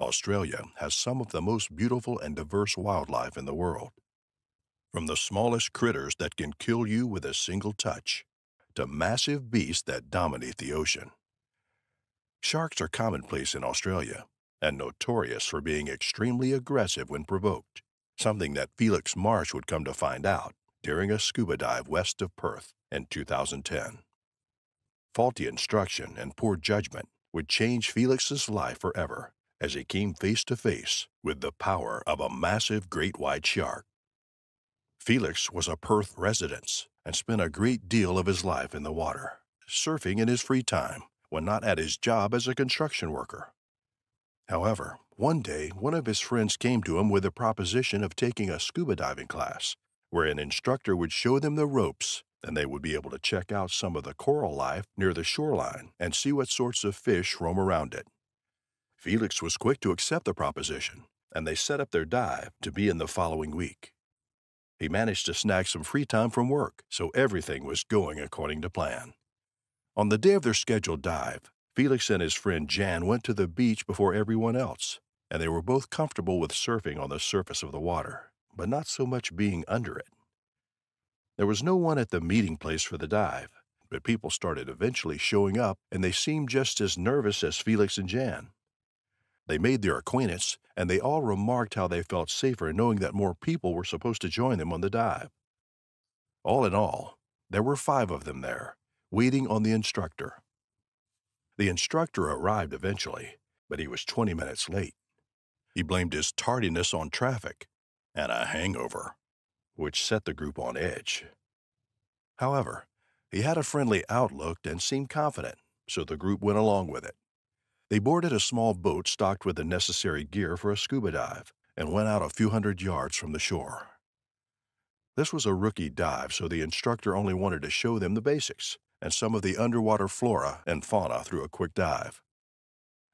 Australia has some of the most beautiful and diverse wildlife in the world. From the smallest critters that can kill you with a single touch to massive beasts that dominate the ocean. Sharks are commonplace in Australia and notorious for being extremely aggressive when provoked, something that Felix Marsh would come to find out during a scuba dive west of Perth in 2010. Faulty instruction and poor judgment would change Felix's life forever as he came face to face with the power of a massive great white shark. Felix was a Perth resident and spent a great deal of his life in the water, surfing in his free time when not at his job as a construction worker. However, one day one of his friends came to him with the proposition of taking a scuba diving class, where an instructor would show them the ropes and they would be able to check out some of the coral life near the shoreline and see what sorts of fish roam around it. Felix was quick to accept the proposition, and they set up their dive to be in the following week. He managed to snag some free time from work, so everything was going according to plan. On the day of their scheduled dive, Felix and his friend Jan went to the beach before everyone else, and they were both comfortable with surfing on the surface of the water, but not so much being under it. There was no one at the meeting place for the dive, but people started eventually showing up, and they seemed just as nervous as Felix and Jan. They made their acquaintance, and they all remarked how they felt safer knowing that more people were supposed to join them on the dive. All in all, there were five of them there, waiting on the instructor. The instructor arrived eventually, but he was 20 minutes late. He blamed his tardiness on traffic and a hangover which set the group on edge. However, he had a friendly outlook and seemed confident, so the group went along with it. They boarded a small boat stocked with the necessary gear for a scuba dive and went out a few hundred yards from the shore. This was a rookie dive, so the instructor only wanted to show them the basics and some of the underwater flora and fauna through a quick dive.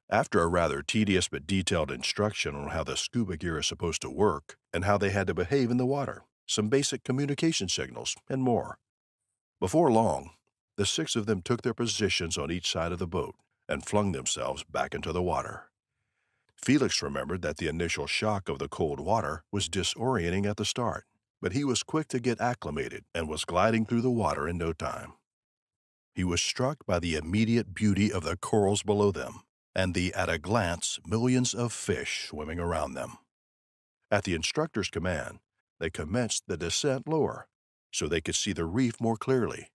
After a rather tedious but detailed instruction on how the scuba gear is supposed to work and how they had to behave in the water, some basic communication signals, and more. Before long, the six of them took their positions on each side of the boat and flung themselves back into the water. Felix remembered that the initial shock of the cold water was disorienting at the start, but he was quick to get acclimated and was gliding through the water in no time. He was struck by the immediate beauty of the corals below them and the, at a glance, millions of fish swimming around them. At the instructor's command, they commenced the descent lower so they could see the reef more clearly.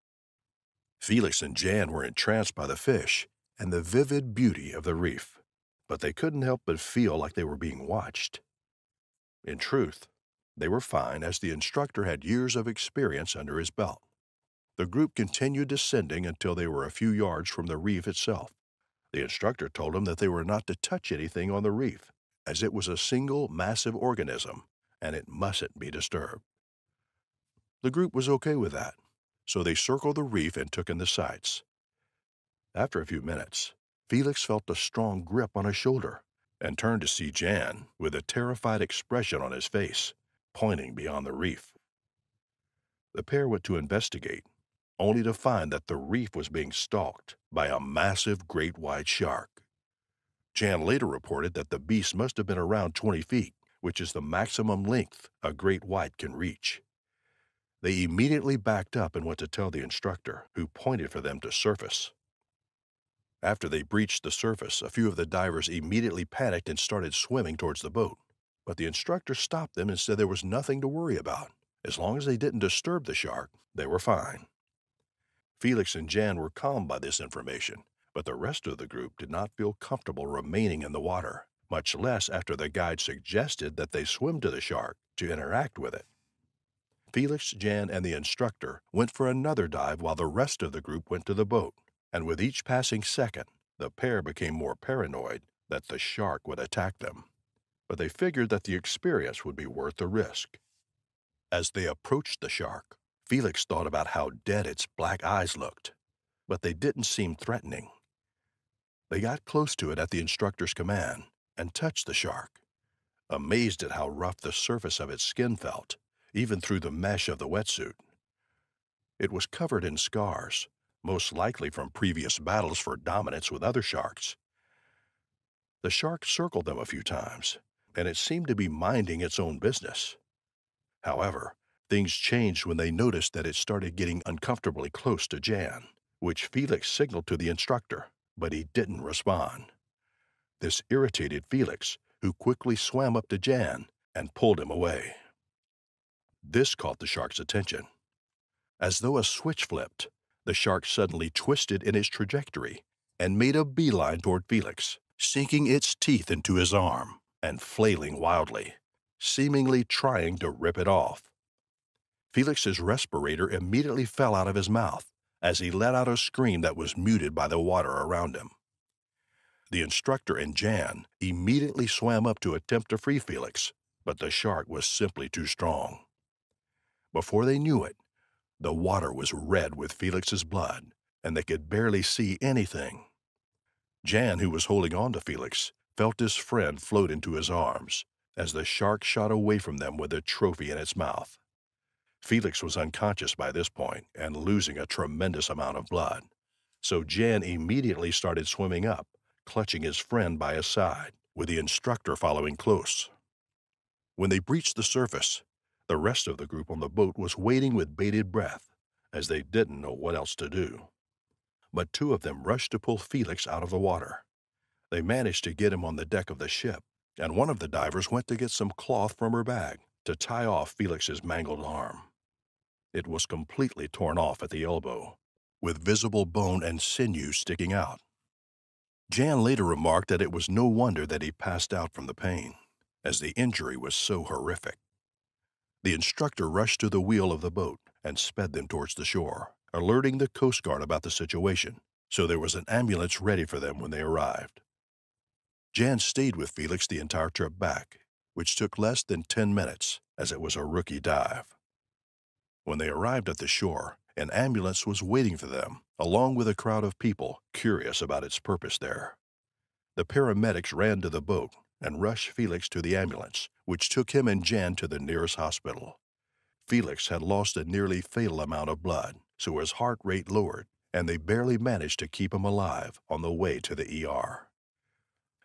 Felix and Jan were entranced by the fish and the vivid beauty of the reef, but they couldn't help but feel like they were being watched. In truth, they were fine as the instructor had years of experience under his belt. The group continued descending until they were a few yards from the reef itself. The instructor told them that they were not to touch anything on the reef, as it was a single massive organism and it mustn't be disturbed. The group was okay with that, so they circled the reef and took in the sights. After a few minutes, Felix felt a strong grip on his shoulder and turned to see Jan with a terrified expression on his face, pointing beyond the reef. The pair went to investigate, only to find that the reef was being stalked by a massive great white shark. Jan later reported that the beast must have been around 20 feet which is the maximum length a great white can reach. They immediately backed up and went to tell the instructor, who pointed for them to surface. After they breached the surface, a few of the divers immediately panicked and started swimming towards the boat. But the instructor stopped them and said there was nothing to worry about. As long as they didn't disturb the shark, they were fine. Felix and Jan were calmed by this information, but the rest of the group did not feel comfortable remaining in the water much less after the guide suggested that they swim to the shark to interact with it. Felix, Jan, and the instructor went for another dive while the rest of the group went to the boat, and with each passing second, the pair became more paranoid that the shark would attack them. But they figured that the experience would be worth the risk. As they approached the shark, Felix thought about how dead its black eyes looked, but they didn't seem threatening. They got close to it at the instructor's command, and touched the shark, amazed at how rough the surface of its skin felt, even through the mesh of the wetsuit. It was covered in scars, most likely from previous battles for dominance with other sharks. The shark circled them a few times, and it seemed to be minding its own business. However, things changed when they noticed that it started getting uncomfortably close to Jan, which Felix signaled to the instructor, but he didn't respond. This irritated Felix, who quickly swam up to Jan and pulled him away. This caught the shark's attention. As though a switch flipped, the shark suddenly twisted in its trajectory and made a beeline toward Felix, sinking its teeth into his arm and flailing wildly, seemingly trying to rip it off. Felix's respirator immediately fell out of his mouth as he let out a scream that was muted by the water around him. The instructor and Jan immediately swam up to attempt to free Felix, but the shark was simply too strong. Before they knew it, the water was red with Felix's blood, and they could barely see anything. Jan, who was holding on to Felix, felt his friend float into his arms as the shark shot away from them with a trophy in its mouth. Felix was unconscious by this point and losing a tremendous amount of blood, so Jan immediately started swimming up, clutching his friend by his side, with the instructor following close. When they breached the surface, the rest of the group on the boat was waiting with bated breath, as they didn't know what else to do. But two of them rushed to pull Felix out of the water. They managed to get him on the deck of the ship, and one of the divers went to get some cloth from her bag to tie off Felix's mangled arm. It was completely torn off at the elbow, with visible bone and sinew sticking out. Jan later remarked that it was no wonder that he passed out from the pain, as the injury was so horrific. The instructor rushed to the wheel of the boat and sped them towards the shore, alerting the Coast Guard about the situation, so there was an ambulance ready for them when they arrived. Jan stayed with Felix the entire trip back, which took less than 10 minutes as it was a rookie dive. When they arrived at the shore, an ambulance was waiting for them, along with a crowd of people curious about its purpose there. The paramedics ran to the boat and rushed Felix to the ambulance, which took him and Jan to the nearest hospital. Felix had lost a nearly fatal amount of blood, so his heart rate lowered, and they barely managed to keep him alive on the way to the ER.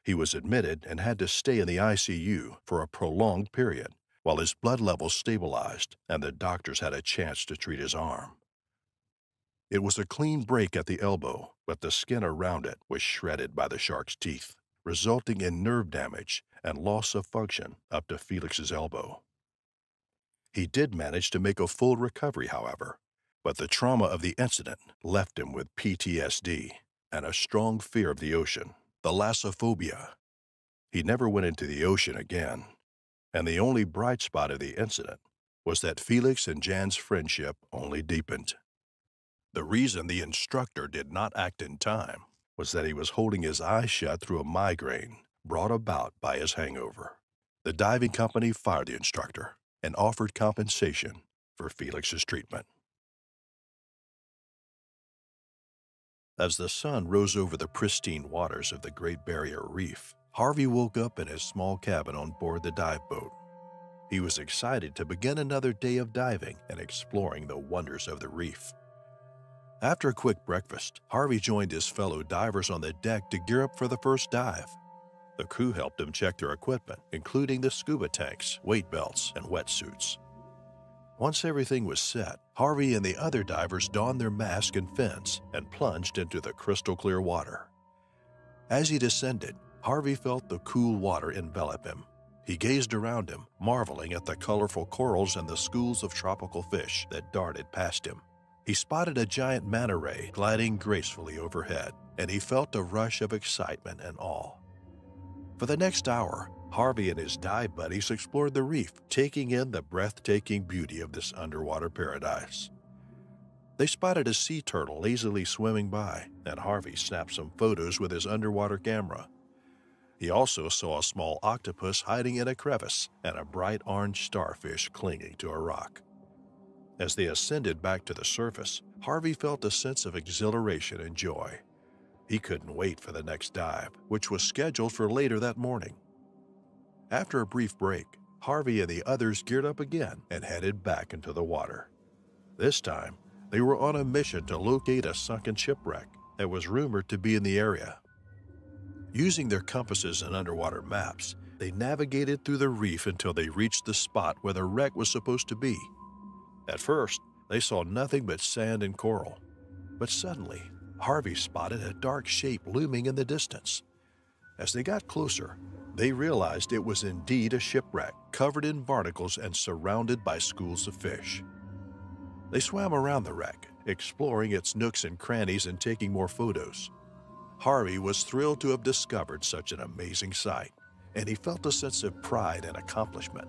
He was admitted and had to stay in the ICU for a prolonged period while his blood levels stabilized and the doctors had a chance to treat his arm. It was a clean break at the elbow, but the skin around it was shredded by the shark's teeth resulting in nerve damage and loss of function up to Felix's elbow. He did manage to make a full recovery, however, but the trauma of the incident left him with PTSD and a strong fear of the ocean, thalassophobia. He never went into the ocean again, and the only bright spot of the incident was that Felix and Jan's friendship only deepened. The reason the instructor did not act in time was that he was holding his eyes shut through a migraine brought about by his hangover. The diving company fired the instructor and offered compensation for Felix's treatment. As the sun rose over the pristine waters of the Great Barrier Reef, Harvey woke up in his small cabin on board the dive boat. He was excited to begin another day of diving and exploring the wonders of the reef. After a quick breakfast, Harvey joined his fellow divers on the deck to gear up for the first dive. The crew helped him check their equipment, including the scuba tanks, weight belts, and wetsuits. Once everything was set, Harvey and the other divers donned their masks and fins and plunged into the crystal clear water. As he descended, Harvey felt the cool water envelop him. He gazed around him, marveling at the colorful corals and the schools of tropical fish that darted past him. He spotted a giant manta ray gliding gracefully overhead, and he felt a rush of excitement and awe. For the next hour, Harvey and his dive buddies explored the reef, taking in the breathtaking beauty of this underwater paradise. They spotted a sea turtle lazily swimming by, and Harvey snapped some photos with his underwater camera. He also saw a small octopus hiding in a crevice and a bright orange starfish clinging to a rock. As they ascended back to the surface, Harvey felt a sense of exhilaration and joy. He couldn't wait for the next dive, which was scheduled for later that morning. After a brief break, Harvey and the others geared up again and headed back into the water. This time, they were on a mission to locate a sunken shipwreck that was rumored to be in the area. Using their compasses and underwater maps, they navigated through the reef until they reached the spot where the wreck was supposed to be. At first, they saw nothing but sand and coral. But suddenly, Harvey spotted a dark shape looming in the distance. As they got closer, they realized it was indeed a shipwreck covered in barnacles and surrounded by schools of fish. They swam around the wreck, exploring its nooks and crannies and taking more photos. Harvey was thrilled to have discovered such an amazing sight, and he felt a sense of pride and accomplishment.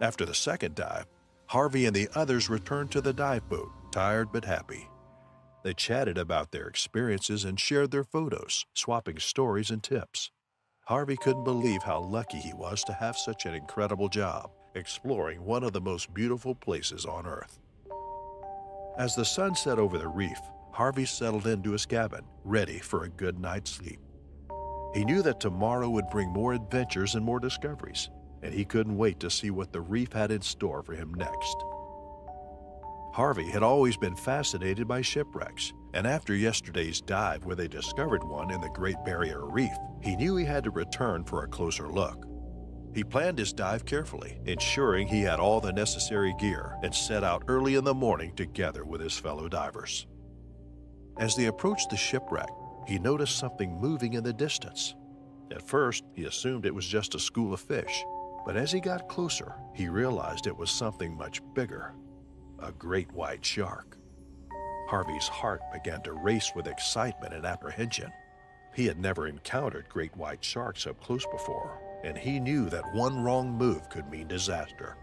After the second dive, Harvey and the others returned to the dive boat, tired but happy. They chatted about their experiences and shared their photos, swapping stories and tips. Harvey couldn't believe how lucky he was to have such an incredible job, exploring one of the most beautiful places on Earth. As the sun set over the reef, Harvey settled into his cabin, ready for a good night's sleep. He knew that tomorrow would bring more adventures and more discoveries, and he couldn't wait to see what the reef had in store for him next. Harvey had always been fascinated by shipwrecks, and after yesterday's dive where they discovered one in the Great Barrier Reef, he knew he had to return for a closer look. He planned his dive carefully, ensuring he had all the necessary gear, and set out early in the morning together with his fellow divers. As they approached the shipwreck, he noticed something moving in the distance. At first, he assumed it was just a school of fish, but as he got closer, he realized it was something much bigger a great white shark. Harvey's heart began to race with excitement and apprehension. He had never encountered great white sharks up close before, and he knew that one wrong move could mean disaster.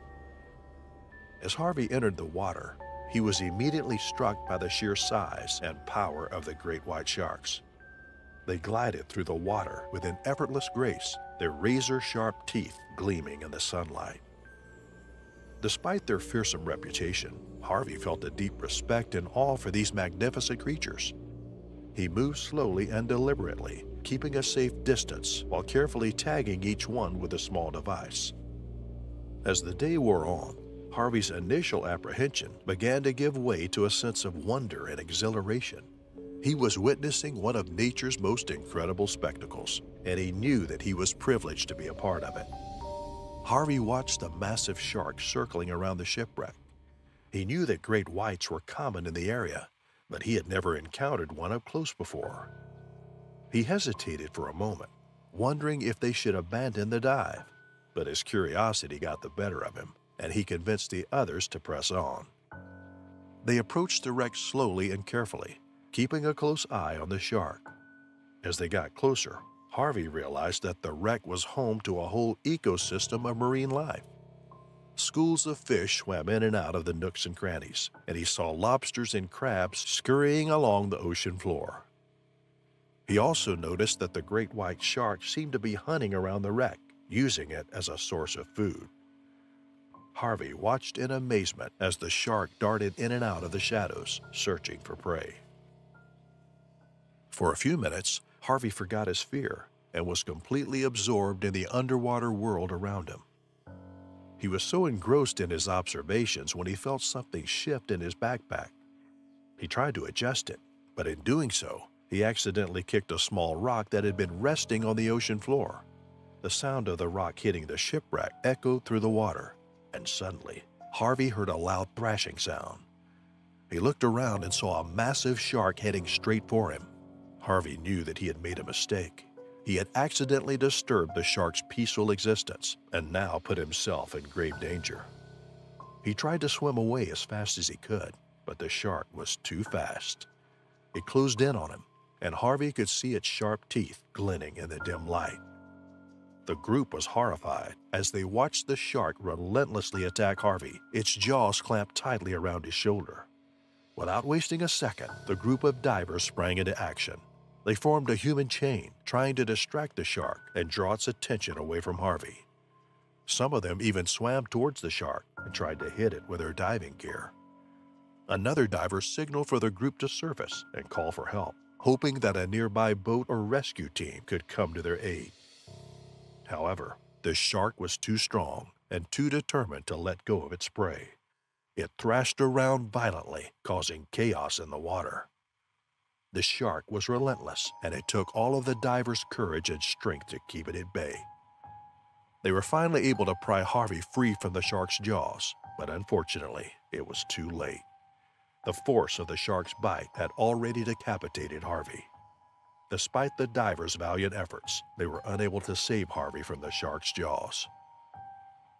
As Harvey entered the water, he was immediately struck by the sheer size and power of the great white sharks. They glided through the water with an effortless grace, their razor-sharp teeth gleaming in the sunlight. Despite their fearsome reputation, Harvey felt a deep respect and awe for these magnificent creatures. He moved slowly and deliberately, keeping a safe distance while carefully tagging each one with a small device. As the day wore on, Harvey's initial apprehension began to give way to a sense of wonder and exhilaration. He was witnessing one of nature's most incredible spectacles, and he knew that he was privileged to be a part of it. Harvey watched the massive shark circling around the shipwreck. He knew that great whites were common in the area, but he had never encountered one up close before. He hesitated for a moment, wondering if they should abandon the dive, but his curiosity got the better of him, and he convinced the others to press on. They approached the wreck slowly and carefully, keeping a close eye on the shark. As they got closer, Harvey realized that the wreck was home to a whole ecosystem of marine life. Schools of fish swam in and out of the nooks and crannies, and he saw lobsters and crabs scurrying along the ocean floor. He also noticed that the great white shark seemed to be hunting around the wreck, using it as a source of food. Harvey watched in amazement as the shark darted in and out of the shadows, searching for prey. For a few minutes, Harvey forgot his fear and was completely absorbed in the underwater world around him. He was so engrossed in his observations when he felt something shift in his backpack. He tried to adjust it, but in doing so, he accidentally kicked a small rock that had been resting on the ocean floor. The sound of the rock hitting the shipwreck echoed through the water, and suddenly, Harvey heard a loud thrashing sound. He looked around and saw a massive shark heading straight for him. Harvey knew that he had made a mistake. He had accidentally disturbed the shark's peaceful existence and now put himself in grave danger. He tried to swim away as fast as he could, but the shark was too fast. It closed in on him, and Harvey could see its sharp teeth glinting in the dim light. The group was horrified as they watched the shark relentlessly attack Harvey, its jaws clamped tightly around his shoulder. Without wasting a second, the group of divers sprang into action. They formed a human chain, trying to distract the shark and draw its attention away from Harvey. Some of them even swam towards the shark and tried to hit it with their diving gear. Another diver signaled for the group to surface and call for help, hoping that a nearby boat or rescue team could come to their aid. However, the shark was too strong and too determined to let go of its prey. It thrashed around violently, causing chaos in the water. The shark was relentless, and it took all of the diver's courage and strength to keep it at bay. They were finally able to pry Harvey free from the shark's jaws, but unfortunately, it was too late. The force of the shark's bite had already decapitated Harvey. Despite the divers' valiant efforts, they were unable to save Harvey from the shark's jaws.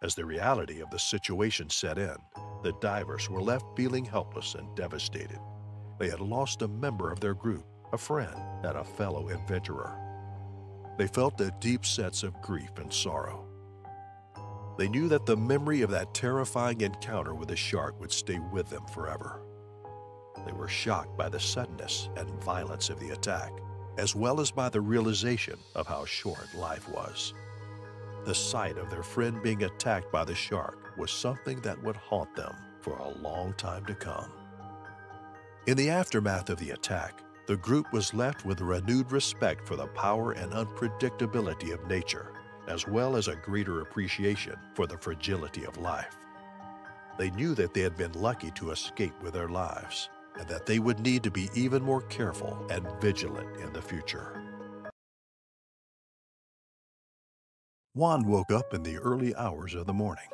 As the reality of the situation set in, the divers were left feeling helpless and devastated. They had lost a member of their group, a friend, and a fellow adventurer. They felt a deep sense of grief and sorrow. They knew that the memory of that terrifying encounter with the shark would stay with them forever. They were shocked by the suddenness and violence of the attack, as well as by the realization of how short life was. The sight of their friend being attacked by the shark was something that would haunt them for a long time to come. In the aftermath of the attack, the group was left with a renewed respect for the power and unpredictability of nature as well as a greater appreciation for the fragility of life. They knew that they had been lucky to escape with their lives, and that they would need to be even more careful and vigilant in the future. Juan woke up in the early hours of the morning.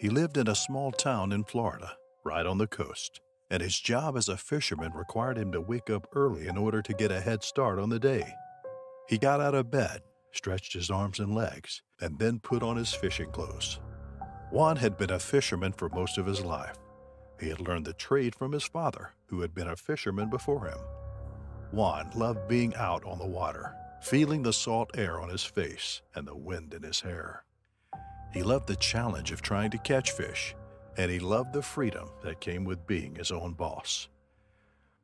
He lived in a small town in Florida, right on the coast, and his job as a fisherman required him to wake up early in order to get a head start on the day. He got out of bed stretched his arms and legs, and then put on his fishing clothes. Juan had been a fisherman for most of his life. He had learned the trade from his father, who had been a fisherman before him. Juan loved being out on the water, feeling the salt air on his face and the wind in his hair. He loved the challenge of trying to catch fish, and he loved the freedom that came with being his own boss.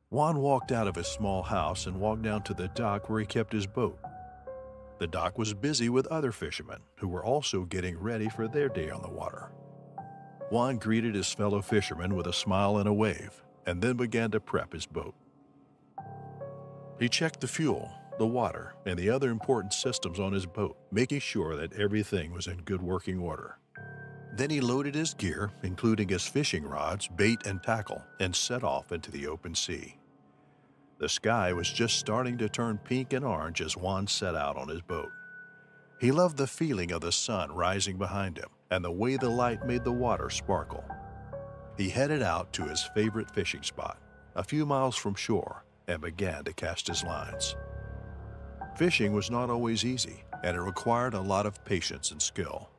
Juan walked out of his small house and walked down to the dock where he kept his boat. The dock was busy with other fishermen who were also getting ready for their day on the water. Juan greeted his fellow fishermen with a smile and a wave, and then began to prep his boat. He checked the fuel, the water, and the other important systems on his boat, making sure that everything was in good working order. Then he loaded his gear, including his fishing rods, bait, and tackle, and set off into the open sea. The sky was just starting to turn pink and orange as Juan set out on his boat. He loved the feeling of the sun rising behind him and the way the light made the water sparkle. He headed out to his favorite fishing spot, a few miles from shore, and began to cast his lines. Fishing was not always easy, and it required a lot of patience and skill.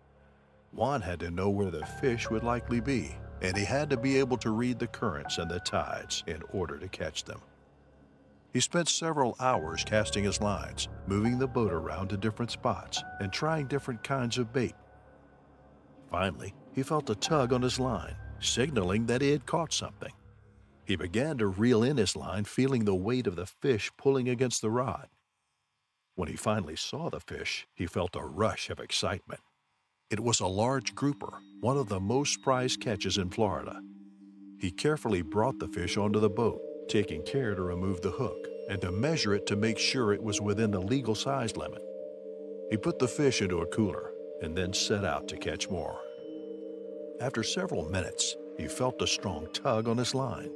Juan had to know where the fish would likely be, and he had to be able to read the currents and the tides in order to catch them. He spent several hours casting his lines, moving the boat around to different spots, and trying different kinds of bait. Finally, he felt a tug on his line, signaling that he had caught something. He began to reel in his line, feeling the weight of the fish pulling against the rod. When he finally saw the fish, he felt a rush of excitement. It was a large grouper, one of the most prized catches in Florida. He carefully brought the fish onto the boat, taking care to remove the hook and to measure it to make sure it was within the legal size limit. He put the fish into a cooler and then set out to catch more. After several minutes, he felt a strong tug on his line.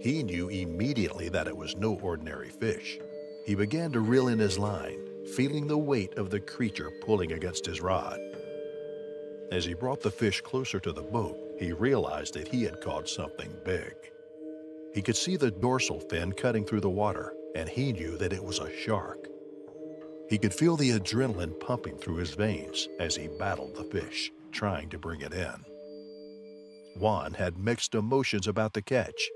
He knew immediately that it was no ordinary fish. He began to reel in his line, feeling the weight of the creature pulling against his rod. As he brought the fish closer to the boat, he realized that he had caught something big. He could see the dorsal fin cutting through the water, and he knew that it was a shark. He could feel the adrenaline pumping through his veins as he battled the fish, trying to bring it in. Juan had mixed emotions about the catch.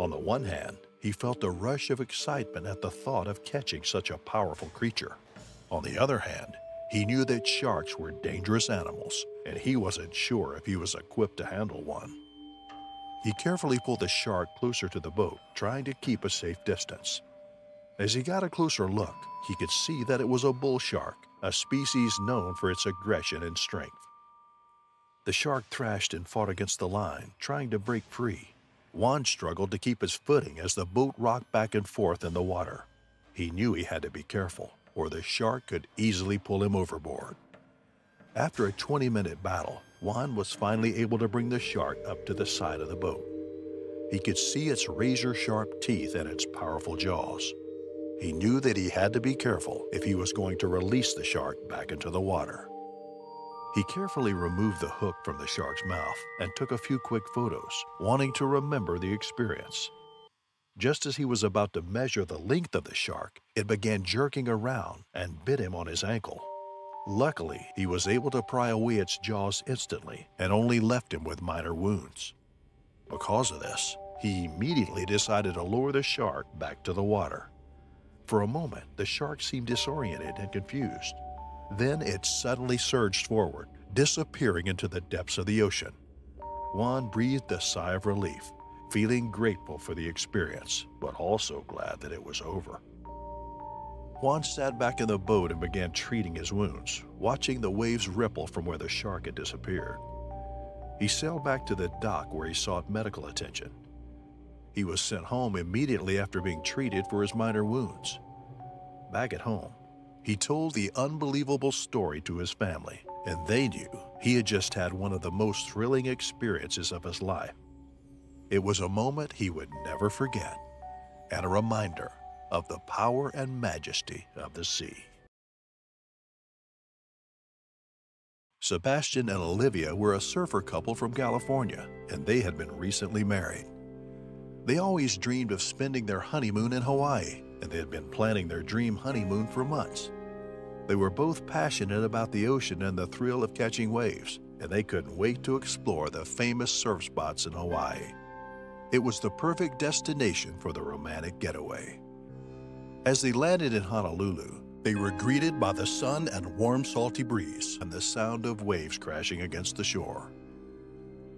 On the one hand, he felt a rush of excitement at the thought of catching such a powerful creature. On the other hand, he knew that sharks were dangerous animals, and he wasn't sure if he was equipped to handle one. He carefully pulled the shark closer to the boat, trying to keep a safe distance. As he got a closer look, he could see that it was a bull shark, a species known for its aggression and strength. The shark thrashed and fought against the line, trying to break free. Juan struggled to keep his footing as the boat rocked back and forth in the water. He knew he had to be careful, or the shark could easily pull him overboard. After a 20 minute battle, Juan was finally able to bring the shark up to the side of the boat. He could see its razor-sharp teeth and its powerful jaws. He knew that he had to be careful if he was going to release the shark back into the water. He carefully removed the hook from the shark's mouth and took a few quick photos, wanting to remember the experience. Just as he was about to measure the length of the shark, it began jerking around and bit him on his ankle. Luckily, he was able to pry away its jaws instantly and only left him with minor wounds. Because of this, he immediately decided to lure the shark back to the water. For a moment, the shark seemed disoriented and confused. Then it suddenly surged forward, disappearing into the depths of the ocean. Juan breathed a sigh of relief, feeling grateful for the experience, but also glad that it was over. Juan sat back in the boat and began treating his wounds, watching the waves ripple from where the shark had disappeared. He sailed back to the dock where he sought medical attention. He was sent home immediately after being treated for his minor wounds. Back at home, he told the unbelievable story to his family, and they knew he had just had one of the most thrilling experiences of his life. It was a moment he would never forget, and a reminder of the power and majesty of the sea. Sebastian and Olivia were a surfer couple from California, and they had been recently married. They always dreamed of spending their honeymoon in Hawaii, and they had been planning their dream honeymoon for months. They were both passionate about the ocean and the thrill of catching waves, and they couldn't wait to explore the famous surf spots in Hawaii. It was the perfect destination for the romantic getaway. As they landed in Honolulu, they were greeted by the sun and warm salty breeze and the sound of waves crashing against the shore.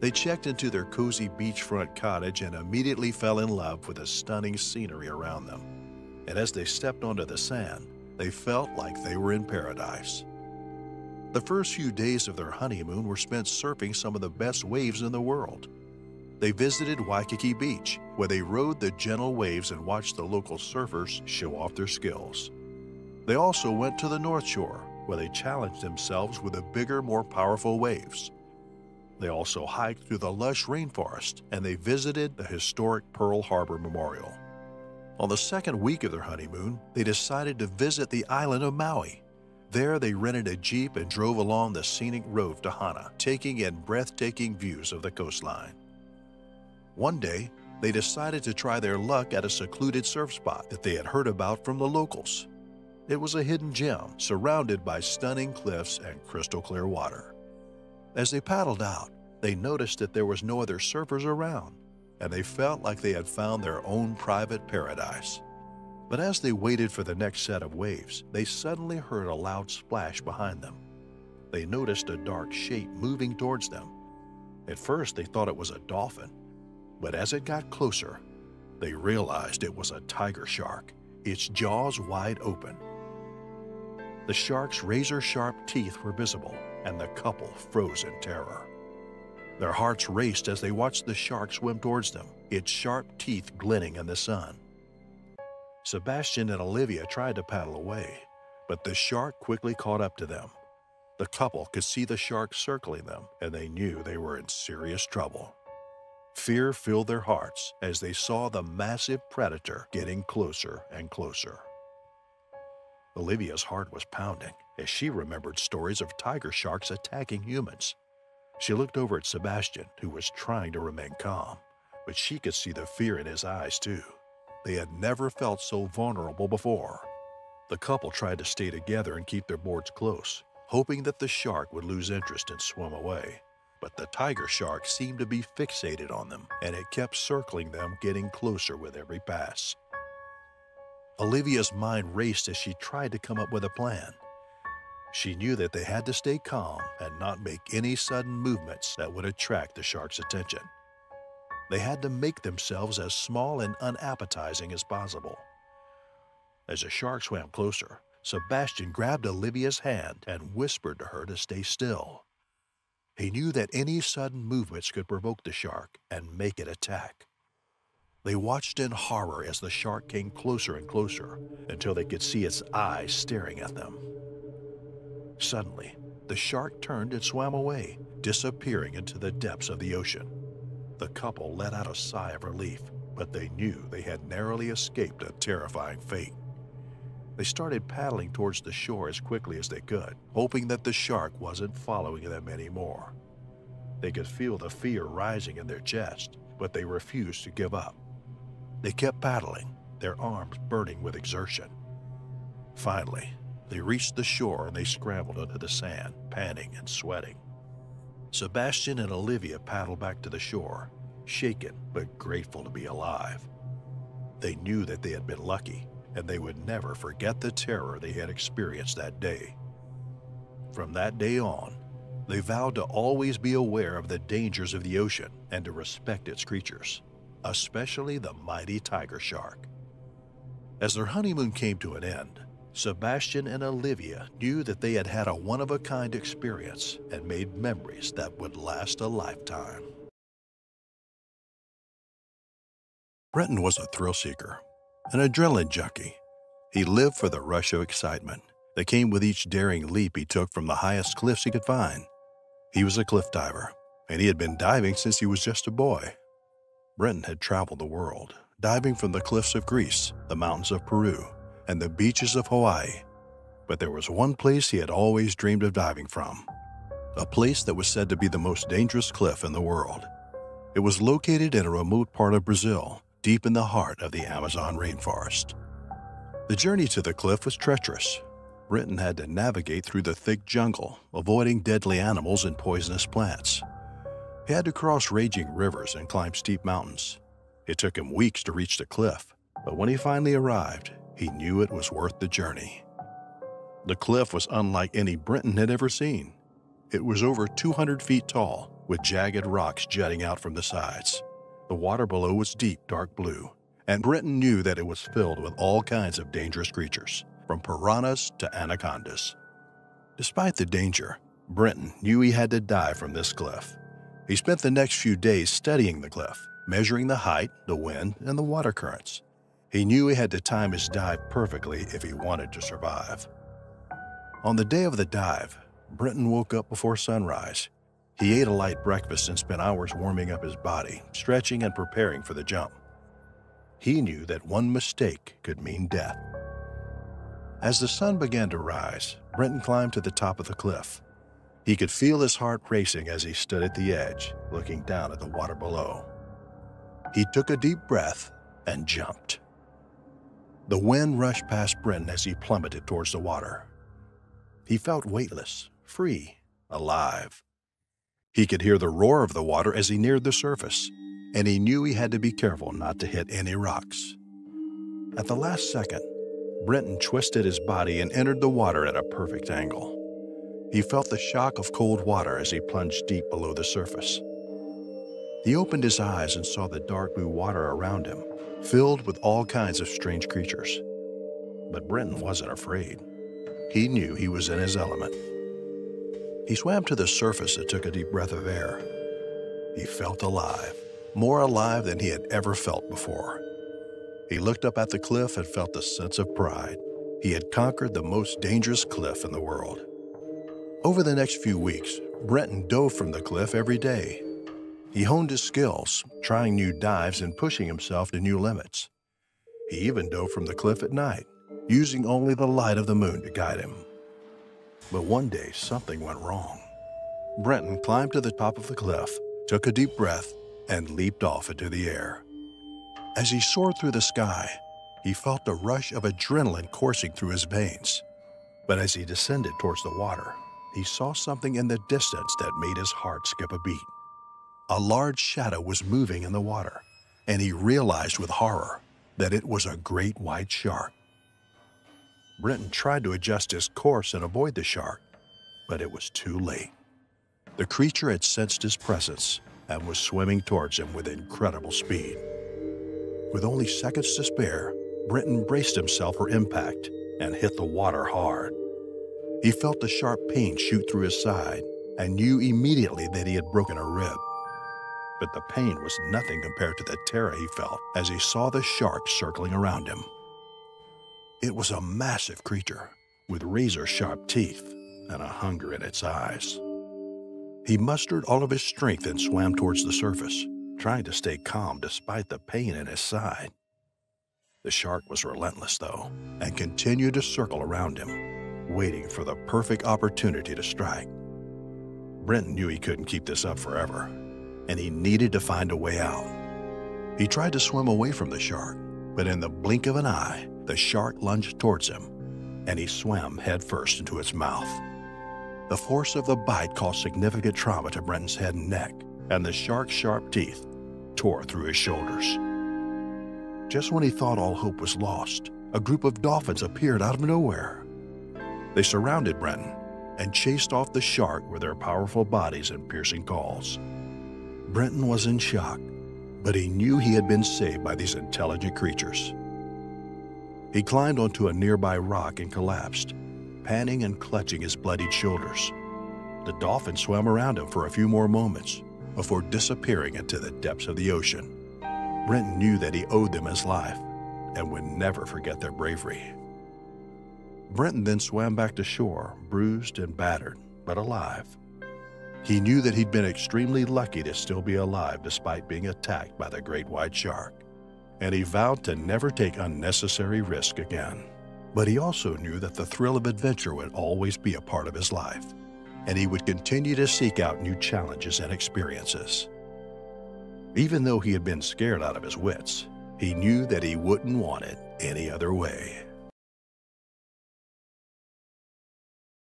They checked into their cozy beachfront cottage and immediately fell in love with the stunning scenery around them. And as they stepped onto the sand, they felt like they were in paradise. The first few days of their honeymoon were spent surfing some of the best waves in the world. They visited Waikiki Beach, where they rode the gentle waves and watched the local surfers show off their skills. They also went to the North Shore, where they challenged themselves with the bigger, more powerful waves. They also hiked through the lush rainforest and they visited the historic Pearl Harbor Memorial. On the second week of their honeymoon, they decided to visit the island of Maui. There, they rented a Jeep and drove along the scenic road to Hana, taking in breathtaking views of the coastline. One day, they decided to try their luck at a secluded surf spot that they had heard about from the locals. It was a hidden gem surrounded by stunning cliffs and crystal clear water. As they paddled out, they noticed that there was no other surfers around and they felt like they had found their own private paradise. But as they waited for the next set of waves, they suddenly heard a loud splash behind them. They noticed a dark shape moving towards them. At first, they thought it was a dolphin, but as it got closer, they realized it was a tiger shark, its jaws wide open. The shark's razor-sharp teeth were visible, and the couple froze in terror. Their hearts raced as they watched the shark swim towards them, its sharp teeth glinting in the sun. Sebastian and Olivia tried to paddle away, but the shark quickly caught up to them. The couple could see the shark circling them, and they knew they were in serious trouble. Fear filled their hearts as they saw the massive predator getting closer and closer. Olivia's heart was pounding as she remembered stories of tiger sharks attacking humans. She looked over at Sebastian, who was trying to remain calm, but she could see the fear in his eyes too. They had never felt so vulnerable before. The couple tried to stay together and keep their boards close, hoping that the shark would lose interest and swim away. But the tiger shark seemed to be fixated on them, and it kept circling them, getting closer with every pass. Olivia's mind raced as she tried to come up with a plan. She knew that they had to stay calm and not make any sudden movements that would attract the shark's attention. They had to make themselves as small and unappetizing as possible. As the shark swam closer, Sebastian grabbed Olivia's hand and whispered to her to stay still. He knew that any sudden movements could provoke the shark and make it attack. They watched in horror as the shark came closer and closer until they could see its eyes staring at them. Suddenly, the shark turned and swam away, disappearing into the depths of the ocean. The couple let out a sigh of relief, but they knew they had narrowly escaped a terrifying fate. They started paddling towards the shore as quickly as they could, hoping that the shark wasn't following them anymore. They could feel the fear rising in their chest, but they refused to give up. They kept paddling, their arms burning with exertion. Finally, they reached the shore and they scrambled under the sand, panting and sweating. Sebastian and Olivia paddled back to the shore, shaken but grateful to be alive. They knew that they had been lucky, and they would never forget the terror they had experienced that day. From that day on, they vowed to always be aware of the dangers of the ocean and to respect its creatures, especially the mighty tiger shark. As their honeymoon came to an end, Sebastian and Olivia knew that they had had a one-of-a-kind experience and made memories that would last a lifetime. Brenton was a thrill seeker, an adrenaline junkie. He lived for the rush of excitement that came with each daring leap he took from the highest cliffs he could find. He was a cliff diver, and he had been diving since he was just a boy. Brenton had traveled the world, diving from the cliffs of Greece, the mountains of Peru, and the beaches of Hawaii. But there was one place he had always dreamed of diving from, a place that was said to be the most dangerous cliff in the world. It was located in a remote part of Brazil, deep in the heart of the Amazon rainforest. The journey to the cliff was treacherous. Brenton had to navigate through the thick jungle, avoiding deadly animals and poisonous plants. He had to cross raging rivers and climb steep mountains. It took him weeks to reach the cliff, but when he finally arrived, he knew it was worth the journey. The cliff was unlike any Brenton had ever seen. It was over 200 feet tall, with jagged rocks jutting out from the sides. The water below was deep dark blue, and Brenton knew that it was filled with all kinds of dangerous creatures, from piranhas to anacondas. Despite the danger, Brenton knew he had to dive from this cliff. He spent the next few days studying the cliff, measuring the height, the wind, and the water currents. He knew he had to time his dive perfectly if he wanted to survive. On the day of the dive, Brenton woke up before sunrise. He ate a light breakfast and spent hours warming up his body, stretching and preparing for the jump. He knew that one mistake could mean death. As the sun began to rise, Brenton climbed to the top of the cliff. He could feel his heart racing as he stood at the edge, looking down at the water below. He took a deep breath and jumped. The wind rushed past Brenton as he plummeted towards the water. He felt weightless, free, alive. He could hear the roar of the water as he neared the surface, and he knew he had to be careful not to hit any rocks. At the last second, Brenton twisted his body and entered the water at a perfect angle. He felt the shock of cold water as he plunged deep below the surface. He opened his eyes and saw the dark blue water around him, filled with all kinds of strange creatures. But Brenton wasn't afraid. He knew he was in his element. He swam to the surface and took a deep breath of air. He felt alive, more alive than he had ever felt before. He looked up at the cliff and felt a sense of pride. He had conquered the most dangerous cliff in the world. Over the next few weeks, Brenton dove from the cliff every day, he honed his skills, trying new dives and pushing himself to new limits. He even dove from the cliff at night, using only the light of the moon to guide him. But one day, something went wrong. Brenton climbed to the top of the cliff, took a deep breath, and leaped off into the air. As he soared through the sky, he felt a rush of adrenaline coursing through his veins. But as he descended towards the water, he saw something in the distance that made his heart skip a beat. A large shadow was moving in the water, and he realized with horror that it was a great white shark. Brenton tried to adjust his course and avoid the shark, but it was too late. The creature had sensed his presence and was swimming towards him with incredible speed. With only seconds to spare, Brenton braced himself for impact and hit the water hard. He felt the sharp pain shoot through his side and knew immediately that he had broken a rib but the pain was nothing compared to the terror he felt as he saw the shark circling around him. It was a massive creature with razor sharp teeth and a hunger in its eyes. He mustered all of his strength and swam towards the surface, trying to stay calm despite the pain in his side. The shark was relentless, though, and continued to circle around him, waiting for the perfect opportunity to strike. Brenton knew he couldn't keep this up forever, and he needed to find a way out. He tried to swim away from the shark, but in the blink of an eye, the shark lunged towards him, and he swam headfirst into its mouth. The force of the bite caused significant trauma to Brenton's head and neck, and the shark's sharp teeth tore through his shoulders. Just when he thought all hope was lost, a group of dolphins appeared out of nowhere. They surrounded Brenton and chased off the shark with their powerful bodies and piercing calls. Brenton was in shock, but he knew he had been saved by these intelligent creatures. He climbed onto a nearby rock and collapsed, panting and clutching his bloodied shoulders. The dolphin swam around him for a few more moments before disappearing into the depths of the ocean. Brenton knew that he owed them his life and would never forget their bravery. Brenton then swam back to shore, bruised and battered, but alive. He knew that he'd been extremely lucky to still be alive despite being attacked by the great white shark, and he vowed to never take unnecessary risk again. But he also knew that the thrill of adventure would always be a part of his life, and he would continue to seek out new challenges and experiences. Even though he had been scared out of his wits, he knew that he wouldn't want it any other way.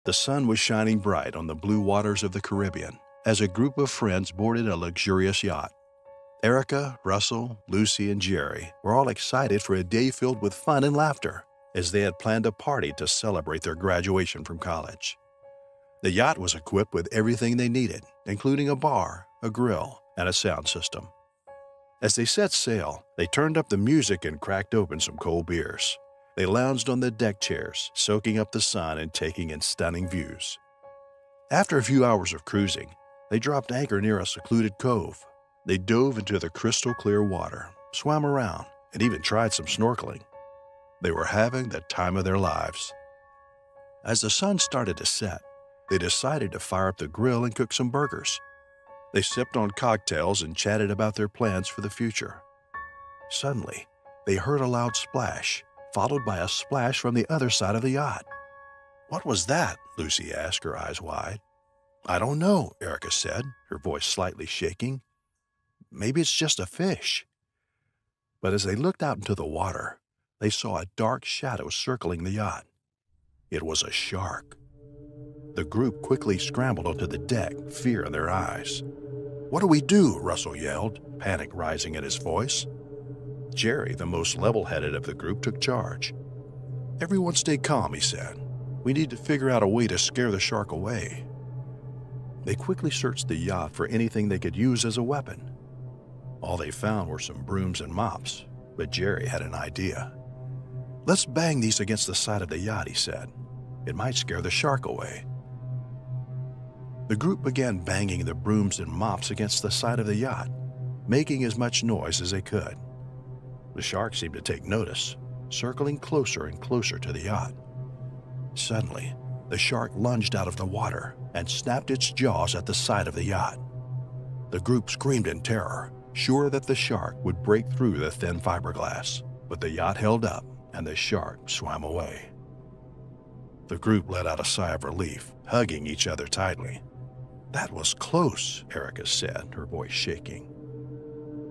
The sun was shining bright on the blue waters of the Caribbean as a group of friends boarded a luxurious yacht. Erica, Russell, Lucy, and Jerry were all excited for a day filled with fun and laughter as they had planned a party to celebrate their graduation from college. The yacht was equipped with everything they needed, including a bar, a grill, and a sound system. As they set sail, they turned up the music and cracked open some cold beers. They lounged on the deck chairs, soaking up the sun and taking in stunning views. After a few hours of cruising, they dropped anchor near a secluded cove. They dove into the crystal clear water, swam around, and even tried some snorkeling. They were having the time of their lives. As the sun started to set, they decided to fire up the grill and cook some burgers. They sipped on cocktails and chatted about their plans for the future. Suddenly, they heard a loud splash, followed by a splash from the other side of the yacht. What was that? Lucy asked, her eyes wide. I don't know, Erica said, her voice slightly shaking. Maybe it's just a fish. But as they looked out into the water, they saw a dark shadow circling the yacht. It was a shark. The group quickly scrambled onto the deck, fear in their eyes. What do we do? Russell yelled, panic rising in his voice. Jerry, the most level headed of the group, took charge. Everyone stay calm, he said. We need to figure out a way to scare the shark away. They quickly searched the yacht for anything they could use as a weapon. All they found were some brooms and mops, but Jerry had an idea. Let's bang these against the side of the yacht, he said. It might scare the shark away. The group began banging the brooms and mops against the side of the yacht, making as much noise as they could. The shark seemed to take notice, circling closer and closer to the yacht. Suddenly, the shark lunged out of the water and snapped its jaws at the side of the yacht. The group screamed in terror, sure that the shark would break through the thin fiberglass, but the yacht held up and the shark swam away. The group let out a sigh of relief, hugging each other tightly. That was close, Erica said, her voice shaking.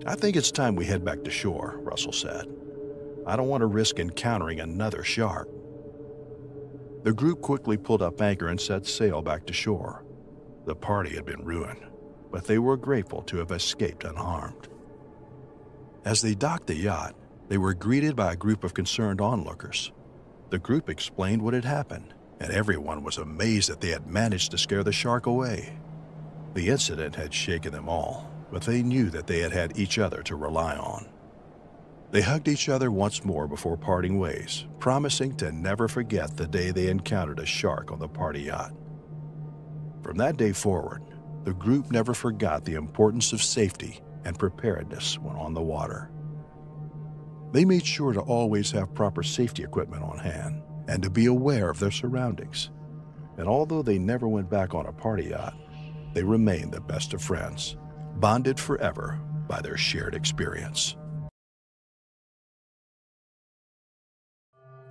I think it's time we head back to shore, Russell said. I don't want to risk encountering another shark. The group quickly pulled up anchor and set sail back to shore. The party had been ruined, but they were grateful to have escaped unharmed. As they docked the yacht, they were greeted by a group of concerned onlookers. The group explained what had happened, and everyone was amazed that they had managed to scare the shark away. The incident had shaken them all, but they knew that they had had each other to rely on. They hugged each other once more before parting ways, promising to never forget the day they encountered a shark on the party yacht. From that day forward, the group never forgot the importance of safety and preparedness when on the water. They made sure to always have proper safety equipment on hand and to be aware of their surroundings. And although they never went back on a party yacht, they remained the best of friends, bonded forever by their shared experience.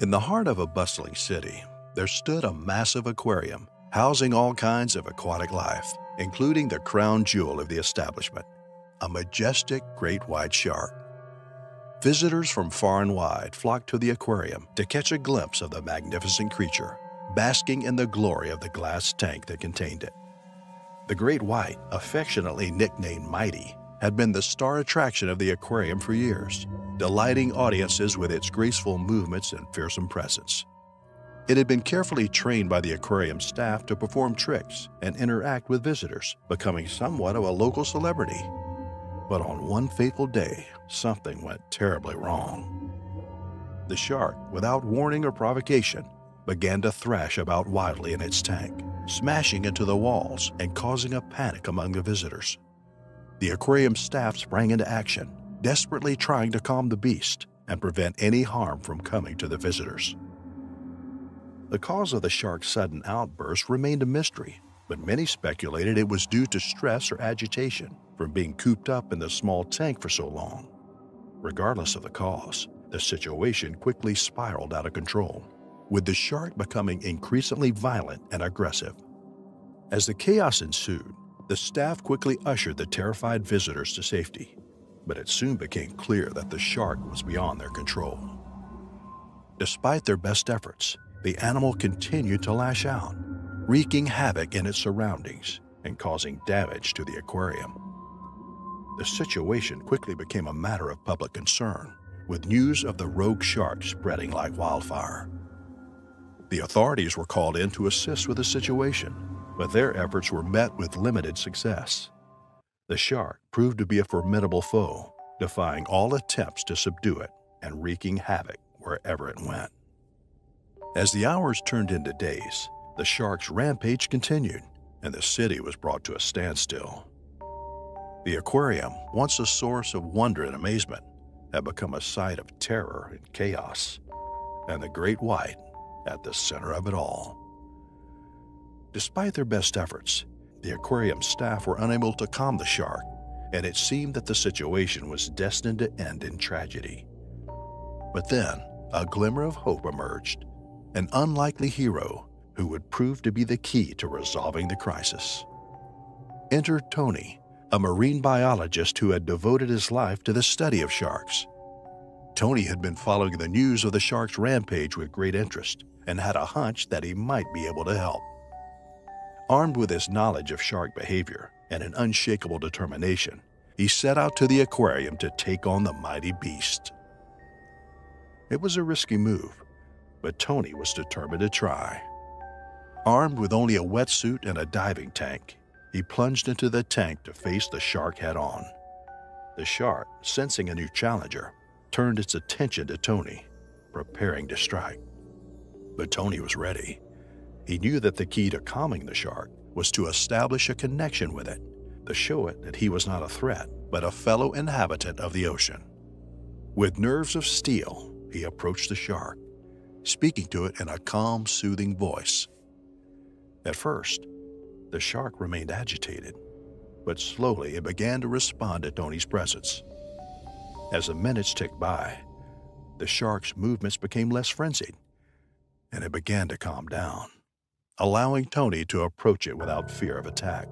In the heart of a bustling city, there stood a massive aquarium housing all kinds of aquatic life, including the crown jewel of the establishment, a majestic great white shark. Visitors from far and wide flocked to the aquarium to catch a glimpse of the magnificent creature, basking in the glory of the glass tank that contained it. The great white, affectionately nicknamed Mighty, had been the star attraction of the aquarium for years, delighting audiences with its graceful movements and fearsome presence. It had been carefully trained by the aquarium staff to perform tricks and interact with visitors, becoming somewhat of a local celebrity. But on one fateful day, something went terribly wrong. The shark, without warning or provocation, began to thrash about wildly in its tank, smashing into the walls and causing a panic among the visitors. The aquarium staff sprang into action, desperately trying to calm the beast and prevent any harm from coming to the visitors. The cause of the shark's sudden outburst remained a mystery, but many speculated it was due to stress or agitation from being cooped up in the small tank for so long. Regardless of the cause, the situation quickly spiraled out of control, with the shark becoming increasingly violent and aggressive. As the chaos ensued, the staff quickly ushered the terrified visitors to safety, but it soon became clear that the shark was beyond their control. Despite their best efforts, the animal continued to lash out, wreaking havoc in its surroundings and causing damage to the aquarium. The situation quickly became a matter of public concern, with news of the rogue shark spreading like wildfire. The authorities were called in to assist with the situation, but their efforts were met with limited success. The shark proved to be a formidable foe, defying all attempts to subdue it and wreaking havoc wherever it went. As the hours turned into days, the shark's rampage continued, and the city was brought to a standstill. The aquarium, once a source of wonder and amazement, had become a site of terror and chaos, and the great white at the center of it all. Despite their best efforts, the aquarium staff were unable to calm the shark, and it seemed that the situation was destined to end in tragedy. But then, a glimmer of hope emerged an unlikely hero who would prove to be the key to resolving the crisis. Enter Tony, a marine biologist who had devoted his life to the study of sharks. Tony had been following the news of the shark's rampage with great interest and had a hunch that he might be able to help. Armed with his knowledge of shark behavior and an unshakable determination, he set out to the aquarium to take on the mighty beast. It was a risky move, but Tony was determined to try. Armed with only a wetsuit and a diving tank, he plunged into the tank to face the shark head on. The shark, sensing a new challenger, turned its attention to Tony, preparing to strike. But Tony was ready. He knew that the key to calming the shark was to establish a connection with it, to show it that he was not a threat, but a fellow inhabitant of the ocean. With nerves of steel, he approached the shark, speaking to it in a calm, soothing voice. At first, the shark remained agitated, but slowly it began to respond to Tony's presence. As the minutes ticked by, the shark's movements became less frenzied, and it began to calm down allowing Tony to approach it without fear of attack.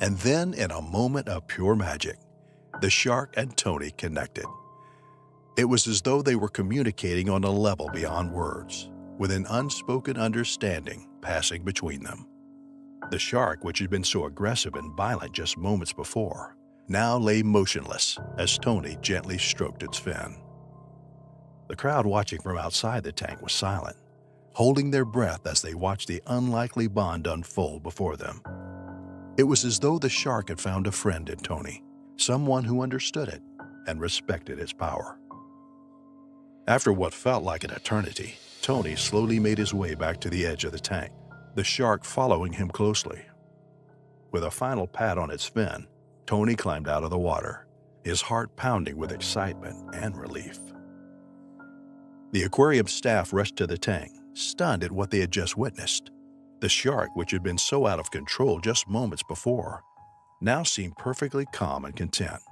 And then, in a moment of pure magic, the shark and Tony connected. It was as though they were communicating on a level beyond words, with an unspoken understanding passing between them. The shark, which had been so aggressive and violent just moments before, now lay motionless as Tony gently stroked its fin. The crowd watching from outside the tank was silent, holding their breath as they watched the unlikely bond unfold before them. It was as though the shark had found a friend in Tony, someone who understood it and respected its power. After what felt like an eternity, Tony slowly made his way back to the edge of the tank, the shark following him closely. With a final pat on its fin, Tony climbed out of the water, his heart pounding with excitement and relief. The aquarium staff rushed to the tank, stunned at what they had just witnessed. The shark, which had been so out of control just moments before, now seemed perfectly calm and content,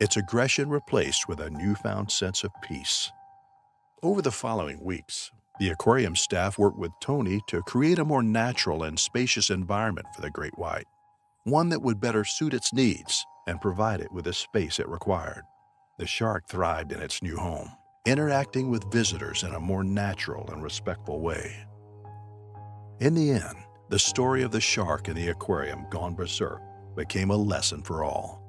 its aggression replaced with a newfound sense of peace. Over the following weeks, the aquarium staff worked with Tony to create a more natural and spacious environment for the great white, one that would better suit its needs and provide it with the space it required. The shark thrived in its new home, interacting with visitors in a more natural and respectful way. In the end, the story of the shark in the aquarium gone berserk became a lesson for all.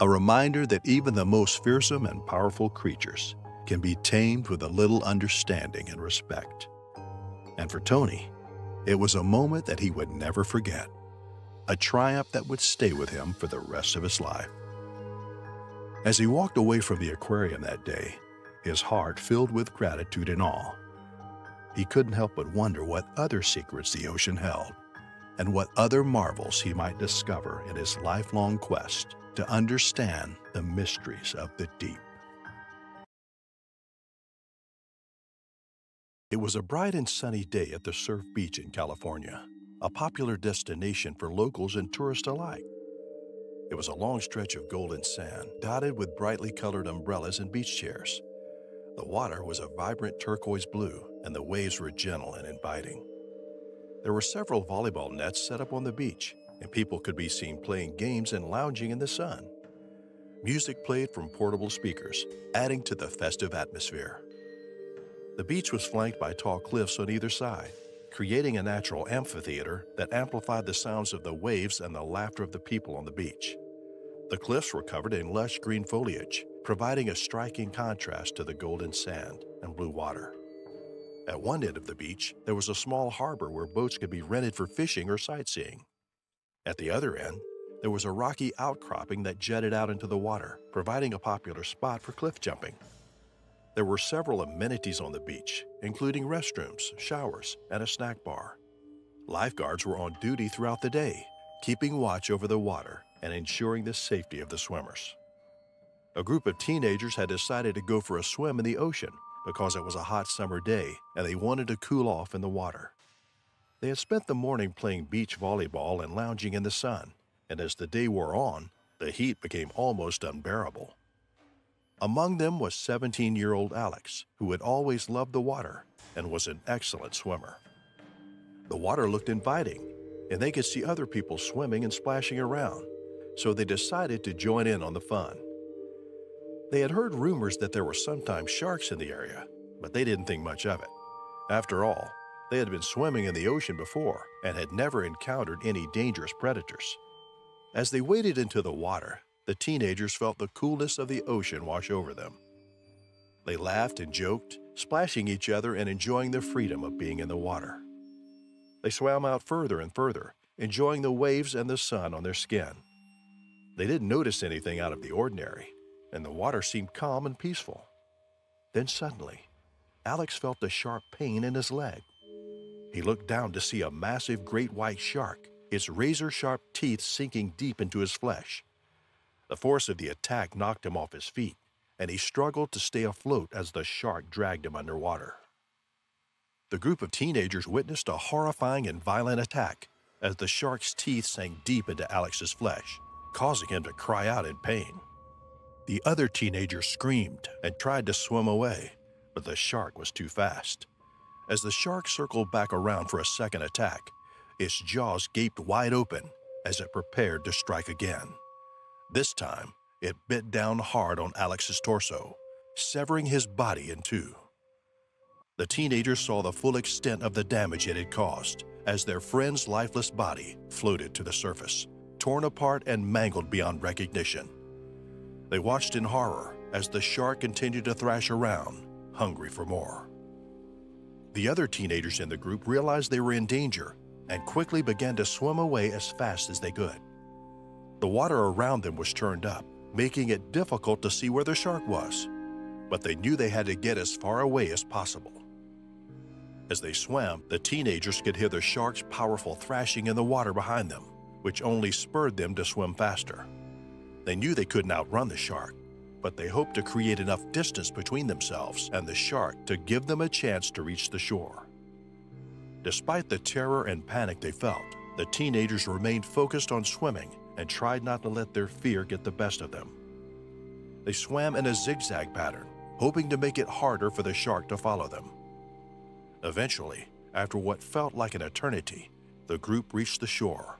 A reminder that even the most fearsome and powerful creatures can be tamed with a little understanding and respect. And for Tony, it was a moment that he would never forget, a triumph that would stay with him for the rest of his life. As he walked away from the aquarium that day, his heart filled with gratitude and awe. He couldn't help but wonder what other secrets the ocean held and what other marvels he might discover in his lifelong quest to understand the mysteries of the deep. It was a bright and sunny day at the Surf Beach in California, a popular destination for locals and tourists alike. It was a long stretch of golden sand, dotted with brightly colored umbrellas and beach chairs. The water was a vibrant turquoise blue, and the waves were gentle and inviting. There were several volleyball nets set up on the beach, and people could be seen playing games and lounging in the sun. Music played from portable speakers, adding to the festive atmosphere. The beach was flanked by tall cliffs on either side, creating a natural amphitheater that amplified the sounds of the waves and the laughter of the people on the beach. The cliffs were covered in lush green foliage, providing a striking contrast to the golden sand and blue water. At one end of the beach, there was a small harbor where boats could be rented for fishing or sightseeing. At the other end, there was a rocky outcropping that jutted out into the water, providing a popular spot for cliff jumping. There were several amenities on the beach, including restrooms, showers, and a snack bar. Lifeguards were on duty throughout the day, keeping watch over the water and ensuring the safety of the swimmers. A group of teenagers had decided to go for a swim in the ocean because it was a hot summer day and they wanted to cool off in the water. They had spent the morning playing beach volleyball and lounging in the sun, and as the day wore on, the heat became almost unbearable. Among them was 17 year old Alex, who had always loved the water and was an excellent swimmer. The water looked inviting, and they could see other people swimming and splashing around, so they decided to join in on the fun. They had heard rumors that there were sometimes sharks in the area, but they didn't think much of it. After all, they had been swimming in the ocean before and had never encountered any dangerous predators. As they waded into the water, the teenagers felt the coolness of the ocean wash over them. They laughed and joked, splashing each other and enjoying the freedom of being in the water. They swam out further and further, enjoying the waves and the sun on their skin. They didn't notice anything out of the ordinary, and the water seemed calm and peaceful. Then suddenly, Alex felt a sharp pain in his leg. He looked down to see a massive great white shark, its razor sharp teeth sinking deep into his flesh. The force of the attack knocked him off his feet, and he struggled to stay afloat as the shark dragged him underwater. The group of teenagers witnessed a horrifying and violent attack as the shark's teeth sank deep into Alex's flesh, causing him to cry out in pain. The other teenager screamed and tried to swim away, but the shark was too fast. As the shark circled back around for a second attack, its jaws gaped wide open as it prepared to strike again. This time, it bit down hard on Alex's torso, severing his body in two. The teenagers saw the full extent of the damage it had caused as their friend's lifeless body floated to the surface, torn apart and mangled beyond recognition. They watched in horror as the shark continued to thrash around, hungry for more. The other teenagers in the group realized they were in danger and quickly began to swim away as fast as they could. The water around them was turned up, making it difficult to see where the shark was, but they knew they had to get as far away as possible. As they swam, the teenagers could hear the shark's powerful thrashing in the water behind them, which only spurred them to swim faster. They knew they couldn't outrun the shark, but they hoped to create enough distance between themselves and the shark to give them a chance to reach the shore. Despite the terror and panic they felt, the teenagers remained focused on swimming and tried not to let their fear get the best of them. They swam in a zigzag pattern, hoping to make it harder for the shark to follow them. Eventually, after what felt like an eternity, the group reached the shore.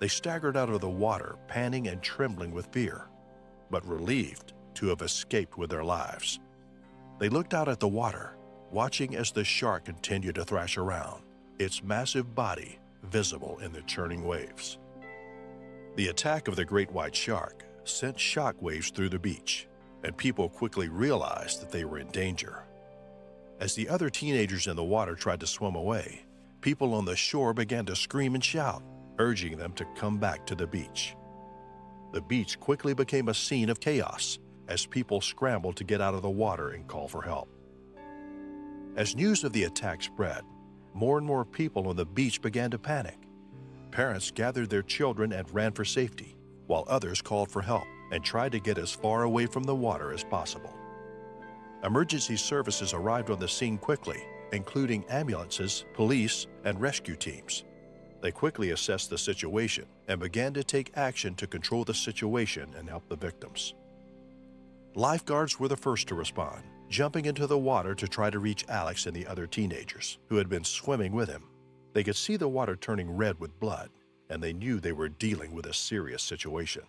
They staggered out of the water, panting and trembling with fear, but relieved to have escaped with their lives. They looked out at the water, watching as the shark continued to thrash around, its massive body visible in the churning waves. The attack of the great white shark sent shock waves through the beach, and people quickly realized that they were in danger. As the other teenagers in the water tried to swim away, people on the shore began to scream and shout, urging them to come back to the beach. The beach quickly became a scene of chaos as people scrambled to get out of the water and call for help. As news of the attack spread, more and more people on the beach began to panic. Parents gathered their children and ran for safety, while others called for help and tried to get as far away from the water as possible. Emergency services arrived on the scene quickly, including ambulances, police, and rescue teams. They quickly assessed the situation and began to take action to control the situation and help the victims. Lifeguards were the first to respond, jumping into the water to try to reach Alex and the other teenagers who had been swimming with him. They could see the water turning red with blood, and they knew they were dealing with a serious situation.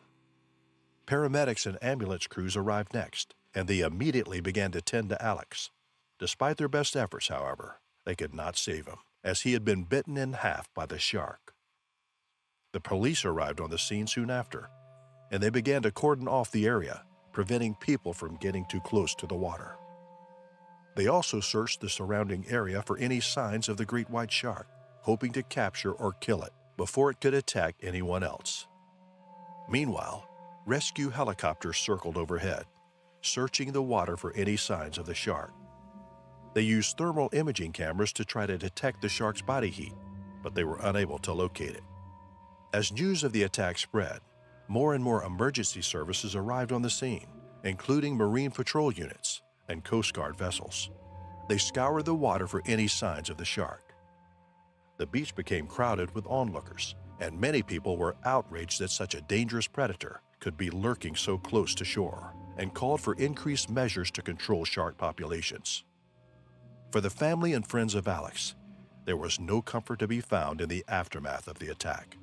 Paramedics and ambulance crews arrived next, and they immediately began to tend to Alex. Despite their best efforts, however, they could not save him, as he had been bitten in half by the shark. The police arrived on the scene soon after, and they began to cordon off the area, preventing people from getting too close to the water. They also searched the surrounding area for any signs of the great white shark, hoping to capture or kill it before it could attack anyone else. Meanwhile, rescue helicopters circled overhead, searching the water for any signs of the shark. They used thermal imaging cameras to try to detect the shark's body heat, but they were unable to locate it. As news of the attack spread, more and more emergency services arrived on the scene, including Marine Patrol units and Coast Guard vessels. They scoured the water for any signs of the shark. The beach became crowded with onlookers, and many people were outraged that such a dangerous predator could be lurking so close to shore and called for increased measures to control shark populations. For the family and friends of Alex, there was no comfort to be found in the aftermath of the attack.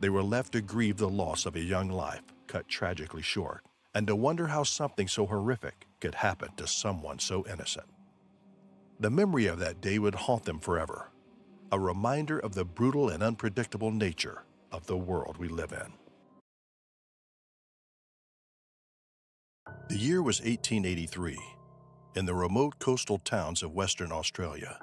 They were left to grieve the loss of a young life cut tragically short and to wonder how something so horrific could happen to someone so innocent. The memory of that day would haunt them forever, a reminder of the brutal and unpredictable nature of the world we live in. The year was 1883. In the remote coastal towns of Western Australia,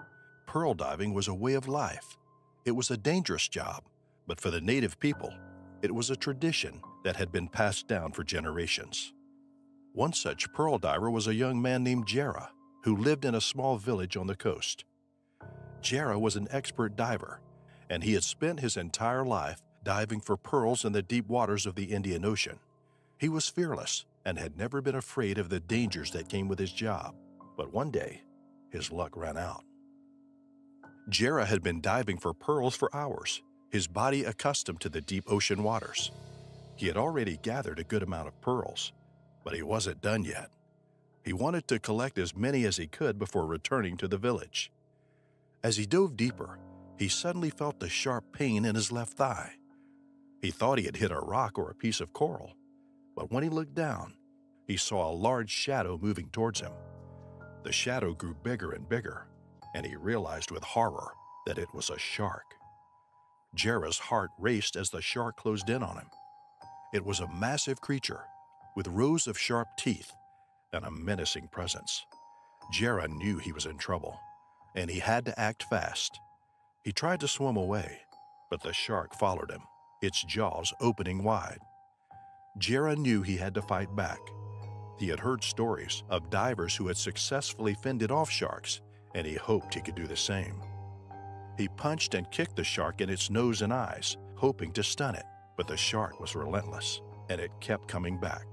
pearl diving was a way of life. It was a dangerous job, but for the native people, it was a tradition that had been passed down for generations. One such pearl diver was a young man named Jera, who lived in a small village on the coast. Jera was an expert diver, and he had spent his entire life diving for pearls in the deep waters of the Indian Ocean. He was fearless and had never been afraid of the dangers that came with his job. But one day, his luck ran out. Jera had been diving for pearls for hours, his body accustomed to the deep ocean waters. He had already gathered a good amount of pearls, but he wasn't done yet. He wanted to collect as many as he could before returning to the village. As he dove deeper, he suddenly felt a sharp pain in his left thigh. He thought he had hit a rock or a piece of coral, but when he looked down, he saw a large shadow moving towards him. The shadow grew bigger and bigger, and he realized with horror that it was a shark. Jera's heart raced as the shark closed in on him. It was a massive creature with rows of sharp teeth and a menacing presence. Jera knew he was in trouble, and he had to act fast. He tried to swim away, but the shark followed him, its jaws opening wide. Jera knew he had to fight back. He had heard stories of divers who had successfully fended off sharks, and he hoped he could do the same. He punched and kicked the shark in its nose and eyes, hoping to stun it, but the shark was relentless, and it kept coming back.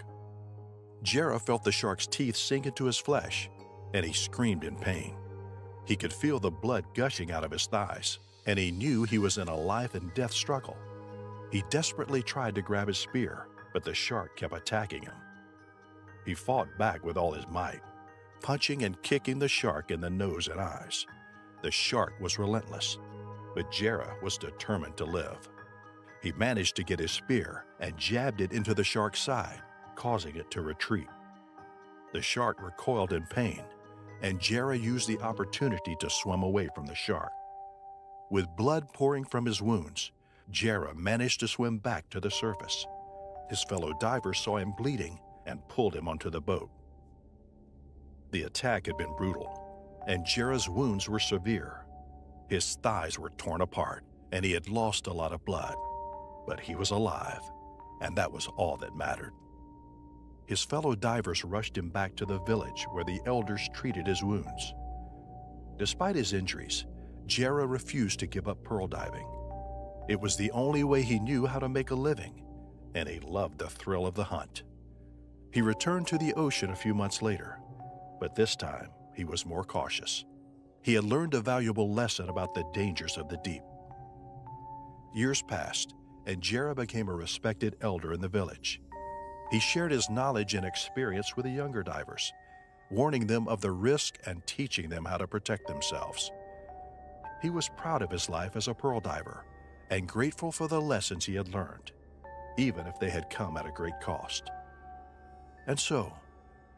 Jera felt the shark's teeth sink into his flesh, and he screamed in pain. He could feel the blood gushing out of his thighs, and he knew he was in a life and death struggle. He desperately tried to grab his spear, but the shark kept attacking him. He fought back with all his might, punching and kicking the shark in the nose and eyes. The shark was relentless, but Jera was determined to live. He managed to get his spear and jabbed it into the shark's side, causing it to retreat. The shark recoiled in pain, and Jera used the opportunity to swim away from the shark. With blood pouring from his wounds, Jera managed to swim back to the surface. His fellow divers saw him bleeding and pulled him onto the boat. The attack had been brutal, and Jera's wounds were severe. His thighs were torn apart, and he had lost a lot of blood. But he was alive, and that was all that mattered. His fellow divers rushed him back to the village where the elders treated his wounds. Despite his injuries, Jera refused to give up pearl diving. It was the only way he knew how to make a living, and he loved the thrill of the hunt. He returned to the ocean a few months later, but this time he was more cautious. He had learned a valuable lesson about the dangers of the deep. Years passed, and Jera became a respected elder in the village. He shared his knowledge and experience with the younger divers, warning them of the risk and teaching them how to protect themselves. He was proud of his life as a pearl diver and grateful for the lessons he had learned, even if they had come at a great cost. And so,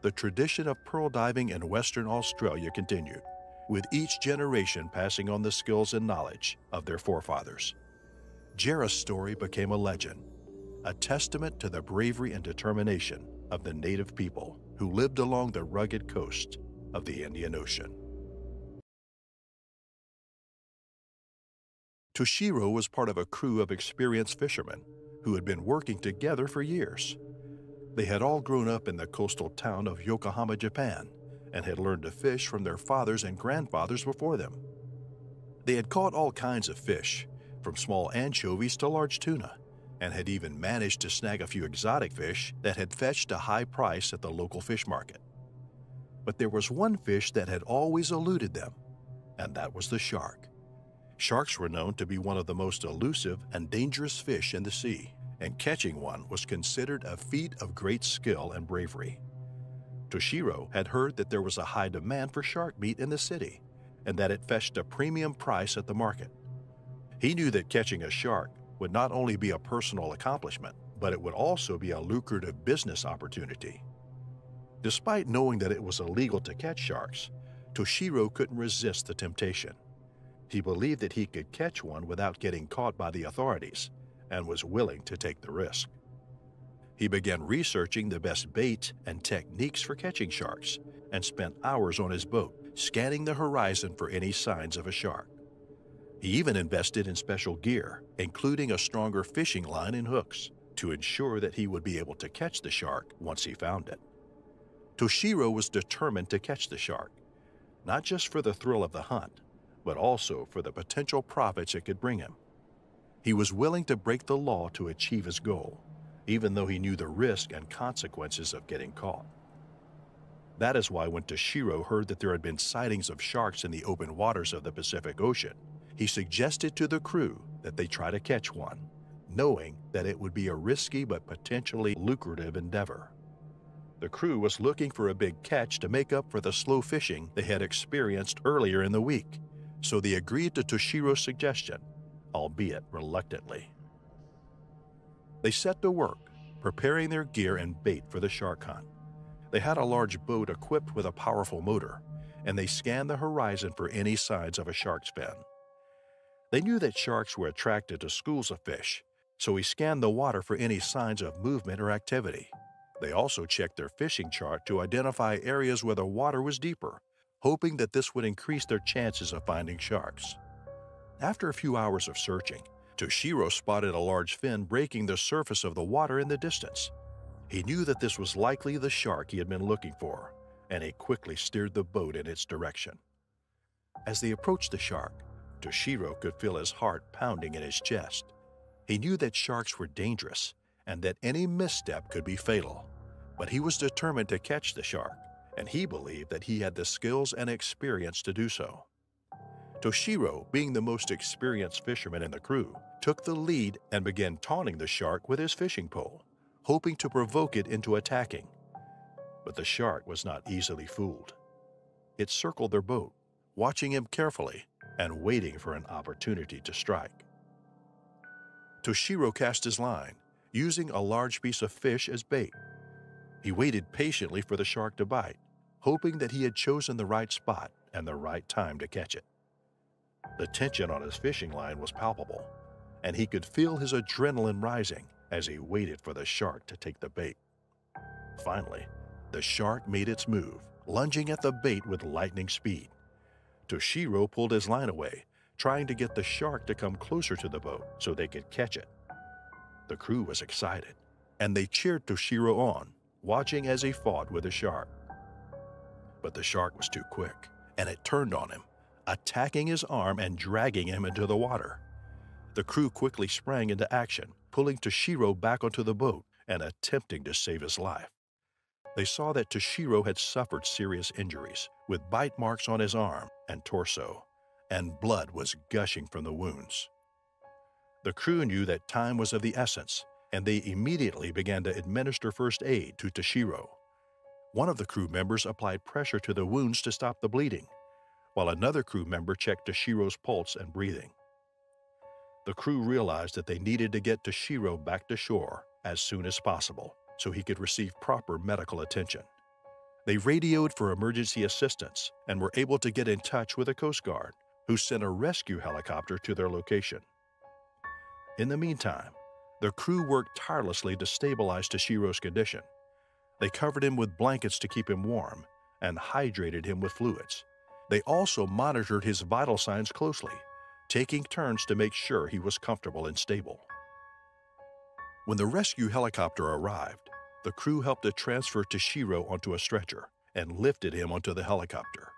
the tradition of pearl diving in Western Australia continued, with each generation passing on the skills and knowledge of their forefathers. Jera's story became a legend, a testament to the bravery and determination of the native people who lived along the rugged coast of the Indian Ocean. Toshiro was part of a crew of experienced fishermen who had been working together for years. They had all grown up in the coastal town of Yokohama, Japan, and had learned to fish from their fathers and grandfathers before them. They had caught all kinds of fish, from small anchovies to large tuna, and had even managed to snag a few exotic fish that had fetched a high price at the local fish market. But there was one fish that had always eluded them, and that was the shark. Sharks were known to be one of the most elusive and dangerous fish in the sea, and catching one was considered a feat of great skill and bravery. Toshiro had heard that there was a high demand for shark meat in the city, and that it fetched a premium price at the market. He knew that catching a shark would not only be a personal accomplishment, but it would also be a lucrative business opportunity. Despite knowing that it was illegal to catch sharks, Toshiro couldn't resist the temptation. He believed that he could catch one without getting caught by the authorities and was willing to take the risk. He began researching the best baits and techniques for catching sharks and spent hours on his boat scanning the horizon for any signs of a shark. He even invested in special gear, including a stronger fishing line and hooks, to ensure that he would be able to catch the shark once he found it. Toshiro was determined to catch the shark, not just for the thrill of the hunt, but also for the potential profits it could bring him. He was willing to break the law to achieve his goal, even though he knew the risk and consequences of getting caught. That is why when Toshiro heard that there had been sightings of sharks in the open waters of the Pacific Ocean, he suggested to the crew that they try to catch one, knowing that it would be a risky but potentially lucrative endeavor. The crew was looking for a big catch to make up for the slow fishing they had experienced earlier in the week, so they agreed to Toshiro's suggestion, albeit reluctantly. They set to work, preparing their gear and bait for the shark hunt. They had a large boat equipped with a powerful motor, and they scanned the horizon for any signs of a shark's fin. They knew that sharks were attracted to schools of fish, so he scanned the water for any signs of movement or activity. They also checked their fishing chart to identify areas where the water was deeper, hoping that this would increase their chances of finding sharks. After a few hours of searching, Toshiro spotted a large fin breaking the surface of the water in the distance. He knew that this was likely the shark he had been looking for, and he quickly steered the boat in its direction. As they approached the shark, Toshiro could feel his heart pounding in his chest. He knew that sharks were dangerous and that any misstep could be fatal. But he was determined to catch the shark, and he believed that he had the skills and experience to do so. Toshiro, being the most experienced fisherman in the crew, took the lead and began taunting the shark with his fishing pole, hoping to provoke it into attacking. But the shark was not easily fooled. It circled their boat, watching him carefully and waiting for an opportunity to strike. Toshiro cast his line, using a large piece of fish as bait. He waited patiently for the shark to bite, hoping that he had chosen the right spot and the right time to catch it. The tension on his fishing line was palpable, and he could feel his adrenaline rising as he waited for the shark to take the bait. Finally, the shark made its move, lunging at the bait with lightning speed. Toshiro pulled his line away, trying to get the shark to come closer to the boat so they could catch it. The crew was excited, and they cheered Toshiro on, watching as he fought with the shark. But the shark was too quick, and it turned on him, attacking his arm and dragging him into the water. The crew quickly sprang into action, pulling Toshiro back onto the boat and attempting to save his life. They saw that Toshiro had suffered serious injuries, with bite marks on his arm and torso, and blood was gushing from the wounds. The crew knew that time was of the essence, and they immediately began to administer first aid to Toshiro. One of the crew members applied pressure to the wounds to stop the bleeding, while another crew member checked Toshiro's pulse and breathing. The crew realized that they needed to get Toshiro back to shore as soon as possible so he could receive proper medical attention. They radioed for emergency assistance and were able to get in touch with the Coast Guard, who sent a rescue helicopter to their location. In the meantime, the crew worked tirelessly to stabilize Toshiro's condition. They covered him with blankets to keep him warm and hydrated him with fluids. They also monitored his vital signs closely, taking turns to make sure he was comfortable and stable. When the rescue helicopter arrived, the crew helped to transfer Toshiro onto a stretcher and lifted him onto the helicopter.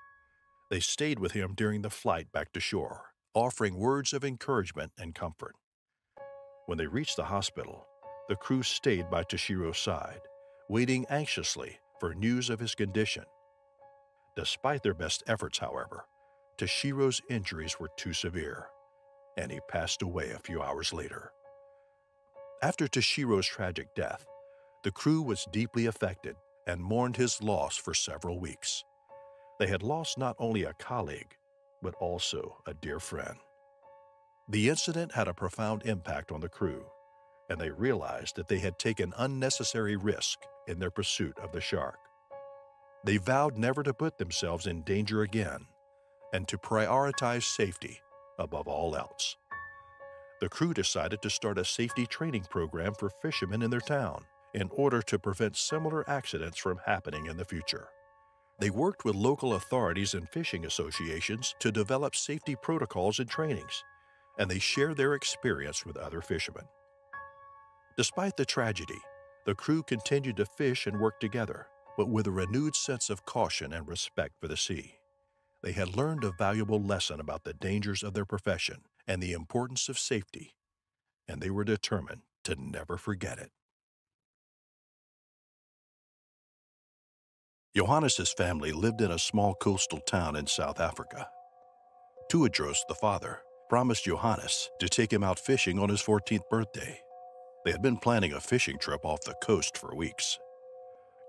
They stayed with him during the flight back to shore, offering words of encouragement and comfort. When they reached the hospital, the crew stayed by Toshiro's side, waiting anxiously for news of his condition. Despite their best efforts, however, Toshiro's injuries were too severe, and he passed away a few hours later. After Toshiro's tragic death, the crew was deeply affected and mourned his loss for several weeks. They had lost not only a colleague, but also a dear friend. The incident had a profound impact on the crew, and they realized that they had taken unnecessary risk in their pursuit of the shark. They vowed never to put themselves in danger again and to prioritize safety above all else. The crew decided to start a safety training program for fishermen in their town in order to prevent similar accidents from happening in the future. They worked with local authorities and fishing associations to develop safety protocols and trainings, and they shared their experience with other fishermen. Despite the tragedy, the crew continued to fish and work together, but with a renewed sense of caution and respect for the sea. They had learned a valuable lesson about the dangers of their profession and the importance of safety, and they were determined to never forget it. Johannes's family lived in a small coastal town in South Africa. Tuadros, the father, promised Johannes to take him out fishing on his 14th birthday. They had been planning a fishing trip off the coast for weeks.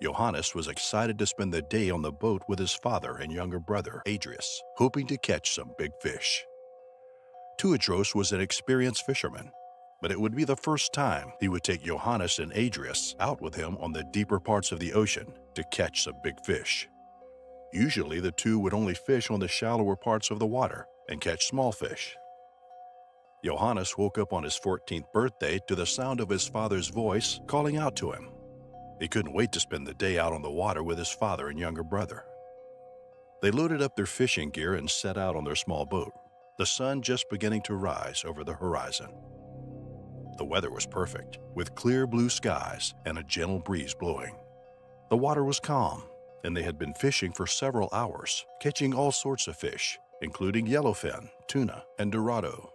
Johannes was excited to spend the day on the boat with his father and younger brother, Adrius, hoping to catch some big fish. Tuadros was an experienced fisherman, but it would be the first time he would take Johannes and Adrius out with him on the deeper parts of the ocean to catch some big fish. Usually, the two would only fish on the shallower parts of the water and catch small fish. Johannes woke up on his 14th birthday to the sound of his father's voice calling out to him. He couldn't wait to spend the day out on the water with his father and younger brother. They loaded up their fishing gear and set out on their small boat, the sun just beginning to rise over the horizon. The weather was perfect, with clear blue skies and a gentle breeze blowing. The water was calm, and they had been fishing for several hours, catching all sorts of fish, including yellowfin, tuna, and dorado.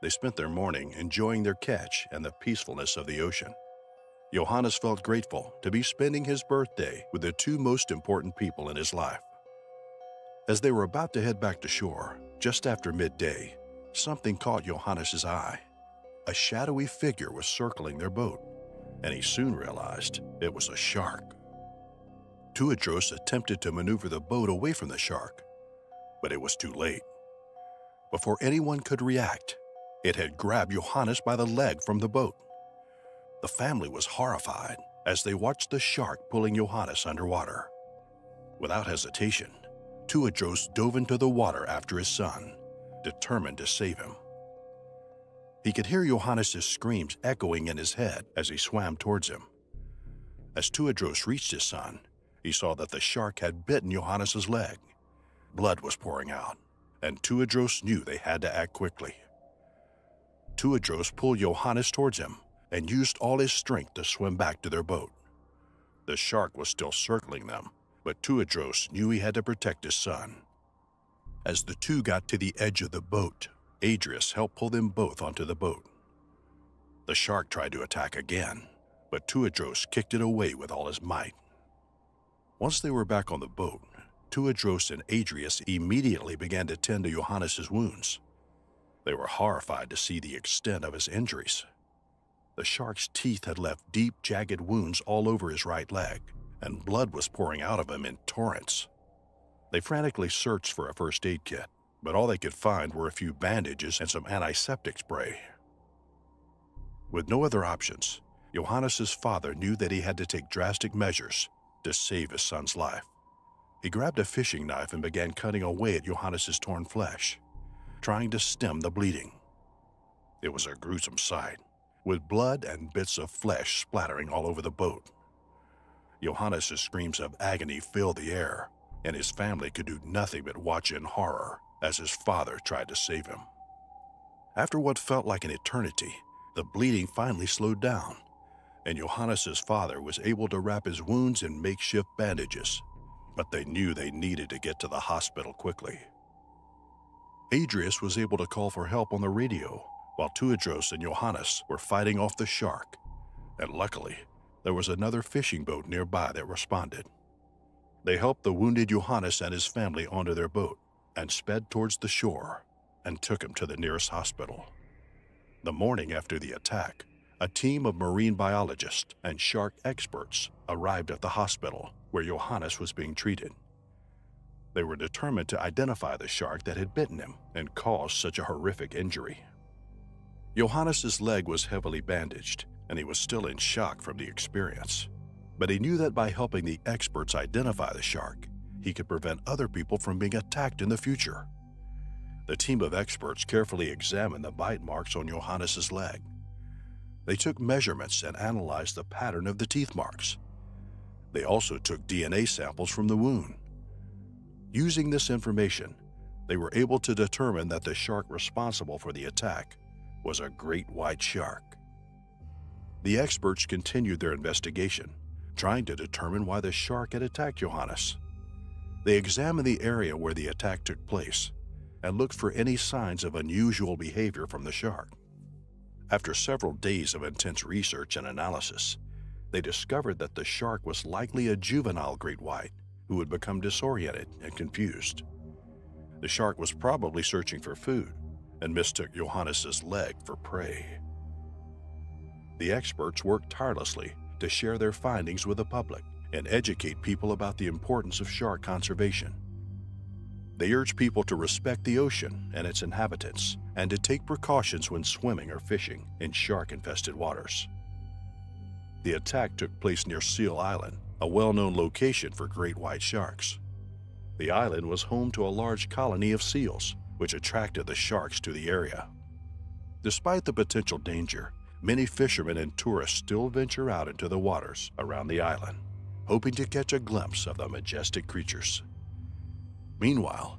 They spent their morning enjoying their catch and the peacefulness of the ocean. Johannes felt grateful to be spending his birthday with the two most important people in his life. As they were about to head back to shore, Just after midday, something caught Johannes's eye. A shadowy figure was circling their boat, and he soon realized it was a shark. Tuadros attempted to maneuver the boat away from the shark, but it was too late. Before anyone could react, it had grabbed Johannes by the leg from the boat. The family was horrified as they watched the shark pulling Johannes underwater. Without hesitation, Tuadros dove into the water after his son, determined to save him. He could hear Johannes' screams echoing in his head as he swam towards him. As Tuadros reached his son, he saw that the shark had bitten Johannes' leg. Blood was pouring out, and Tuadros knew they had to act quickly. Tuadros pulled Johannes towards him and used all his strength to swim back to their boat. The shark was still circling them, but Tuadros knew he had to protect his son. As the two got to the edge of the boat, Adrius helped pull them both onto the boat. The shark tried to attack again, but Tuadros kicked it away with all his might. Once they were back on the boat, Tuadros and Adrius immediately began to tend to Johannes's wounds. They were horrified to see the extent of his injuries. The shark's teeth had left deep, jagged wounds all over his right leg, and blood was pouring out of him in torrents. They frantically searched for a first aid kit, but all they could find were a few bandages and some antiseptic spray. With no other options, Johannes's father knew that he had to take drastic measures to save his son's life. He grabbed a fishing knife and began cutting away at Johannes's torn flesh, trying to stem the bleeding. It was a gruesome sight, with blood and bits of flesh splattering all over the boat. Johannes's screams of agony filled the air, and his family could do nothing but watch in horror as his father tried to save him. After what felt like an eternity, the bleeding finally slowed down, and Johannes's father was able to wrap his wounds in makeshift bandages, but they knew they needed to get to the hospital quickly. Adrius was able to call for help on the radio while Tuadros and Johannes were fighting off the shark, and luckily, there was another fishing boat nearby that responded. They helped the wounded Johannes and his family onto their boat and sped towards the shore and took him to the nearest hospital. The morning after the attack, a team of marine biologists and shark experts arrived at the hospital where Johannes was being treated. They were determined to identify the shark that had bitten him and caused such a horrific injury. Johannes's leg was heavily bandaged, and he was still in shock from the experience. But he knew that by helping the experts identify the shark, he could prevent other people from being attacked in the future. The team of experts carefully examined the bite marks on Johannes's leg. They took measurements and analyzed the pattern of the teeth marks. They also took DNA samples from the wound. Using this information, they were able to determine that the shark responsible for the attack was a great white shark. The experts continued their investigation, trying to determine why the shark had attacked Johannes. They examined the area where the attack took place and looked for any signs of unusual behavior from the shark. After several days of intense research and analysis, they discovered that the shark was likely a juvenile great white who had become disoriented and confused. The shark was probably searching for food and mistook Johannes's leg for prey. The experts worked tirelessly to share their findings with the public and educate people about the importance of shark conservation. They urge people to respect the ocean and its inhabitants and to take precautions when swimming or fishing in shark-infested waters. The attack took place near Seal Island, a well-known location for great white sharks. The island was home to a large colony of seals which attracted the sharks to the area. Despite the potential danger, many fishermen and tourists still venture out into the waters around the island, hoping to catch a glimpse of the majestic creatures. Meanwhile,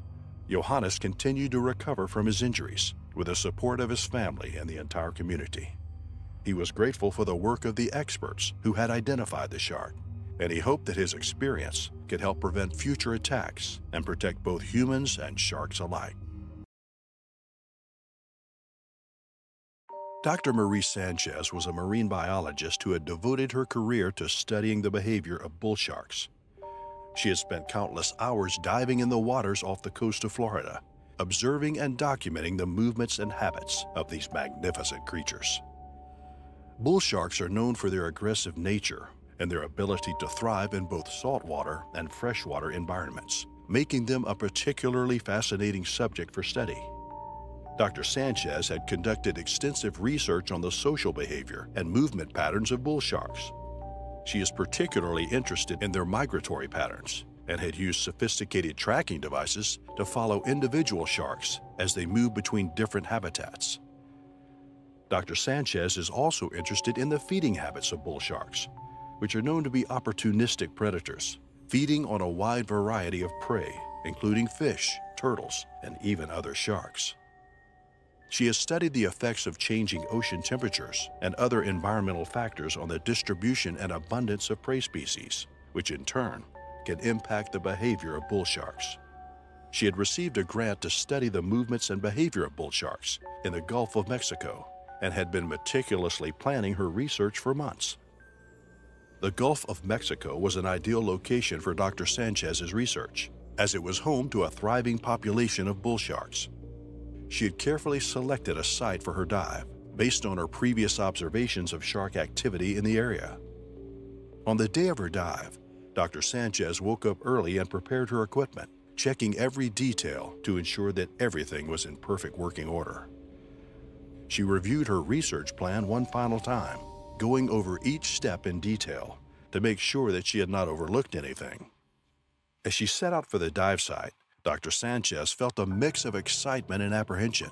Johannes continued to recover from his injuries with the support of his family and the entire community. He was grateful for the work of the experts who had identified the shark, and he hoped that his experience could help prevent future attacks and protect both humans and sharks alike. Dr. Marie Sanchez was a marine biologist who had devoted her career to studying the behavior of bull sharks. She had spent countless hours diving in the waters off the coast of Florida, observing and documenting the movements and habits of these magnificent creatures. Bull sharks are known for their aggressive nature and their ability to thrive in both saltwater and freshwater environments, making them a particularly fascinating subject for study. Dr. Sanchez had conducted extensive research on the social behavior and movement patterns of bull sharks. She is particularly interested in their migratory patterns and had used sophisticated tracking devices to follow individual sharks as they move between different habitats. Dr. Sanchez is also interested in the feeding habits of bull sharks, which are known to be opportunistic predators, feeding on a wide variety of prey, including fish, turtles, and even other sharks. She has studied the effects of changing ocean temperatures and other environmental factors on the distribution and abundance of prey species, which in turn can impact the behavior of bull sharks. She had received a grant to study the movements and behavior of bull sharks in the Gulf of Mexico and had been meticulously planning her research for months. The Gulf of Mexico was an ideal location for Dr. Sanchez's research, as it was home to a thriving population of bull sharks she had carefully selected a site for her dive based on her previous observations of shark activity in the area. On the day of her dive, Dr. Sanchez woke up early and prepared her equipment, checking every detail to ensure that everything was in perfect working order. She reviewed her research plan one final time, going over each step in detail to make sure that she had not overlooked anything. As she set out for the dive site, Dr. Sanchez felt a mix of excitement and apprehension.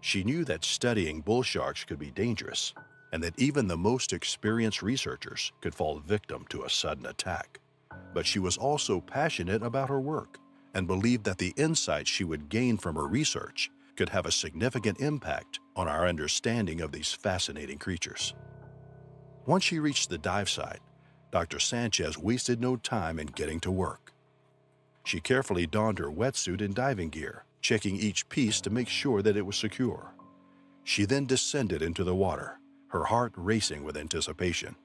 She knew that studying bull sharks could be dangerous, and that even the most experienced researchers could fall victim to a sudden attack. But she was also passionate about her work and believed that the insights she would gain from her research could have a significant impact on our understanding of these fascinating creatures. Once she reached the dive site, Dr. Sanchez wasted no time in getting to work. She carefully donned her wetsuit and diving gear, checking each piece to make sure that it was secure. She then descended into the water, her heart racing with anticipation.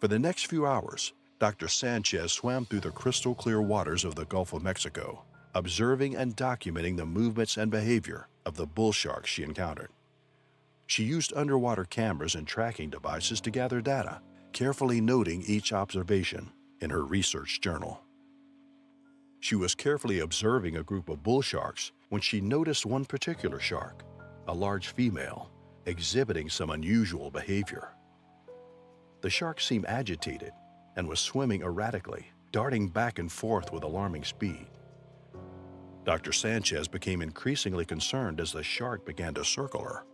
For the next few hours, Dr. Sanchez swam through the crystal clear waters of the Gulf of Mexico, observing and documenting the movements and behavior of the bull sharks she encountered. She used underwater cameras and tracking devices to gather data, carefully noting each observation in her research journal. She was carefully observing a group of bull sharks when she noticed one particular shark, a large female, exhibiting some unusual behavior. The shark seemed agitated and was swimming erratically, darting back and forth with alarming speed. Dr. Sanchez became increasingly concerned as the shark began to circle her,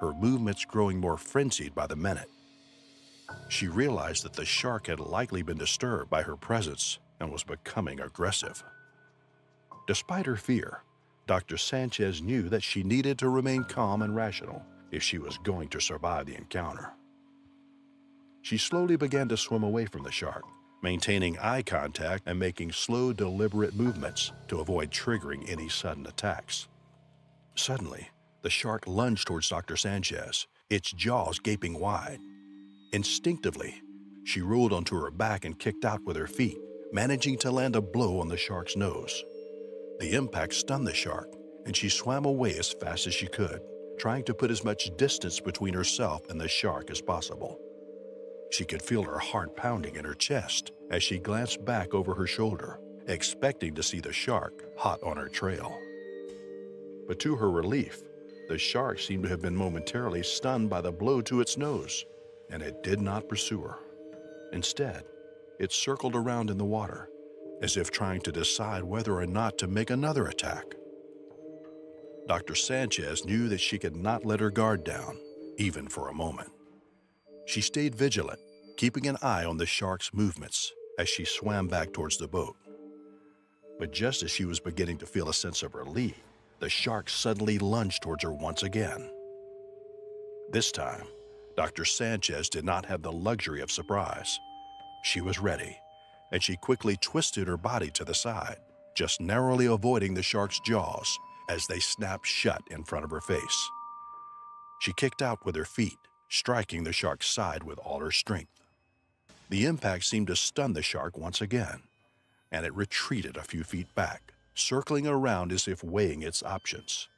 her movements growing more frenzied by the minute. She realized that the shark had likely been disturbed by her presence and was becoming aggressive. Despite her fear, Dr. Sanchez knew that she needed to remain calm and rational if she was going to survive the encounter. She slowly began to swim away from the shark, maintaining eye contact and making slow, deliberate movements to avoid triggering any sudden attacks. Suddenly, the shark lunged towards Dr. Sanchez, its jaws gaping wide. Instinctively, she rolled onto her back and kicked out with her feet, managing to land a blow on the shark's nose. The impact stunned the shark, and she swam away as fast as she could, trying to put as much distance between herself and the shark as possible. She could feel her heart pounding in her chest as she glanced back over her shoulder, expecting to see the shark hot on her trail. But to her relief, the shark seemed to have been momentarily stunned by the blow to its nose, and it did not pursue her. Instead, it circled around in the water, as if trying to decide whether or not to make another attack. Dr. Sanchez knew that she could not let her guard down, even for a moment. She stayed vigilant, keeping an eye on the shark's movements as she swam back towards the boat. But just as she was beginning to feel a sense of relief, the shark suddenly lunged towards her once again. This time, Dr. Sanchez did not have the luxury of surprise. She was ready, and she quickly twisted her body to the side, just narrowly avoiding the shark's jaws as they snapped shut in front of her face. She kicked out with her feet, striking the shark's side with all her strength. The impact seemed to stun the shark once again, and it retreated a few feet back, circling around as if weighing its options.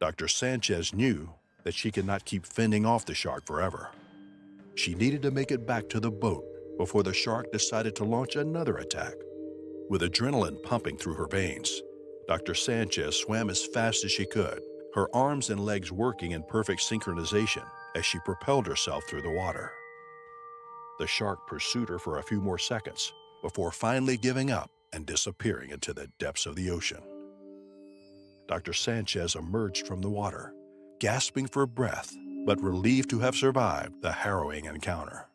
Dr. Sanchez knew that she could not keep fending off the shark forever. She needed to make it back to the boat before the shark decided to launch another attack. With adrenaline pumping through her veins, Dr. Sanchez swam as fast as she could, her arms and legs working in perfect synchronization as she propelled herself through the water. The shark pursued her for a few more seconds before finally giving up and disappearing into the depths of the ocean. Dr. Sanchez emerged from the water, gasping for breath, but relieved to have survived the harrowing encounter.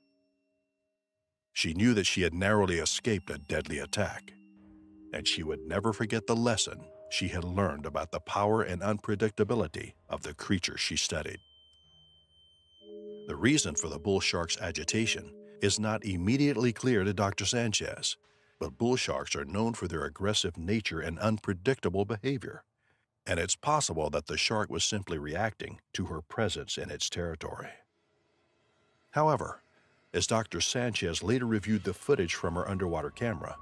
She knew that she had narrowly escaped a deadly attack, and she would never forget the lesson she had learned about the power and unpredictability of the creature she studied. The reason for the bull shark's agitation is not immediately clear to Dr. Sanchez, but bull sharks are known for their aggressive nature and unpredictable behavior, and it's possible that the shark was simply reacting to her presence in its territory. However, as Dr. Sanchez later reviewed the footage from her underwater camera,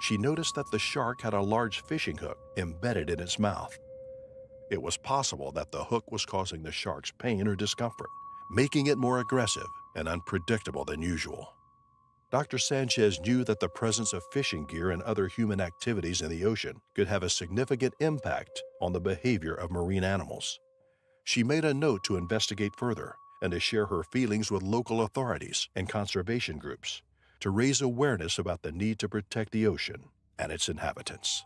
she noticed that the shark had a large fishing hook embedded in its mouth. It was possible that the hook was causing the shark's pain or discomfort, making it more aggressive and unpredictable than usual. Dr. Sanchez knew that the presence of fishing gear and other human activities in the ocean could have a significant impact on the behavior of marine animals. She made a note to investigate further and to share her feelings with local authorities and conservation groups to raise awareness about the need to protect the ocean and its inhabitants.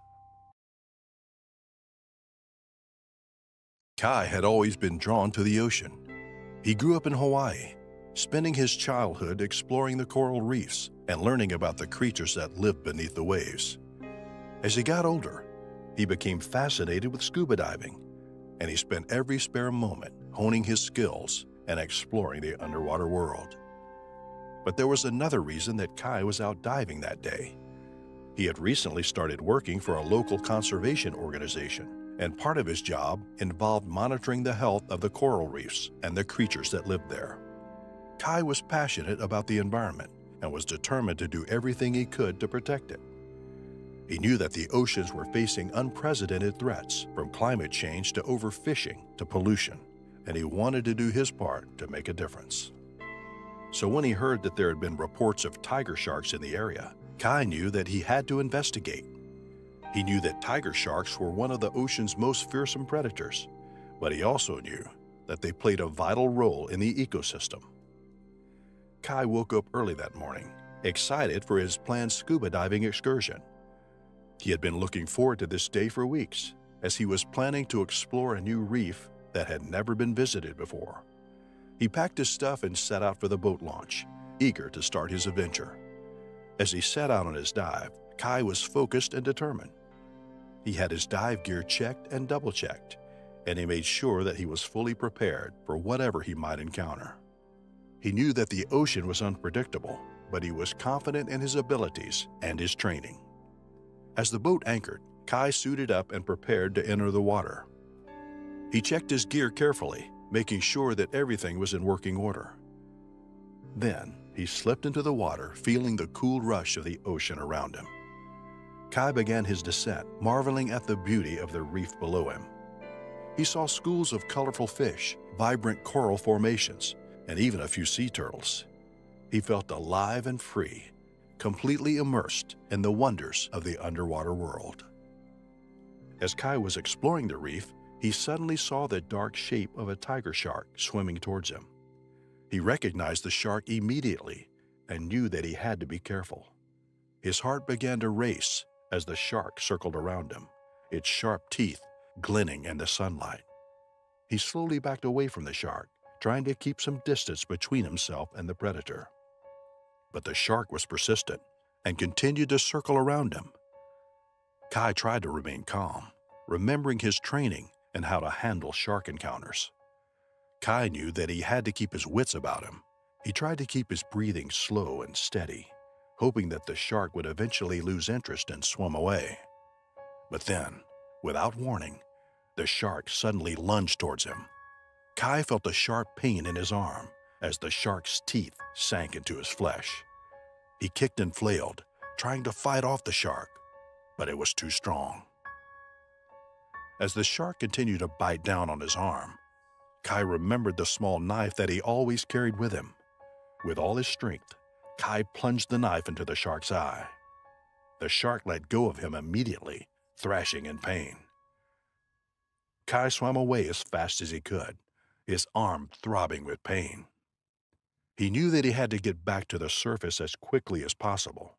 Kai had always been drawn to the ocean. He grew up in Hawaii spending his childhood exploring the coral reefs and learning about the creatures that live beneath the waves. As he got older, he became fascinated with scuba diving, and he spent every spare moment honing his skills and exploring the underwater world. But there was another reason that Kai was out diving that day. He had recently started working for a local conservation organization, and part of his job involved monitoring the health of the coral reefs and the creatures that lived there. Kai was passionate about the environment and was determined to do everything he could to protect it. He knew that the oceans were facing unprecedented threats, from climate change to overfishing to pollution, and he wanted to do his part to make a difference. So when he heard that there had been reports of tiger sharks in the area, Kai knew that he had to investigate. He knew that tiger sharks were one of the ocean's most fearsome predators, but he also knew that they played a vital role in the ecosystem. Kai woke up early that morning, excited for his planned scuba diving excursion. He had been looking forward to this day for weeks, as he was planning to explore a new reef that had never been visited before. He packed his stuff and set out for the boat launch, eager to start his adventure. As he set out on his dive, Kai was focused and determined. He had his dive gear checked and double checked, and he made sure that he was fully prepared for whatever he might encounter. He knew that the ocean was unpredictable, but he was confident in his abilities and his training. As the boat anchored, Kai suited up and prepared to enter the water. He checked his gear carefully, making sure that everything was in working order. Then he slipped into the water, feeling the cool rush of the ocean around him. Kai began his descent, marveling at the beauty of the reef below him. He saw schools of colorful fish, vibrant coral formations, and even a few sea turtles. He felt alive and free, completely immersed in the wonders of the underwater world. As Kai was exploring the reef, he suddenly saw the dark shape of a tiger shark swimming towards him. He recognized the shark immediately and knew that he had to be careful. His heart began to race as the shark circled around him, its sharp teeth glinting in the sunlight. He slowly backed away from the shark, trying to keep some distance between himself and the predator. But the shark was persistent and continued to circle around him. Kai tried to remain calm, remembering his training and how to handle shark encounters. Kai knew that he had to keep his wits about him. He tried to keep his breathing slow and steady, hoping that the shark would eventually lose interest and swim away. But then, without warning, the shark suddenly lunged towards him, Kai felt a sharp pain in his arm as the shark's teeth sank into his flesh. He kicked and flailed, trying to fight off the shark, but it was too strong. As the shark continued to bite down on his arm, Kai remembered the small knife that he always carried with him. With all his strength, Kai plunged the knife into the shark's eye. The shark let go of him immediately, thrashing in pain. Kai swam away as fast as he could, his arm throbbing with pain. He knew that he had to get back to the surface as quickly as possible.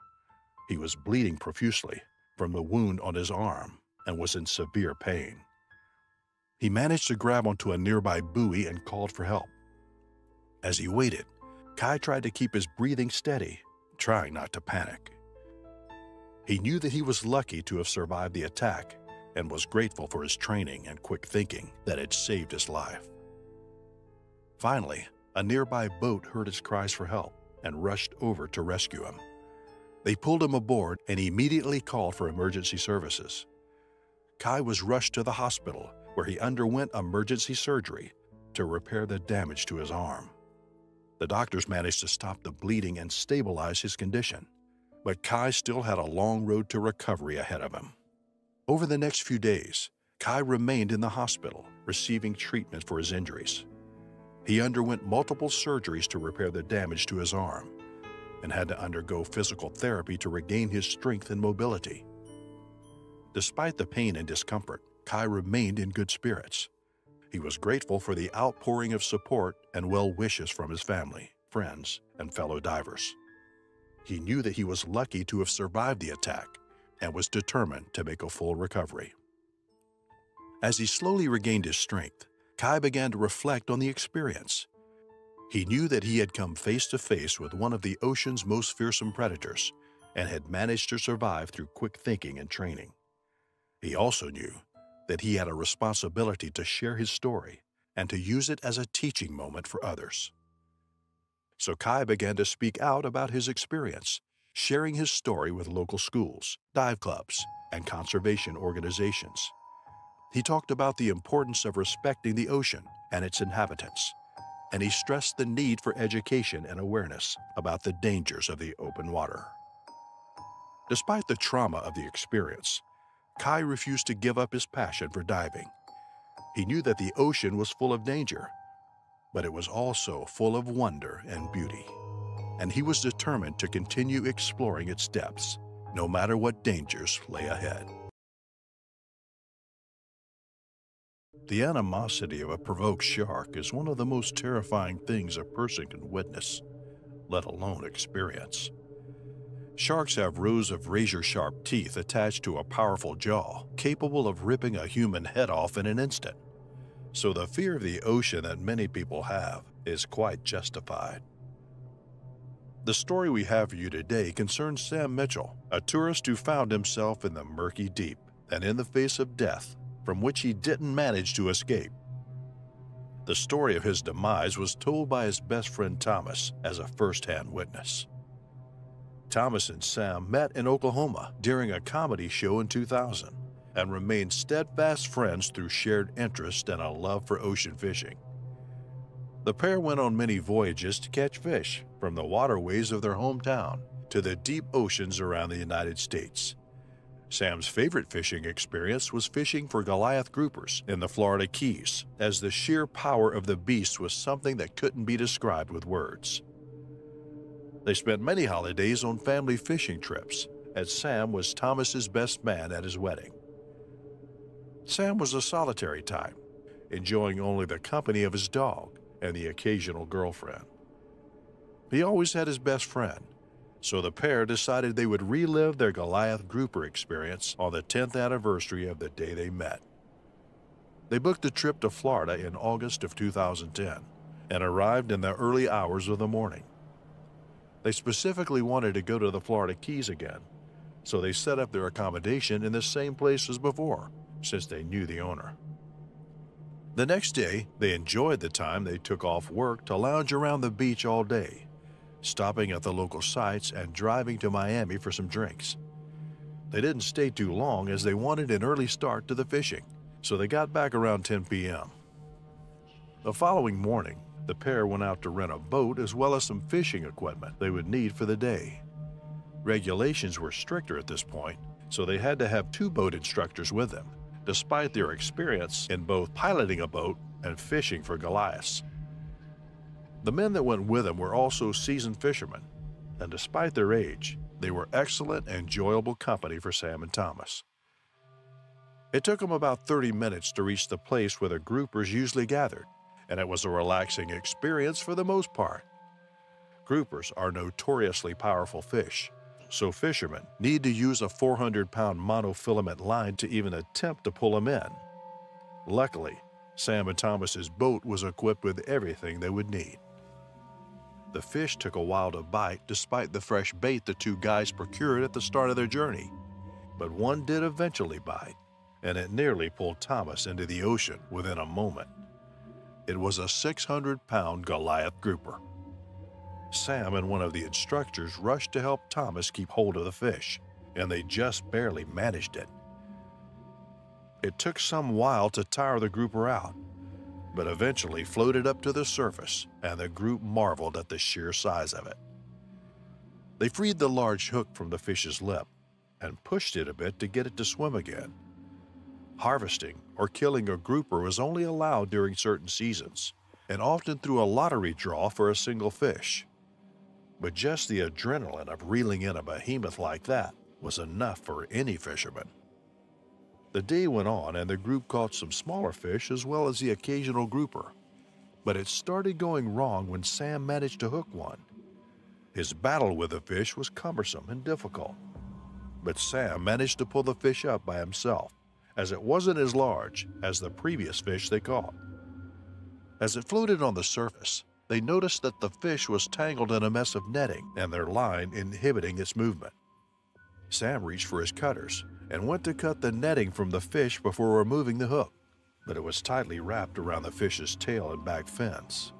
He was bleeding profusely from the wound on his arm and was in severe pain. He managed to grab onto a nearby buoy and called for help. As he waited, Kai tried to keep his breathing steady, trying not to panic. He knew that he was lucky to have survived the attack and was grateful for his training and quick thinking that had saved his life. Finally, a nearby boat heard his cries for help and rushed over to rescue him. They pulled him aboard and immediately called for emergency services. Kai was rushed to the hospital where he underwent emergency surgery to repair the damage to his arm. The doctors managed to stop the bleeding and stabilize his condition, but Kai still had a long road to recovery ahead of him. Over the next few days, Kai remained in the hospital, receiving treatment for his injuries. He underwent multiple surgeries to repair the damage to his arm and had to undergo physical therapy to regain his strength and mobility. Despite the pain and discomfort, Kai remained in good spirits. He was grateful for the outpouring of support and well wishes from his family, friends, and fellow divers. He knew that he was lucky to have survived the attack and was determined to make a full recovery. As he slowly regained his strength, Kai began to reflect on the experience. He knew that he had come face to face with one of the ocean's most fearsome predators and had managed to survive through quick thinking and training. He also knew that he had a responsibility to share his story and to use it as a teaching moment for others. So Kai began to speak out about his experience, sharing his story with local schools, dive clubs, and conservation organizations. He talked about the importance of respecting the ocean and its inhabitants, and he stressed the need for education and awareness about the dangers of the open water. Despite the trauma of the experience, Kai refused to give up his passion for diving. He knew that the ocean was full of danger, but it was also full of wonder and beauty, and he was determined to continue exploring its depths, no matter what dangers lay ahead. The animosity of a provoked shark is one of the most terrifying things a person can witness, let alone experience. Sharks have rows of razor-sharp teeth attached to a powerful jaw, capable of ripping a human head off in an instant. So the fear of the ocean that many people have is quite justified. The story we have for you today concerns Sam Mitchell, a tourist who found himself in the murky deep and in the face of death from which he didn't manage to escape. The story of his demise was told by his best friend Thomas as a first-hand witness. Thomas and Sam met in Oklahoma during a comedy show in 2000 and remained steadfast friends through shared interest and a love for ocean fishing. The pair went on many voyages to catch fish from the waterways of their hometown to the deep oceans around the United States Sam's favorite fishing experience was fishing for Goliath groupers in the Florida Keys, as the sheer power of the beast was something that couldn't be described with words. They spent many holidays on family fishing trips, as Sam was Thomas's best man at his wedding. Sam was a solitary type, enjoying only the company of his dog and the occasional girlfriend. He always had his best friend, so the pair decided they would relive their Goliath grouper experience on the 10th anniversary of the day they met. They booked a trip to Florida in August of 2010 and arrived in the early hours of the morning. They specifically wanted to go to the Florida Keys again, so they set up their accommodation in the same place as before, since they knew the owner. The next day, they enjoyed the time they took off work to lounge around the beach all day stopping at the local sites and driving to Miami for some drinks. They didn't stay too long as they wanted an early start to the fishing, so they got back around 10 p.m. The following morning, the pair went out to rent a boat as well as some fishing equipment they would need for the day. Regulations were stricter at this point, so they had to have two boat instructors with them, despite their experience in both piloting a boat and fishing for Goliaths. The men that went with them were also seasoned fishermen, and despite their age, they were excellent and enjoyable company for Sam and Thomas. It took them about 30 minutes to reach the place where the groupers usually gathered, and it was a relaxing experience for the most part. Groupers are notoriously powerful fish, so fishermen need to use a 400-pound monofilament line to even attempt to pull them in. Luckily, Sam and Thomas's boat was equipped with everything they would need. The fish took a while to bite despite the fresh bait the two guys procured at the start of their journey. But one did eventually bite, and it nearly pulled Thomas into the ocean within a moment. It was a 600-pound Goliath grouper. Sam and one of the instructors rushed to help Thomas keep hold of the fish, and they just barely managed it. It took some while to tire the grouper out, but eventually floated up to the surface, and the group marveled at the sheer size of it. They freed the large hook from the fish's lip and pushed it a bit to get it to swim again. Harvesting or killing a grouper was only allowed during certain seasons, and often through a lottery draw for a single fish. But just the adrenaline of reeling in a behemoth like that was enough for any fisherman. The day went on and the group caught some smaller fish as well as the occasional grouper. But it started going wrong when Sam managed to hook one. His battle with the fish was cumbersome and difficult. But Sam managed to pull the fish up by himself, as it wasn't as large as the previous fish they caught. As it floated on the surface, they noticed that the fish was tangled in a mess of netting and their line inhibiting its movement. Sam reached for his cutters and went to cut the netting from the fish before removing the hook, but it was tightly wrapped around the fish's tail and back fins.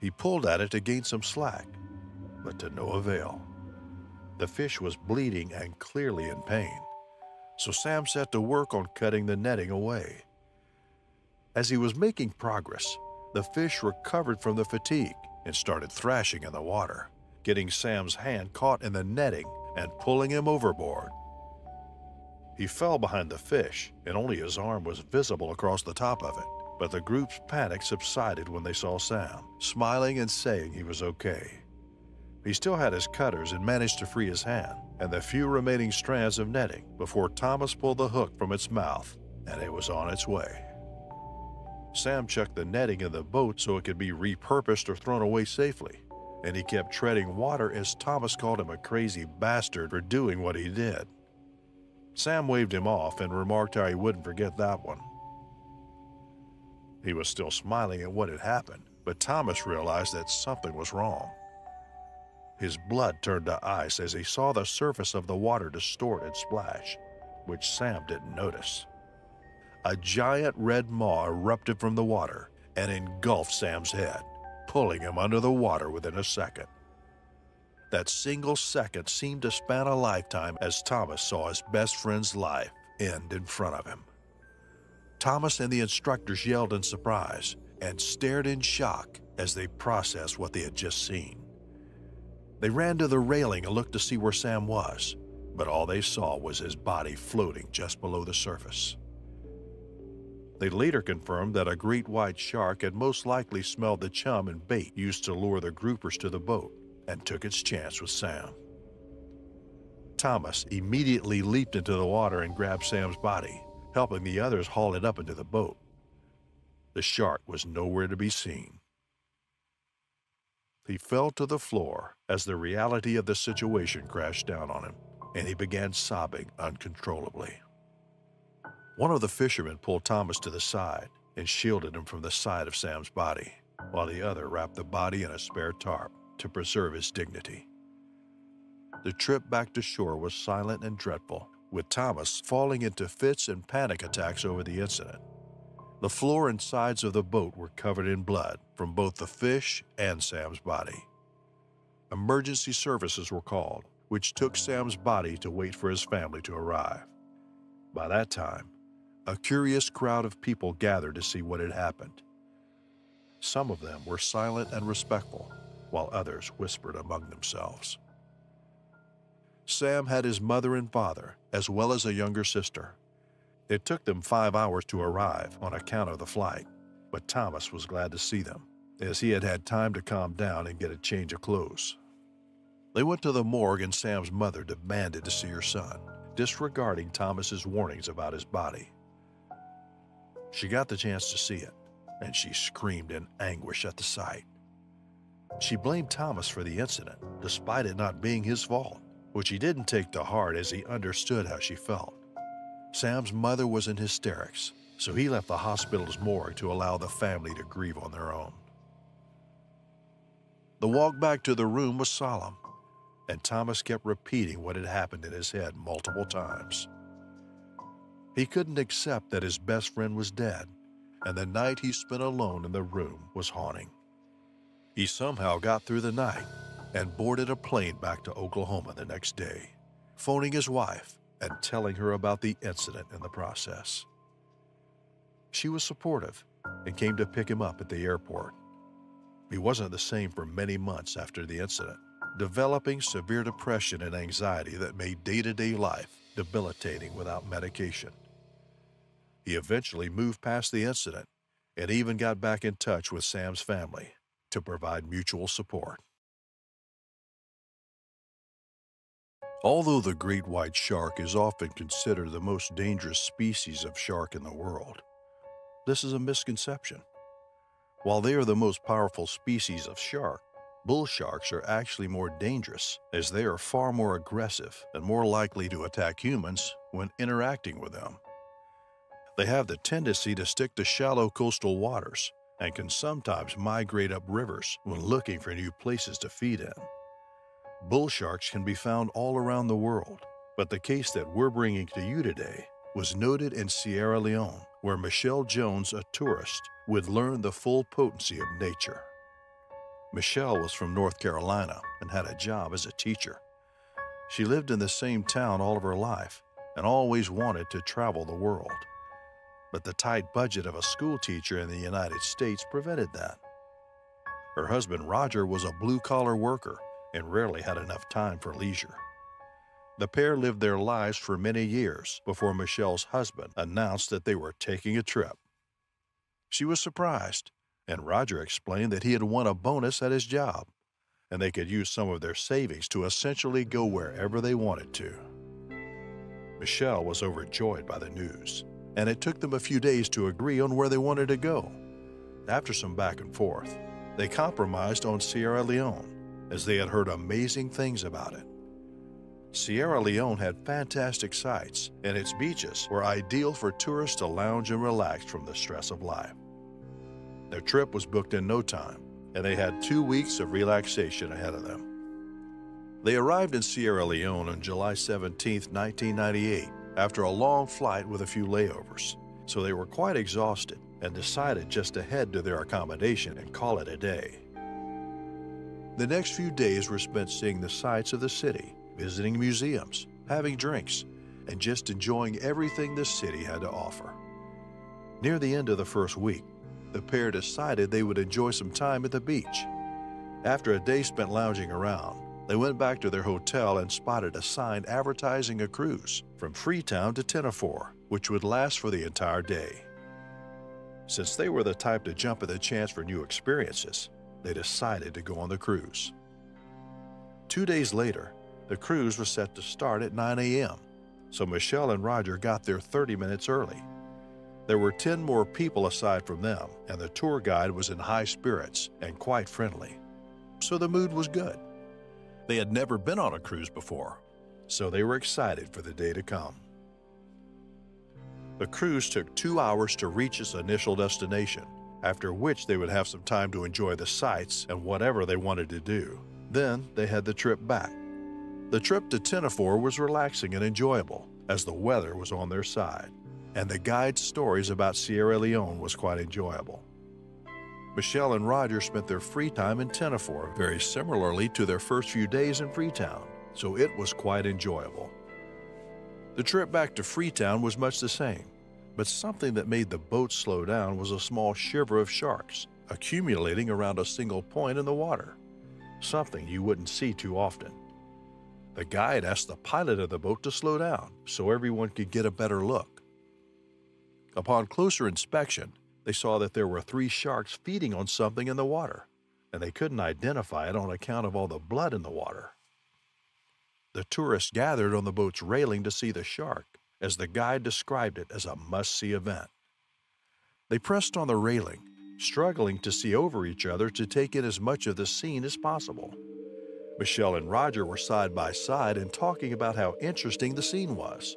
He pulled at it to gain some slack, but to no avail. The fish was bleeding and clearly in pain, so Sam set to work on cutting the netting away. As he was making progress, the fish recovered from the fatigue and started thrashing in the water, getting Sam's hand caught in the netting and pulling him overboard. He fell behind the fish, and only his arm was visible across the top of it. But the group's panic subsided when they saw Sam, smiling and saying he was okay. He still had his cutters and managed to free his hand and the few remaining strands of netting before Thomas pulled the hook from its mouth, and it was on its way. Sam chucked the netting in the boat so it could be repurposed or thrown away safely, and he kept treading water as Thomas called him a crazy bastard for doing what he did. Sam waved him off and remarked how he wouldn't forget that one. He was still smiling at what had happened, but Thomas realized that something was wrong. His blood turned to ice as he saw the surface of the water distort and splash, which Sam didn't notice. A giant red maw erupted from the water and engulfed Sam's head, pulling him under the water within a second. That single second seemed to span a lifetime as Thomas saw his best friend's life end in front of him. Thomas and the instructors yelled in surprise and stared in shock as they processed what they had just seen. They ran to the railing and looked to see where Sam was, but all they saw was his body floating just below the surface. They later confirmed that a great white shark had most likely smelled the chum and bait used to lure the groupers to the boat and took its chance with Sam. Thomas immediately leaped into the water and grabbed Sam's body, helping the others haul it up into the boat. The shark was nowhere to be seen. He fell to the floor as the reality of the situation crashed down on him, and he began sobbing uncontrollably. One of the fishermen pulled Thomas to the side and shielded him from the sight of Sam's body, while the other wrapped the body in a spare tarp to preserve his dignity. The trip back to shore was silent and dreadful, with Thomas falling into fits and panic attacks over the incident. The floor and sides of the boat were covered in blood from both the fish and Sam's body. Emergency services were called, which took Sam's body to wait for his family to arrive. By that time, a curious crowd of people gathered to see what had happened. Some of them were silent and respectful, while others whispered among themselves. Sam had his mother and father, as well as a younger sister. It took them five hours to arrive on account of the flight, but Thomas was glad to see them, as he had had time to calm down and get a change of clothes. They went to the morgue and Sam's mother demanded to see her son, disregarding Thomas's warnings about his body. She got the chance to see it, and she screamed in anguish at the sight. She blamed Thomas for the incident, despite it not being his fault, which he didn't take to heart as he understood how she felt. Sam's mother was in hysterics, so he left the hospital's morgue to allow the family to grieve on their own. The walk back to the room was solemn, and Thomas kept repeating what had happened in his head multiple times. He couldn't accept that his best friend was dead, and the night he spent alone in the room was haunting. He somehow got through the night and boarded a plane back to Oklahoma the next day, phoning his wife and telling her about the incident in the process. She was supportive and came to pick him up at the airport. He wasn't the same for many months after the incident developing severe depression and anxiety that made day to day life debilitating without medication. He eventually moved past the incident and even got back in touch with Sam's family to provide mutual support. Although the great white shark is often considered the most dangerous species of shark in the world, this is a misconception. While they are the most powerful species of shark, Bull sharks are actually more dangerous as they are far more aggressive and more likely to attack humans when interacting with them. They have the tendency to stick to shallow coastal waters and can sometimes migrate up rivers when looking for new places to feed in. Bull sharks can be found all around the world, but the case that we're bringing to you today was noted in Sierra Leone, where Michelle Jones, a tourist, would learn the full potency of nature. Michelle was from North Carolina and had a job as a teacher. She lived in the same town all of her life and always wanted to travel the world. But the tight budget of a school teacher in the United States prevented that. Her husband Roger was a blue collar worker and rarely had enough time for leisure. The pair lived their lives for many years before Michelle's husband announced that they were taking a trip. She was surprised and Roger explained that he had won a bonus at his job, and they could use some of their savings to essentially go wherever they wanted to. Michelle was overjoyed by the news, and it took them a few days to agree on where they wanted to go. After some back and forth, they compromised on Sierra Leone, as they had heard amazing things about it. Sierra Leone had fantastic sights, and its beaches were ideal for tourists to lounge and relax from the stress of life. Their trip was booked in no time, and they had two weeks of relaxation ahead of them. They arrived in Sierra Leone on July 17, 1998, after a long flight with a few layovers, so they were quite exhausted and decided just to head to their accommodation and call it a day. The next few days were spent seeing the sights of the city, visiting museums, having drinks, and just enjoying everything the city had to offer. Near the end of the first week, the pair decided they would enjoy some time at the beach. After a day spent lounging around, they went back to their hotel and spotted a sign advertising a cruise from Freetown to Tenerife, which would last for the entire day. Since they were the type to jump at the chance for new experiences, they decided to go on the cruise. Two days later, the cruise was set to start at 9 a.m., so Michelle and Roger got there 30 minutes early. There were 10 more people aside from them, and the tour guide was in high spirits and quite friendly. So the mood was good. They had never been on a cruise before, so they were excited for the day to come. The cruise took two hours to reach its initial destination, after which they would have some time to enjoy the sights and whatever they wanted to do. Then they had the trip back. The trip to Tenerife was relaxing and enjoyable, as the weather was on their side and the guide's stories about Sierra Leone was quite enjoyable. Michelle and Roger spent their free time in Tenerife very similarly to their first few days in Freetown, so it was quite enjoyable. The trip back to Freetown was much the same, but something that made the boat slow down was a small shiver of sharks accumulating around a single point in the water, something you wouldn't see too often. The guide asked the pilot of the boat to slow down so everyone could get a better look. Upon closer inspection, they saw that there were three sharks feeding on something in the water, and they couldn't identify it on account of all the blood in the water. The tourists gathered on the boat's railing to see the shark, as the guide described it as a must-see event. They pressed on the railing, struggling to see over each other to take in as much of the scene as possible. Michelle and Roger were side by side and talking about how interesting the scene was.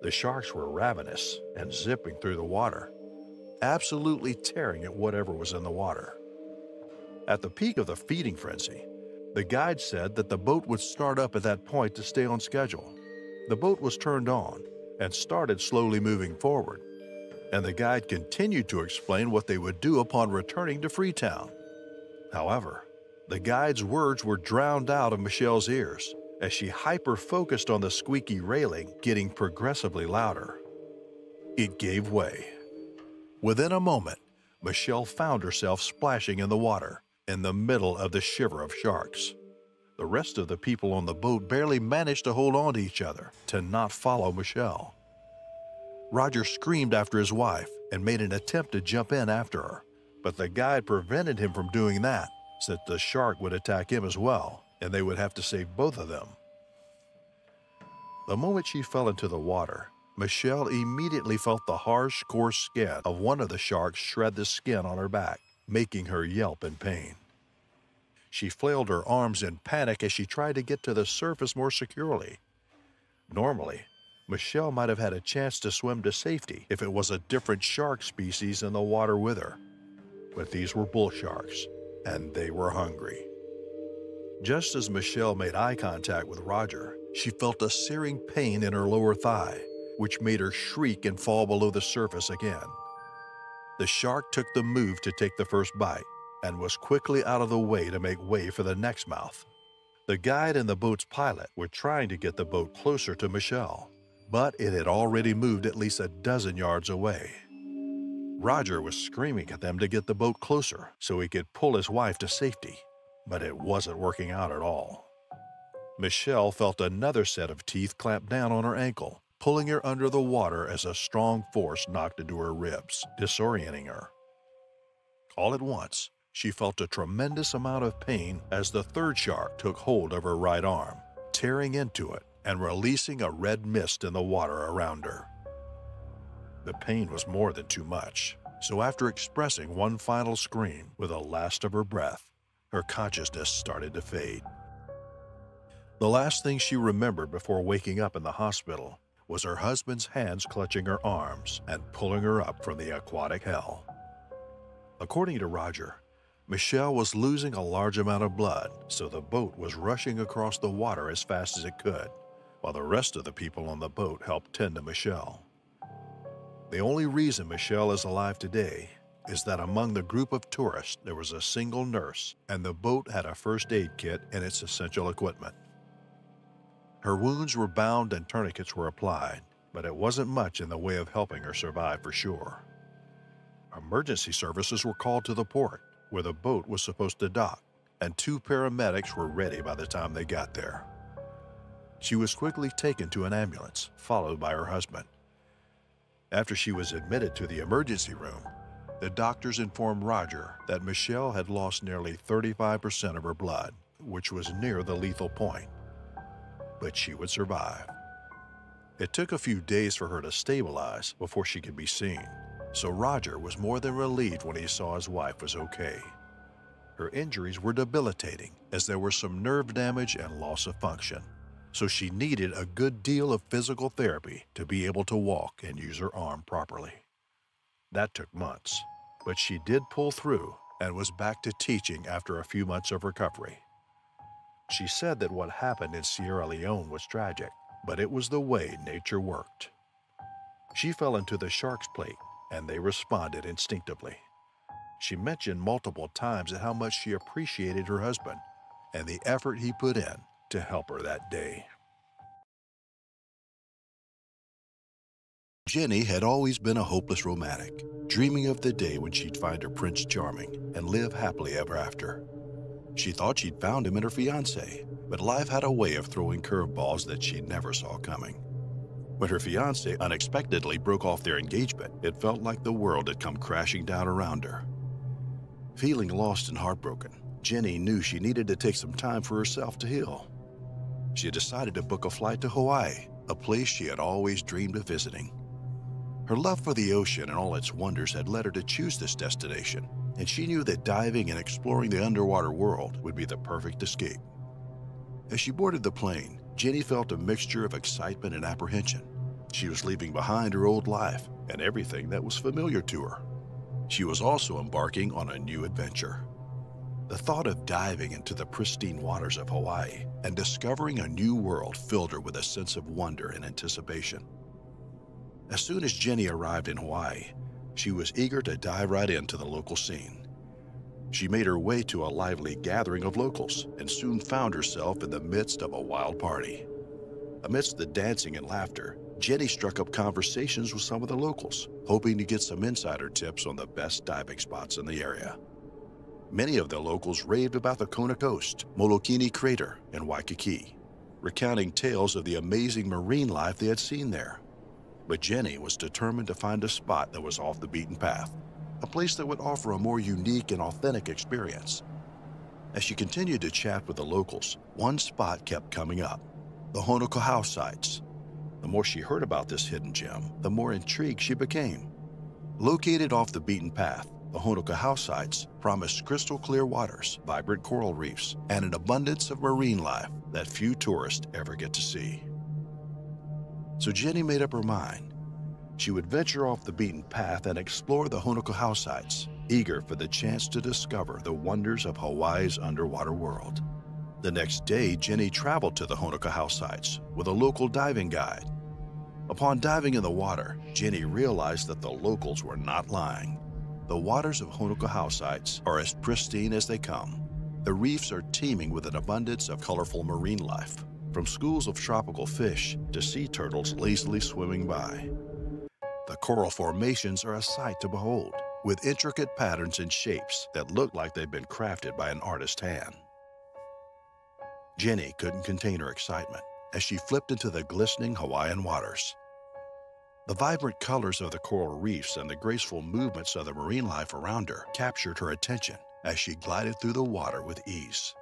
The sharks were ravenous and zipping through the water, absolutely tearing at whatever was in the water. At the peak of the feeding frenzy, the guide said that the boat would start up at that point to stay on schedule. The boat was turned on and started slowly moving forward, and the guide continued to explain what they would do upon returning to Freetown. However, the guide's words were drowned out of Michelle's ears as she hyper-focused on the squeaky railing getting progressively louder. It gave way. Within a moment, Michelle found herself splashing in the water in the middle of the shiver of sharks. The rest of the people on the boat barely managed to hold on to each other to not follow Michelle. Roger screamed after his wife and made an attempt to jump in after her, but the guide prevented him from doing that since the shark would attack him as well, and they would have to save both of them. The moment she fell into the water, Michelle immediately felt the harsh, coarse skin of one of the sharks shred the skin on her back, making her yelp in pain. She flailed her arms in panic as she tried to get to the surface more securely. Normally, Michelle might have had a chance to swim to safety if it was a different shark species in the water with her. But these were bull sharks, and they were hungry. Just as Michelle made eye contact with Roger, she felt a searing pain in her lower thigh which made her shriek and fall below the surface again. The shark took the move to take the first bite and was quickly out of the way to make way for the next mouth. The guide and the boat's pilot were trying to get the boat closer to Michelle, but it had already moved at least a dozen yards away. Roger was screaming at them to get the boat closer so he could pull his wife to safety, but it wasn't working out at all. Michelle felt another set of teeth clamp down on her ankle pulling her under the water as a strong force knocked into her ribs, disorienting her. All at once, she felt a tremendous amount of pain as the third shark took hold of her right arm, tearing into it and releasing a red mist in the water around her. The pain was more than too much, so after expressing one final scream with the last of her breath, her consciousness started to fade. The last thing she remembered before waking up in the hospital was her husband's hands clutching her arms and pulling her up from the aquatic hell. According to Roger, Michelle was losing a large amount of blood, so the boat was rushing across the water as fast as it could, while the rest of the people on the boat helped tend to Michelle. The only reason Michelle is alive today is that among the group of tourists there was a single nurse and the boat had a first aid kit and its essential equipment. Her wounds were bound and tourniquets were applied, but it wasn't much in the way of helping her survive for sure. Emergency services were called to the port, where the boat was supposed to dock, and two paramedics were ready by the time they got there. She was quickly taken to an ambulance, followed by her husband. After she was admitted to the emergency room, the doctors informed Roger that Michelle had lost nearly 35% of her blood, which was near the lethal point but she would survive. It took a few days for her to stabilize before she could be seen, so Roger was more than relieved when he saw his wife was okay. Her injuries were debilitating as there was some nerve damage and loss of function, so she needed a good deal of physical therapy to be able to walk and use her arm properly. That took months, but she did pull through and was back to teaching after a few months of recovery. She said that what happened in Sierra Leone was tragic, but it was the way nature worked. She fell into the shark's plate, and they responded instinctively. She mentioned multiple times how much she appreciated her husband and the effort he put in to help her that day. Jenny had always been a hopeless romantic, dreaming of the day when she'd find her Prince Charming and live happily ever after. She thought she'd found him in her fiance, but life had a way of throwing curveballs that she never saw coming. When her fiance unexpectedly broke off their engagement, it felt like the world had come crashing down around her. Feeling lost and heartbroken, Jenny knew she needed to take some time for herself to heal. She decided to book a flight to Hawaii, a place she had always dreamed of visiting. Her love for the ocean and all its wonders had led her to choose this destination, and she knew that diving and exploring the underwater world would be the perfect escape. As she boarded the plane, Jenny felt a mixture of excitement and apprehension. She was leaving behind her old life and everything that was familiar to her. She was also embarking on a new adventure. The thought of diving into the pristine waters of Hawaii and discovering a new world filled her with a sense of wonder and anticipation. As soon as Jenny arrived in Hawaii, she was eager to dive right into the local scene. She made her way to a lively gathering of locals and soon found herself in the midst of a wild party. Amidst the dancing and laughter, Jenny struck up conversations with some of the locals, hoping to get some insider tips on the best diving spots in the area. Many of the locals raved about the Kona Coast, Molokini Crater, and Waikiki, recounting tales of the amazing marine life they had seen there. But Jenny was determined to find a spot that was off the beaten path, a place that would offer a more unique and authentic experience. As she continued to chat with the locals, one spot kept coming up, the Honokohau sites. The more she heard about this hidden gem, the more intrigued she became. Located off the beaten path, the Honokohau sites promise crystal clear waters, vibrant coral reefs, and an abundance of marine life that few tourists ever get to see. So Jenny made up her mind. She would venture off the beaten path and explore the Honokohau sites, eager for the chance to discover the wonders of Hawaii's underwater world. The next day, Jenny traveled to the Honokohau sites with a local diving guide. Upon diving in the water, Jenny realized that the locals were not lying. The waters of Honokohau sites are as pristine as they come. The reefs are teeming with an abundance of colorful marine life, from schools of tropical fish to sea turtles lazily swimming by. The coral formations are a sight to behold, with intricate patterns and shapes that look like they've been crafted by an artist's hand. Jenny couldn't contain her excitement as she flipped into the glistening Hawaiian waters. The vibrant colors of the coral reefs and the graceful movements of the marine life around her captured her attention as she glided through the water with ease.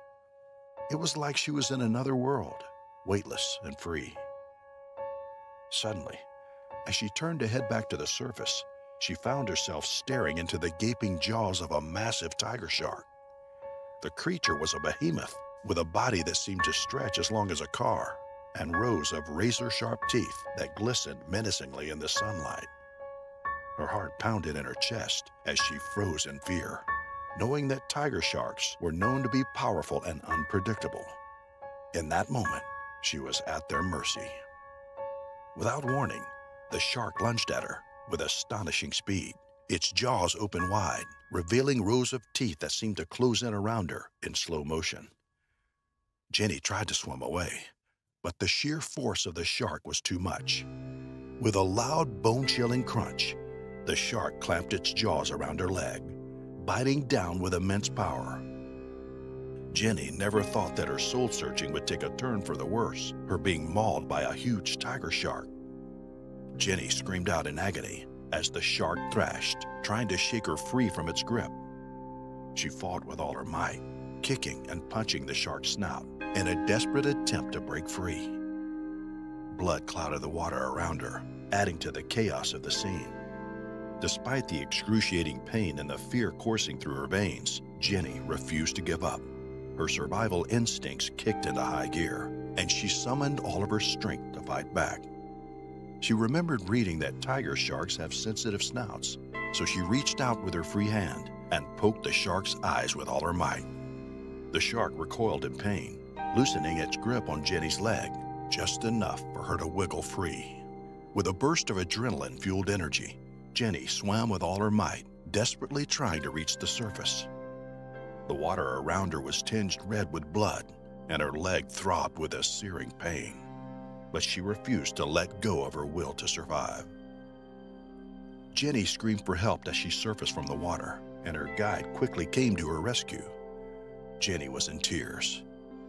It was like she was in another world, weightless and free. Suddenly, as she turned to head back to the surface, she found herself staring into the gaping jaws of a massive tiger shark. The creature was a behemoth with a body that seemed to stretch as long as a car and rows of razor-sharp teeth that glistened menacingly in the sunlight. Her heart pounded in her chest as she froze in fear, knowing that tiger sharks were known to be powerful and unpredictable. In that moment, she was at their mercy. Without warning, the shark lunged at her with astonishing speed, its jaws open wide, revealing rows of teeth that seemed to close in around her in slow motion. Jenny tried to swim away, but the sheer force of the shark was too much. With a loud, bone-chilling crunch, the shark clamped its jaws around her leg, biting down with immense power. Jenny never thought that her soul searching would take a turn for the worse, her being mauled by a huge tiger shark. Jenny screamed out in agony as the shark thrashed, trying to shake her free from its grip. She fought with all her might, kicking and punching the shark's snout in a desperate attempt to break free. Blood clouded the water around her, adding to the chaos of the scene. Despite the excruciating pain and the fear coursing through her veins, Jenny refused to give up. Her survival instincts kicked into high gear, and she summoned all of her strength to fight back. She remembered reading that tiger sharks have sensitive snouts, so she reached out with her free hand and poked the shark's eyes with all her might. The shark recoiled in pain, loosening its grip on Jenny's leg, just enough for her to wiggle free. With a burst of adrenaline-fueled energy, Jenny swam with all her might, desperately trying to reach the surface. The water around her was tinged red with blood, and her leg throbbed with a searing pain. But she refused to let go of her will to survive. Jenny screamed for help as she surfaced from the water, and her guide quickly came to her rescue. Jenny was in tears,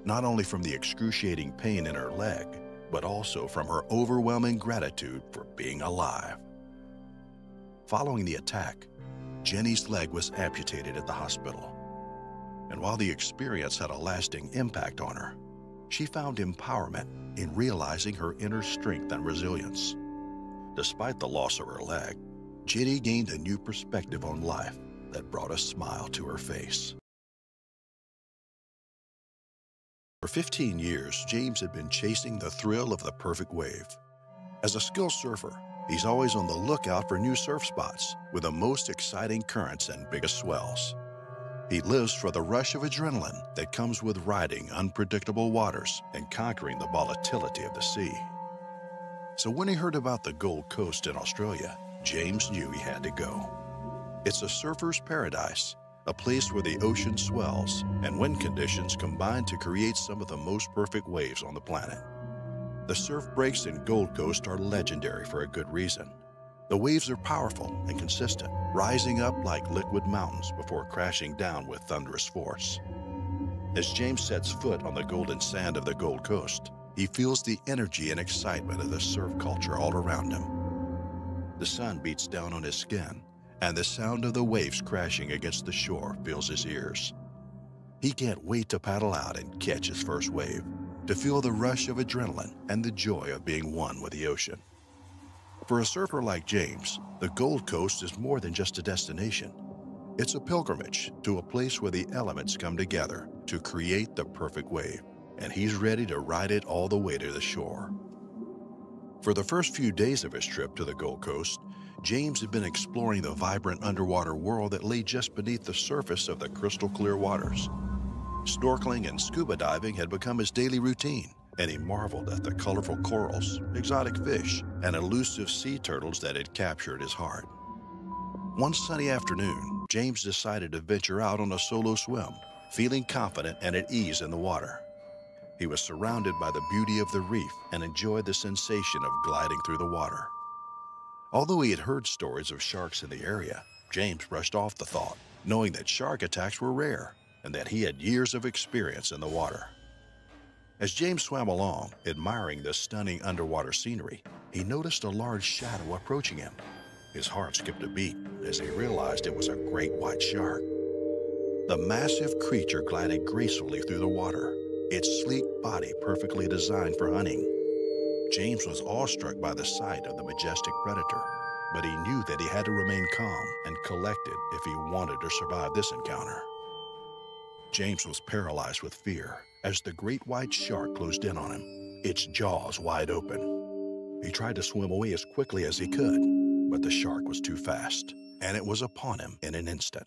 not only from the excruciating pain in her leg, but also from her overwhelming gratitude for being alive. Following the attack, Jenny's leg was amputated at the hospital. And while the experience had a lasting impact on her, she found empowerment in realizing her inner strength and resilience. Despite the loss of her leg, Jenny gained a new perspective on life that brought a smile to her face. For 15 years, James had been chasing the thrill of the perfect wave. As a skilled surfer, he's always on the lookout for new surf spots with the most exciting currents and biggest swells. He lives for the rush of adrenaline that comes with riding unpredictable waters and conquering the volatility of the sea. So when he heard about the Gold Coast in Australia, James knew he had to go. It's a surfer's paradise a place where the ocean swells and wind conditions combine to create some of the most perfect waves on the planet. The surf breaks in Gold Coast are legendary for a good reason. The waves are powerful and consistent, rising up like liquid mountains before crashing down with thunderous force. As James sets foot on the golden sand of the Gold Coast, he feels the energy and excitement of the surf culture all around him. The sun beats down on his skin, and the sound of the waves crashing against the shore fills his ears. He can't wait to paddle out and catch his first wave, to feel the rush of adrenaline and the joy of being one with the ocean. For a surfer like James, the Gold Coast is more than just a destination. It's a pilgrimage to a place where the elements come together to create the perfect wave, and he's ready to ride it all the way to the shore. For the first few days of his trip to the Gold Coast, James had been exploring the vibrant underwater world that lay just beneath the surface of the crystal clear waters. Snorkeling and scuba diving had become his daily routine, and he marveled at the colorful corals, exotic fish, and elusive sea turtles that had captured his heart. One sunny afternoon, James decided to venture out on a solo swim, feeling confident and at ease in the water. He was surrounded by the beauty of the reef and enjoyed the sensation of gliding through the water. Although he had heard stories of sharks in the area, James brushed off the thought, knowing that shark attacks were rare and that he had years of experience in the water. As James swam along, admiring the stunning underwater scenery, he noticed a large shadow approaching him. His heart skipped a beat as he realized it was a great white shark. The massive creature glided gracefully through the water, its sleek body perfectly designed for hunting. James was awestruck by the sight of the majestic predator, but he knew that he had to remain calm and collected if he wanted to survive this encounter. James was paralyzed with fear as the great white shark closed in on him, its jaws wide open. He tried to swim away as quickly as he could, but the shark was too fast, and it was upon him in an instant.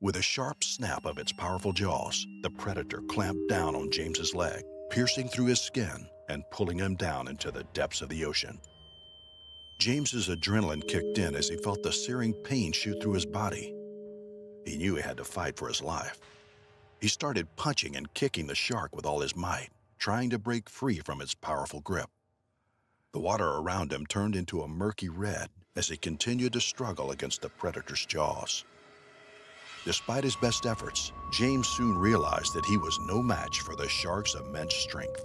With a sharp snap of its powerful jaws, the predator clamped down on James's leg, piercing through his skin and pulling him down into the depths of the ocean. James's adrenaline kicked in as he felt the searing pain shoot through his body. He knew he had to fight for his life. He started punching and kicking the shark with all his might, trying to break free from its powerful grip. The water around him turned into a murky red as he continued to struggle against the predator's jaws. Despite his best efforts, James soon realized that he was no match for the shark's immense strength.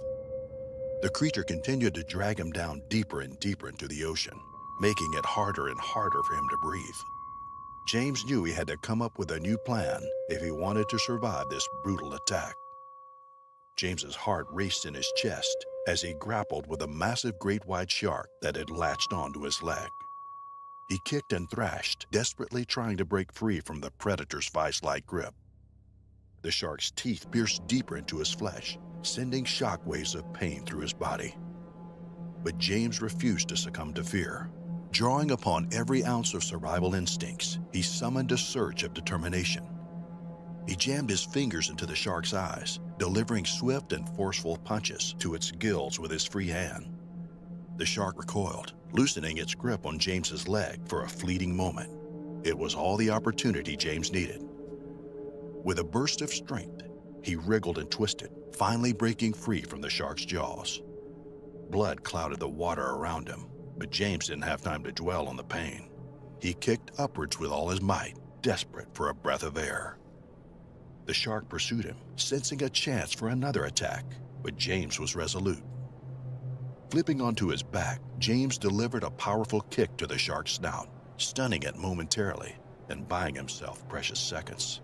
The creature continued to drag him down deeper and deeper into the ocean, making it harder and harder for him to breathe. James knew he had to come up with a new plan if he wanted to survive this brutal attack. James's heart raced in his chest as he grappled with a massive great white shark that had latched onto his leg. He kicked and thrashed, desperately trying to break free from the predator's vice-like grip. The shark's teeth pierced deeper into his flesh, sending shockwaves of pain through his body. But James refused to succumb to fear. Drawing upon every ounce of survival instincts, he summoned a surge of determination. He jammed his fingers into the shark's eyes, delivering swift and forceful punches to its gills with his free hand. The shark recoiled, loosening its grip on James's leg for a fleeting moment. It was all the opportunity James needed. With a burst of strength, he wriggled and twisted, finally breaking free from the shark's jaws. Blood clouded the water around him, but James didn't have time to dwell on the pain. He kicked upwards with all his might, desperate for a breath of air. The shark pursued him, sensing a chance for another attack, but James was resolute. Flipping onto his back, James delivered a powerful kick to the shark's snout, stunning it momentarily and buying himself precious seconds.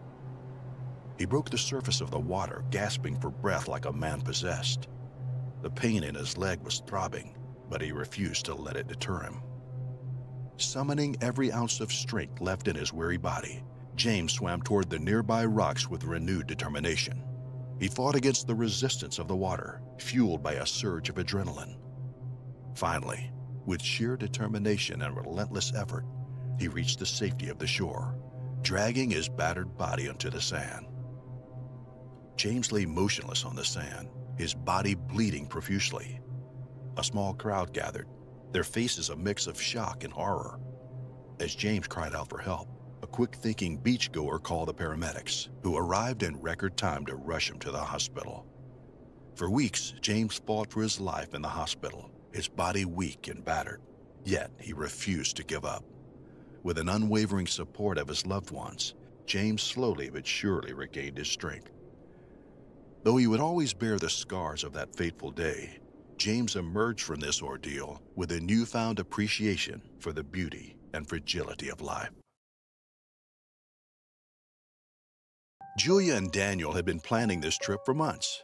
He broke the surface of the water, gasping for breath like a man possessed. The pain in his leg was throbbing, but he refused to let it deter him. Summoning every ounce of strength left in his weary body, James swam toward the nearby rocks with renewed determination. He fought against the resistance of the water, fueled by a surge of adrenaline. Finally, with sheer determination and relentless effort, he reached the safety of the shore, dragging his battered body onto the sand. James lay motionless on the sand, his body bleeding profusely. A small crowd gathered, their faces a mix of shock and horror. As James cried out for help, a quick-thinking beachgoer called the paramedics, who arrived in record time to rush him to the hospital. For weeks, James fought for his life in the hospital, his body weak and battered. Yet he refused to give up. With an unwavering support of his loved ones, James slowly but surely regained his strength. Though he would always bear the scars of that fateful day, James emerged from this ordeal with a newfound appreciation for the beauty and fragility of life. Julia and Daniel had been planning this trip for months.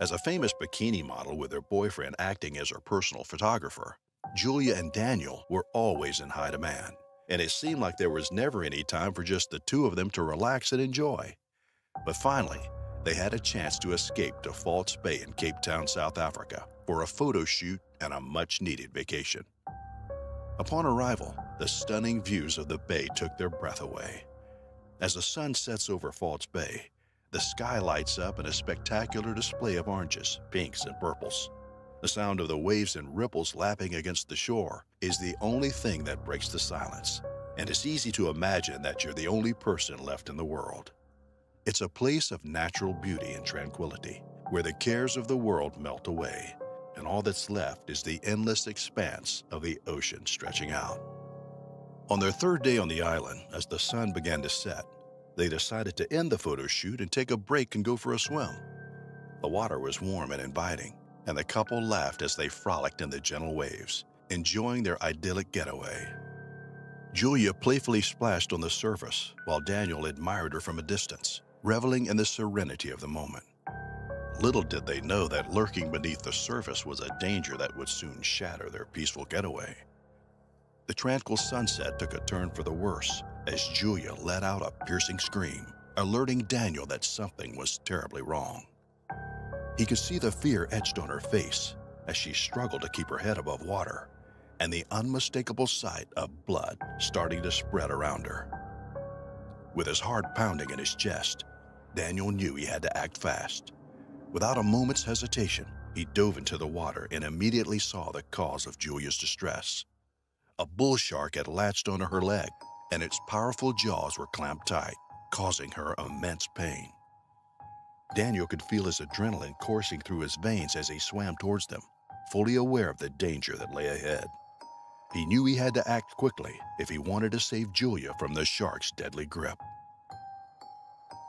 As a famous bikini model with her boyfriend acting as her personal photographer, Julia and Daniel were always in high demand, and it seemed like there was never any time for just the two of them to relax and enjoy. But finally, they had a chance to escape to False Bay in Cape Town, South Africa for a photo shoot and a much-needed vacation. Upon arrival, the stunning views of the bay took their breath away. As the sun sets over False Bay, the sky lights up in a spectacular display of oranges, pinks, and purples. The sound of the waves and ripples lapping against the shore is the only thing that breaks the silence, and it's easy to imagine that you're the only person left in the world. It's a place of natural beauty and tranquility, where the cares of the world melt away, and all that's left is the endless expanse of the ocean stretching out. On their third day on the island, as the sun began to set, they decided to end the photo shoot and take a break and go for a swim. The water was warm and inviting, and the couple laughed as they frolicked in the gentle waves, enjoying their idyllic getaway. Julia playfully splashed on the surface while Daniel admired her from a distance reveling in the serenity of the moment. Little did they know that lurking beneath the surface was a danger that would soon shatter their peaceful getaway. The tranquil sunset took a turn for the worse as Julia let out a piercing scream, alerting Daniel that something was terribly wrong. He could see the fear etched on her face as she struggled to keep her head above water and the unmistakable sight of blood starting to spread around her. With his heart pounding in his chest, Daniel knew he had to act fast. Without a moment's hesitation, he dove into the water and immediately saw the cause of Julia's distress. A bull shark had latched onto her leg, and its powerful jaws were clamped tight, causing her immense pain. Daniel could feel his adrenaline coursing through his veins as he swam towards them, fully aware of the danger that lay ahead. He knew he had to act quickly if he wanted to save Julia from the shark's deadly grip.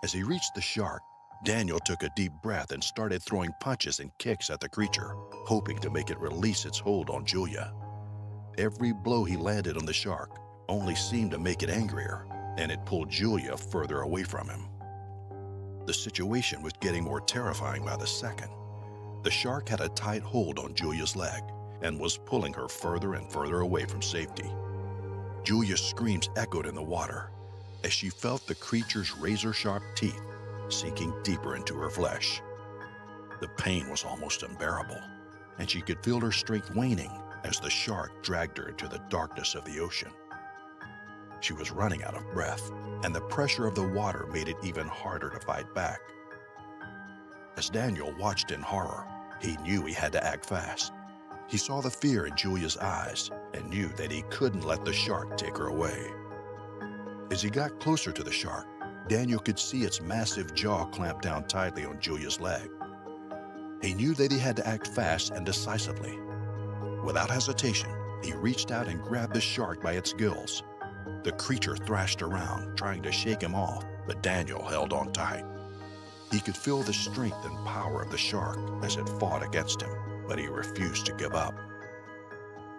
As he reached the shark, Daniel took a deep breath and started throwing punches and kicks at the creature, hoping to make it release its hold on Julia. Every blow he landed on the shark only seemed to make it angrier, and it pulled Julia further away from him. The situation was getting more terrifying by the second. The shark had a tight hold on Julia's leg and was pulling her further and further away from safety. Julia's screams echoed in the water, as she felt the creature's razor-sharp teeth sinking deeper into her flesh. The pain was almost unbearable, and she could feel her strength waning as the shark dragged her into the darkness of the ocean. She was running out of breath, and the pressure of the water made it even harder to fight back. As Daniel watched in horror, he knew he had to act fast. He saw the fear in Julia's eyes and knew that he couldn't let the shark take her away. As he got closer to the shark, Daniel could see its massive jaw clamp down tightly on Julia's leg. He knew that he had to act fast and decisively. Without hesitation, he reached out and grabbed the shark by its gills. The creature thrashed around, trying to shake him off, but Daniel held on tight. He could feel the strength and power of the shark as it fought against him, but he refused to give up.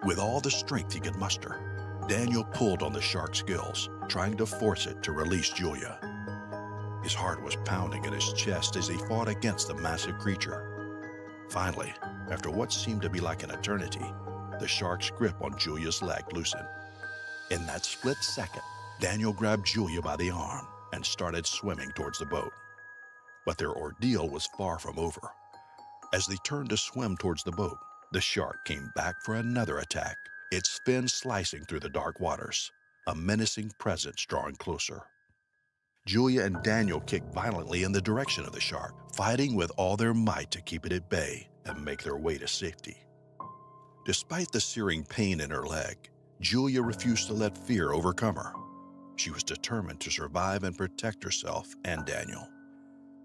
With all the strength he could muster, Daniel pulled on the shark's gills, trying to force it to release Julia. His heart was pounding in his chest as he fought against the massive creature. Finally, after what seemed to be like an eternity, the shark's grip on Julia's leg loosened. In that split second, Daniel grabbed Julia by the arm and started swimming towards the boat. But their ordeal was far from over. As they turned to swim towards the boat, the shark came back for another attack, its fin slicing through the dark waters, a menacing presence drawing closer. Julia and Daniel kicked violently in the direction of the shark, fighting with all their might to keep it at bay and make their way to safety. Despite the searing pain in her leg, Julia refused to let fear overcome her. She was determined to survive and protect herself and Daniel.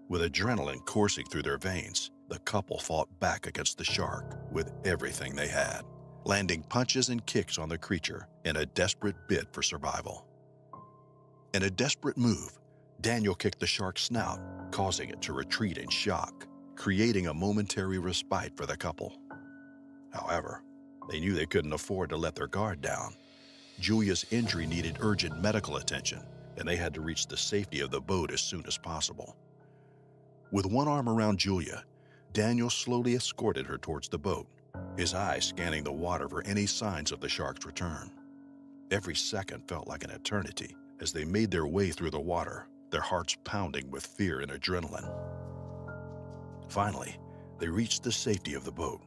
With adrenaline coursing through their veins, the couple fought back against the shark with everything they had, landing punches and kicks on the creature in a desperate bid for survival. In a desperate move, Daniel kicked the shark's snout, causing it to retreat in shock, creating a momentary respite for the couple. However, they knew they couldn't afford to let their guard down. Julia's injury needed urgent medical attention, and they had to reach the safety of the boat as soon as possible. With one arm around Julia, Daniel slowly escorted her towards the boat, his eyes scanning the water for any signs of the shark's return. Every second felt like an eternity as they made their way through the water, their hearts pounding with fear and adrenaline. Finally, they reached the safety of the boat,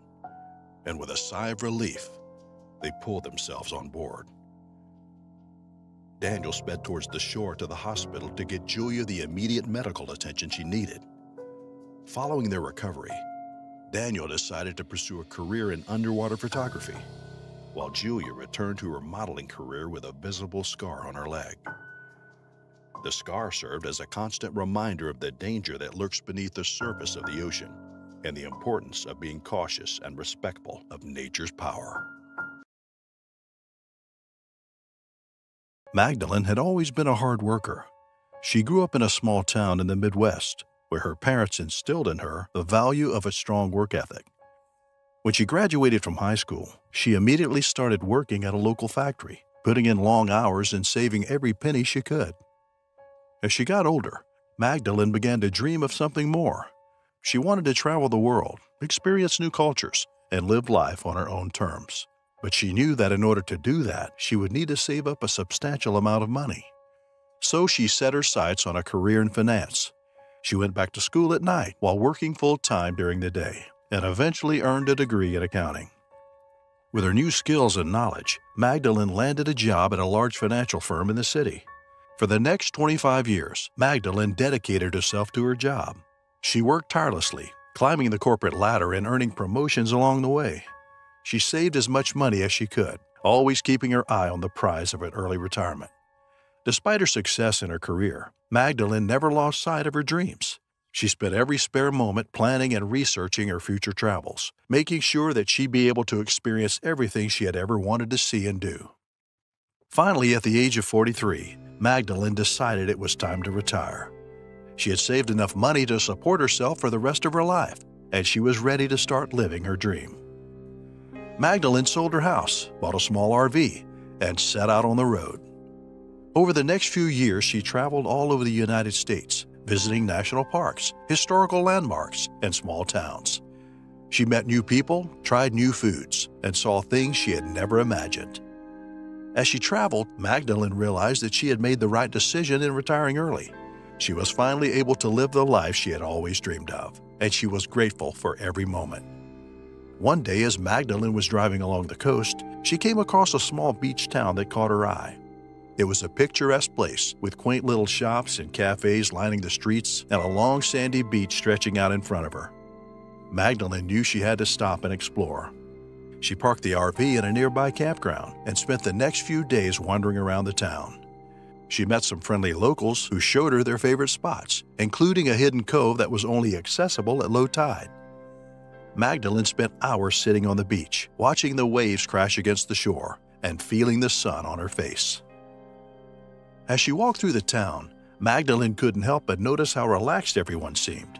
and with a sigh of relief, they pulled themselves on board. Daniel sped towards the shore to the hospital to get Julia the immediate medical attention she needed. Following their recovery, Daniel decided to pursue a career in underwater photography, while Julia returned to her modeling career with a visible scar on her leg. The scar served as a constant reminder of the danger that lurks beneath the surface of the ocean and the importance of being cautious and respectful of nature's power. Magdalene had always been a hard worker. She grew up in a small town in the Midwest where her parents instilled in her the value of a strong work ethic. When she graduated from high school, she immediately started working at a local factory, putting in long hours and saving every penny she could. As she got older, Magdalene began to dream of something more. She wanted to travel the world, experience new cultures, and live life on her own terms. But she knew that in order to do that, she would need to save up a substantial amount of money. So she set her sights on a career in finance, she went back to school at night while working full time during the day and eventually earned a degree in accounting. With her new skills and knowledge, Magdalene landed a job at a large financial firm in the city. For the next 25 years, Magdalene dedicated herself to her job. She worked tirelessly, climbing the corporate ladder and earning promotions along the way. She saved as much money as she could, always keeping her eye on the prize of an early retirement. Despite her success in her career, Magdalene never lost sight of her dreams. She spent every spare moment planning and researching her future travels, making sure that she'd be able to experience everything she had ever wanted to see and do. Finally, at the age of 43, Magdalene decided it was time to retire. She had saved enough money to support herself for the rest of her life, and she was ready to start living her dream. Magdalene sold her house, bought a small RV, and set out on the road. Over the next few years, she traveled all over the United States, visiting national parks, historical landmarks, and small towns. She met new people, tried new foods, and saw things she had never imagined. As she traveled, Magdalene realized that she had made the right decision in retiring early. She was finally able to live the life she had always dreamed of, and she was grateful for every moment. One day, as Magdalene was driving along the coast, she came across a small beach town that caught her eye. It was a picturesque place with quaint little shops and cafes lining the streets and a long sandy beach stretching out in front of her. Magdalene knew she had to stop and explore. She parked the RV in a nearby campground and spent the next few days wandering around the town. She met some friendly locals who showed her their favorite spots, including a hidden cove that was only accessible at low tide. Magdalene spent hours sitting on the beach, watching the waves crash against the shore and feeling the sun on her face. As she walked through the town, Magdalene couldn't help but notice how relaxed everyone seemed.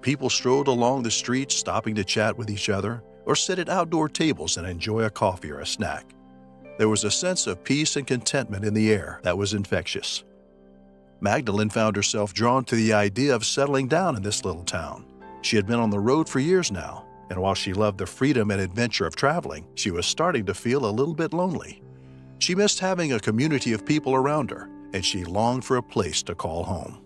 People strolled along the streets, stopping to chat with each other, or sit at outdoor tables and enjoy a coffee or a snack. There was a sense of peace and contentment in the air that was infectious. Magdalene found herself drawn to the idea of settling down in this little town. She had been on the road for years now, and while she loved the freedom and adventure of traveling, she was starting to feel a little bit lonely. She missed having a community of people around her, and she longed for a place to call home.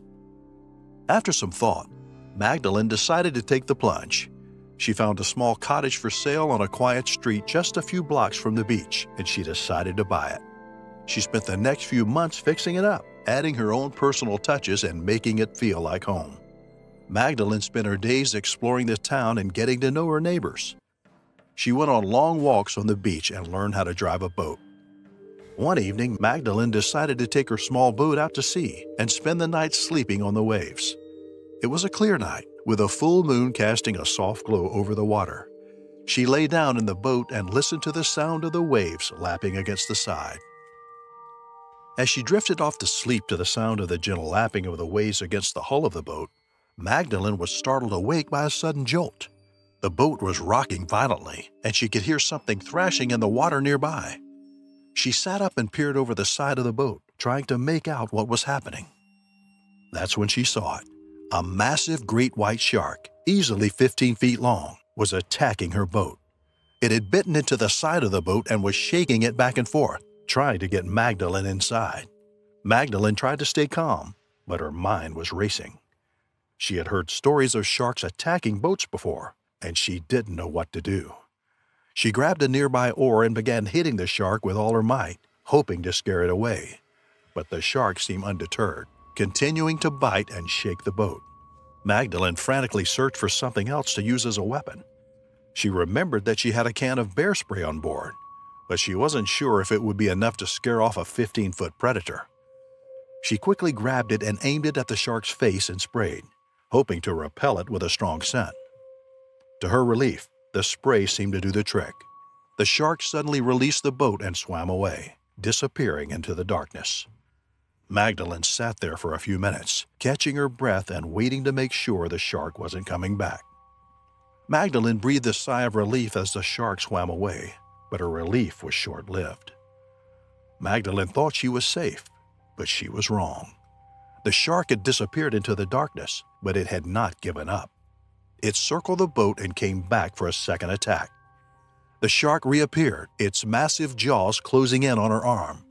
After some thought, Magdalene decided to take the plunge. She found a small cottage for sale on a quiet street just a few blocks from the beach, and she decided to buy it. She spent the next few months fixing it up, adding her own personal touches and making it feel like home. Magdalene spent her days exploring the town and getting to know her neighbors. She went on long walks on the beach and learned how to drive a boat. One evening, Magdalene decided to take her small boat out to sea and spend the night sleeping on the waves. It was a clear night, with a full moon casting a soft glow over the water. She lay down in the boat and listened to the sound of the waves lapping against the side. As she drifted off to sleep to the sound of the gentle lapping of the waves against the hull of the boat, Magdalene was startled awake by a sudden jolt. The boat was rocking violently, and she could hear something thrashing in the water nearby. She sat up and peered over the side of the boat, trying to make out what was happening. That's when she saw it. A massive great white shark, easily 15 feet long, was attacking her boat. It had bitten into the side of the boat and was shaking it back and forth, trying to get Magdalene inside. Magdalene tried to stay calm, but her mind was racing. She had heard stories of sharks attacking boats before, and she didn't know what to do. She grabbed a nearby oar and began hitting the shark with all her might, hoping to scare it away. But the shark seemed undeterred, continuing to bite and shake the boat. Magdalene frantically searched for something else to use as a weapon. She remembered that she had a can of bear spray on board, but she wasn't sure if it would be enough to scare off a 15 foot predator. She quickly grabbed it and aimed it at the shark's face and sprayed, hoping to repel it with a strong scent. To her relief, the spray seemed to do the trick. The shark suddenly released the boat and swam away, disappearing into the darkness. Magdalene sat there for a few minutes, catching her breath and waiting to make sure the shark wasn't coming back. Magdalene breathed a sigh of relief as the shark swam away, but her relief was short lived. Magdalene thought she was safe, but she was wrong. The shark had disappeared into the darkness, but it had not given up. It circled the boat and came back for a second attack. The shark reappeared, its massive jaws closing in on her arm.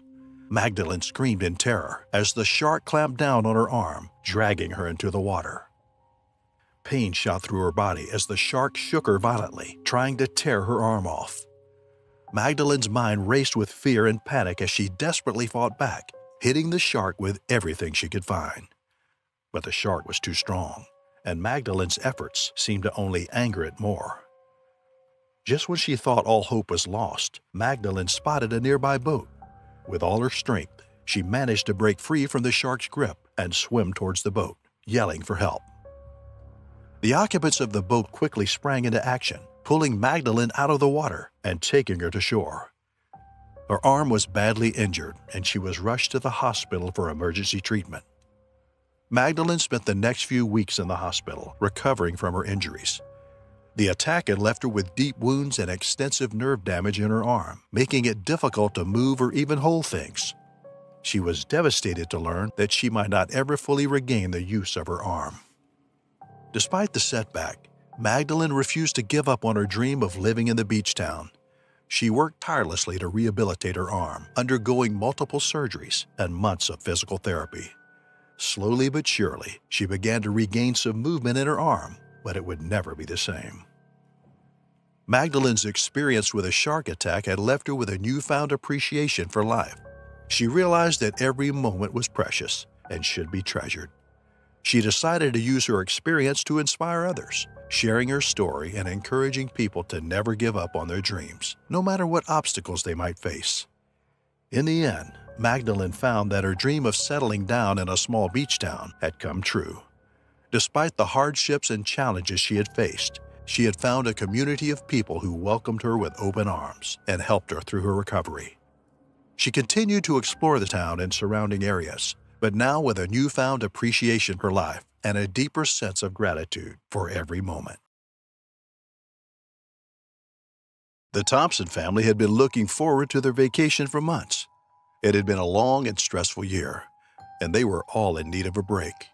Magdalene screamed in terror as the shark clamped down on her arm, dragging her into the water. Pain shot through her body as the shark shook her violently, trying to tear her arm off. Magdalene's mind raced with fear and panic as she desperately fought back, hitting the shark with everything she could find. But the shark was too strong and Magdalene's efforts seemed to only anger it more. Just when she thought all hope was lost, Magdalene spotted a nearby boat. With all her strength, she managed to break free from the shark's grip and swim towards the boat, yelling for help. The occupants of the boat quickly sprang into action, pulling Magdalene out of the water and taking her to shore. Her arm was badly injured, and she was rushed to the hospital for emergency treatment. Magdalene spent the next few weeks in the hospital, recovering from her injuries. The attack had left her with deep wounds and extensive nerve damage in her arm, making it difficult to move or even hold things. She was devastated to learn that she might not ever fully regain the use of her arm. Despite the setback, Magdalene refused to give up on her dream of living in the beach town. She worked tirelessly to rehabilitate her arm, undergoing multiple surgeries and months of physical therapy. Slowly but surely, she began to regain some movement in her arm, but it would never be the same. Magdalene's experience with a shark attack had left her with a newfound appreciation for life. She realized that every moment was precious and should be treasured. She decided to use her experience to inspire others, sharing her story and encouraging people to never give up on their dreams, no matter what obstacles they might face. In the end, Magdalene found that her dream of settling down in a small beach town had come true. Despite the hardships and challenges she had faced, she had found a community of people who welcomed her with open arms and helped her through her recovery. She continued to explore the town and surrounding areas, but now with a newfound appreciation for life and a deeper sense of gratitude for every moment. The Thompson family had been looking forward to their vacation for months. It had been a long and stressful year, and they were all in need of a break.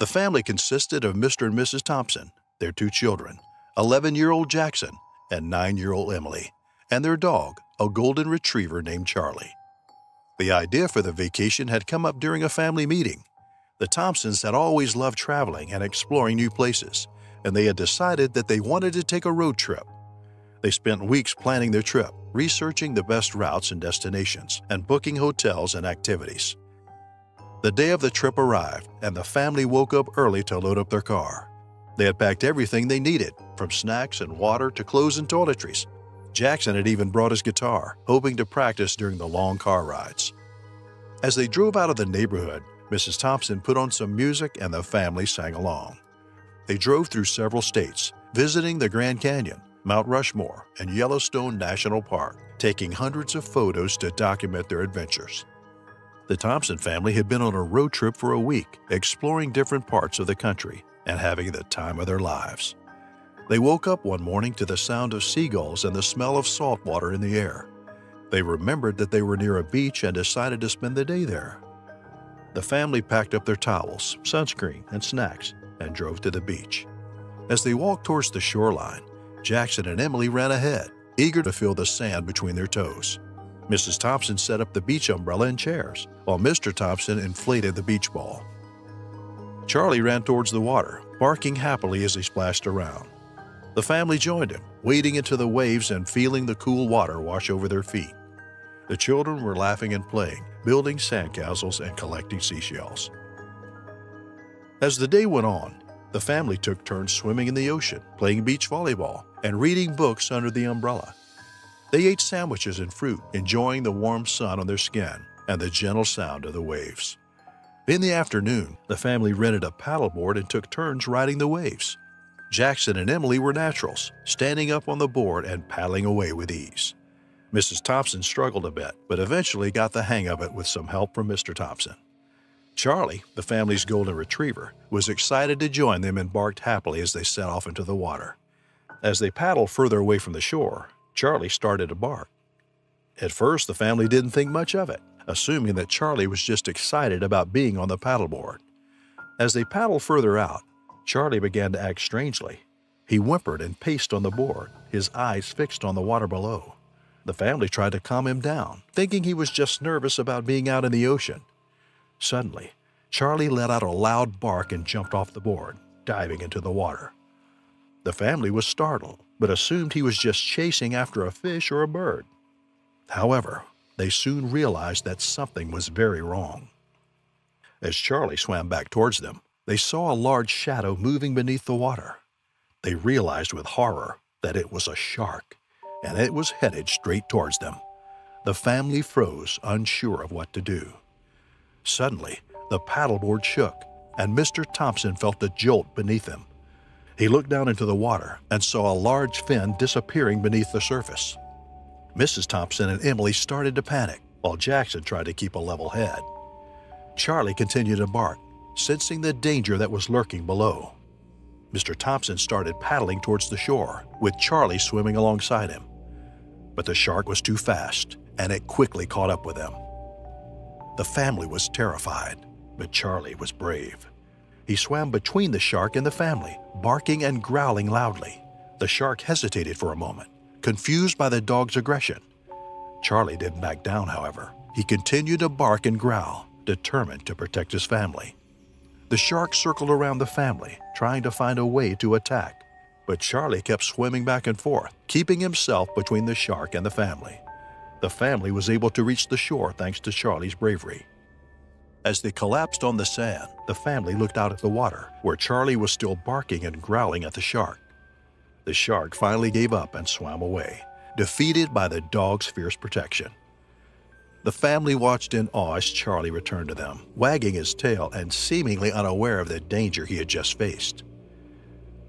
The family consisted of Mr. and Mrs. Thompson, their two children, 11 year old Jackson and 9 year old Emily, and their dog, a golden retriever named Charlie. The idea for the vacation had come up during a family meeting. The Thompsons had always loved traveling and exploring new places, and they had decided that they wanted to take a road trip. They spent weeks planning their trip, researching the best routes and destinations, and booking hotels and activities. The day of the trip arrived, and the family woke up early to load up their car. They had packed everything they needed, from snacks and water to clothes and toiletries. Jackson had even brought his guitar, hoping to practice during the long car rides. As they drove out of the neighborhood, Mrs. Thompson put on some music and the family sang along. They drove through several states, visiting the Grand Canyon, Mount Rushmore, and Yellowstone National Park, taking hundreds of photos to document their adventures. The Thompson family had been on a road trip for a week, exploring different parts of the country and having the time of their lives. They woke up one morning to the sound of seagulls and the smell of salt water in the air. They remembered that they were near a beach and decided to spend the day there. The family packed up their towels, sunscreen, and snacks and drove to the beach. As they walked towards the shoreline, Jackson and Emily ran ahead, eager to feel the sand between their toes. Mrs. Thompson set up the beach umbrella and chairs, while Mr. Thompson inflated the beach ball. Charlie ran towards the water, barking happily as he splashed around. The family joined him, wading into the waves and feeling the cool water wash over their feet. The children were laughing and playing, building sandcastles and collecting seashells. As the day went on, the family took turns swimming in the ocean, playing beach volleyball, and reading books under the umbrella. They ate sandwiches and fruit, enjoying the warm sun on their skin and the gentle sound of the waves. In the afternoon, the family rented a paddleboard and took turns riding the waves. Jackson and Emily were naturals, standing up on the board and paddling away with ease. Mrs. Thompson struggled a bit, but eventually got the hang of it with some help from Mr. Thompson. Charlie, the family's golden retriever, was excited to join them and barked happily as they set off into the water. As they paddled further away from the shore, Charlie started to bark. At first, the family didn't think much of it, assuming that Charlie was just excited about being on the paddleboard. As they paddled further out, Charlie began to act strangely. He whimpered and paced on the board, his eyes fixed on the water below. The family tried to calm him down, thinking he was just nervous about being out in the ocean. Suddenly, Charlie let out a loud bark and jumped off the board, diving into the water. The family was startled, but assumed he was just chasing after a fish or a bird. However, they soon realized that something was very wrong. As Charlie swam back towards them, they saw a large shadow moving beneath the water. They realized with horror that it was a shark, and it was headed straight towards them. The family froze, unsure of what to do. Suddenly, the paddleboard shook, and Mr. Thompson felt a jolt beneath him. He looked down into the water and saw a large fin disappearing beneath the surface. Mrs. Thompson and Emily started to panic, while Jackson tried to keep a level head. Charlie continued to bark, sensing the danger that was lurking below. Mr. Thompson started paddling towards the shore, with Charlie swimming alongside him. But the shark was too fast, and it quickly caught up with them. The family was terrified, but Charlie was brave. He swam between the shark and the family, barking and growling loudly. The shark hesitated for a moment, confused by the dog's aggression. Charlie didn't back down, however. He continued to bark and growl, determined to protect his family. The shark circled around the family, trying to find a way to attack. But Charlie kept swimming back and forth, keeping himself between the shark and the family. The family was able to reach the shore thanks to Charlie's bravery. As they collapsed on the sand, the family looked out at the water, where Charlie was still barking and growling at the shark. The shark finally gave up and swam away, defeated by the dog's fierce protection. The family watched in awe as Charlie returned to them, wagging his tail and seemingly unaware of the danger he had just faced.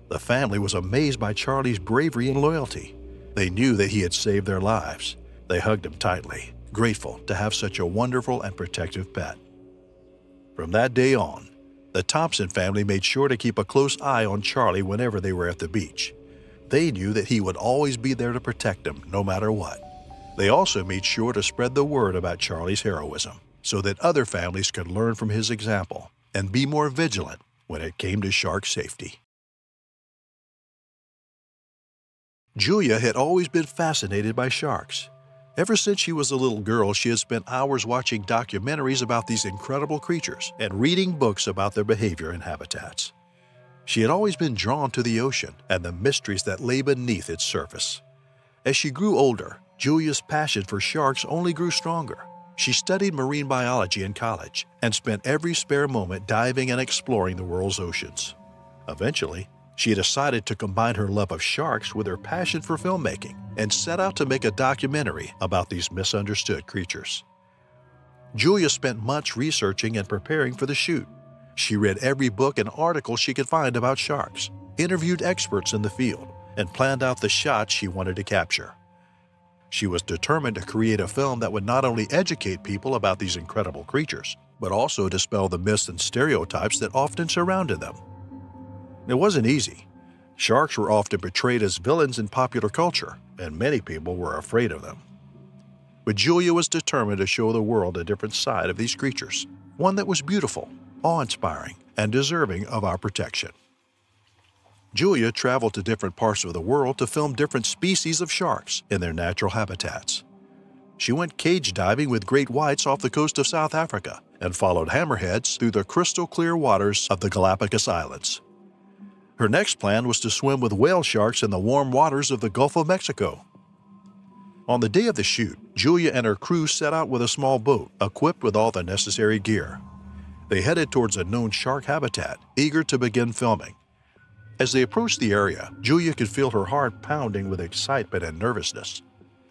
The family was amazed by Charlie's bravery and loyalty. They knew that he had saved their lives, they hugged him tightly, grateful to have such a wonderful and protective pet. From that day on, the Thompson family made sure to keep a close eye on Charlie whenever they were at the beach. They knew that he would always be there to protect them no matter what. They also made sure to spread the word about Charlie's heroism so that other families could learn from his example and be more vigilant when it came to shark safety. Julia had always been fascinated by sharks. Ever since she was a little girl, she had spent hours watching documentaries about these incredible creatures and reading books about their behavior and habitats. She had always been drawn to the ocean and the mysteries that lay beneath its surface. As she grew older, Julia's passion for sharks only grew stronger. She studied marine biology in college and spent every spare moment diving and exploring the world's oceans. Eventually, she decided to combine her love of sharks with her passion for filmmaking and set out to make a documentary about these misunderstood creatures. Julia spent much researching and preparing for the shoot. She read every book and article she could find about sharks, interviewed experts in the field, and planned out the shots she wanted to capture. She was determined to create a film that would not only educate people about these incredible creatures, but also dispel the myths and stereotypes that often surrounded them. It wasn't easy. Sharks were often portrayed as villains in popular culture, and many people were afraid of them. But Julia was determined to show the world a different side of these creatures, one that was beautiful, awe-inspiring, and deserving of our protection. Julia traveled to different parts of the world to film different species of sharks in their natural habitats. She went cage diving with great whites off the coast of South Africa and followed hammerheads through the crystal clear waters of the Galapagos Islands. Her next plan was to swim with whale sharks in the warm waters of the Gulf of Mexico. On the day of the shoot, Julia and her crew set out with a small boat equipped with all the necessary gear. They headed towards a known shark habitat, eager to begin filming. As they approached the area, Julia could feel her heart pounding with excitement and nervousness.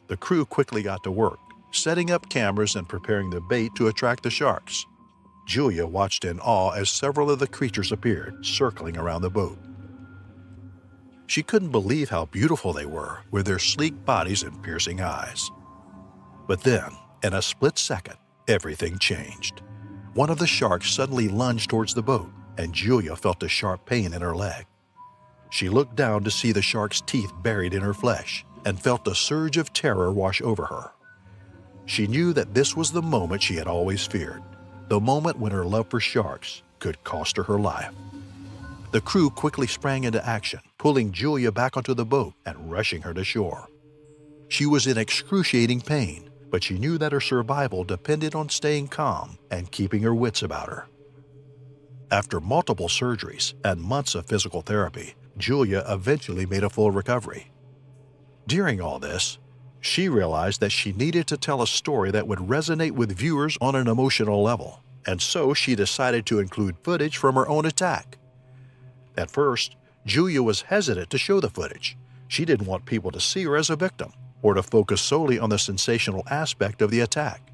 The crew quickly got to work, setting up cameras and preparing the bait to attract the sharks. Julia watched in awe as several of the creatures appeared, circling around the boat. She couldn't believe how beautiful they were with their sleek bodies and piercing eyes. But then, in a split second, everything changed. One of the sharks suddenly lunged towards the boat, and Julia felt a sharp pain in her leg. She looked down to see the shark's teeth buried in her flesh and felt a surge of terror wash over her. She knew that this was the moment she had always feared, the moment when her love for sharks could cost her her life. The crew quickly sprang into action, pulling Julia back onto the boat and rushing her to shore. She was in excruciating pain, but she knew that her survival depended on staying calm and keeping her wits about her. After multiple surgeries and months of physical therapy, Julia eventually made a full recovery. During all this, she realized that she needed to tell a story that would resonate with viewers on an emotional level, and so she decided to include footage from her own attack. At first, Julia was hesitant to show the footage. She didn't want people to see her as a victim, or to focus solely on the sensational aspect of the attack.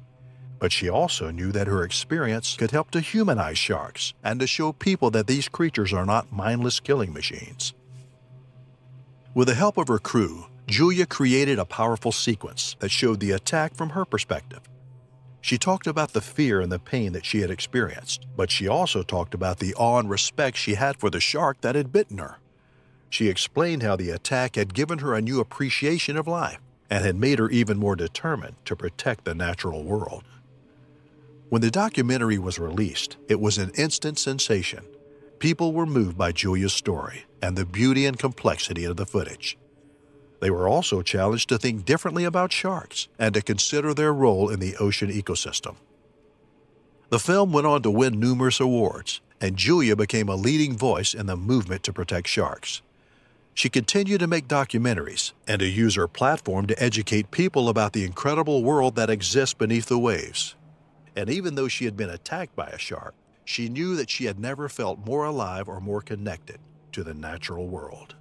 But she also knew that her experience could help to humanize sharks and to show people that these creatures are not mindless killing machines. With the help of her crew, Julia created a powerful sequence that showed the attack from her perspective. She talked about the fear and the pain that she had experienced, but she also talked about the awe and respect she had for the shark that had bitten her. She explained how the attack had given her a new appreciation of life and had made her even more determined to protect the natural world. When the documentary was released, it was an instant sensation. People were moved by Julia's story and the beauty and complexity of the footage. They were also challenged to think differently about sharks and to consider their role in the ocean ecosystem. The film went on to win numerous awards, and Julia became a leading voice in the movement to protect sharks. She continued to make documentaries and to use her platform to educate people about the incredible world that exists beneath the waves and even though she had been attacked by a shark, she knew that she had never felt more alive or more connected to the natural world.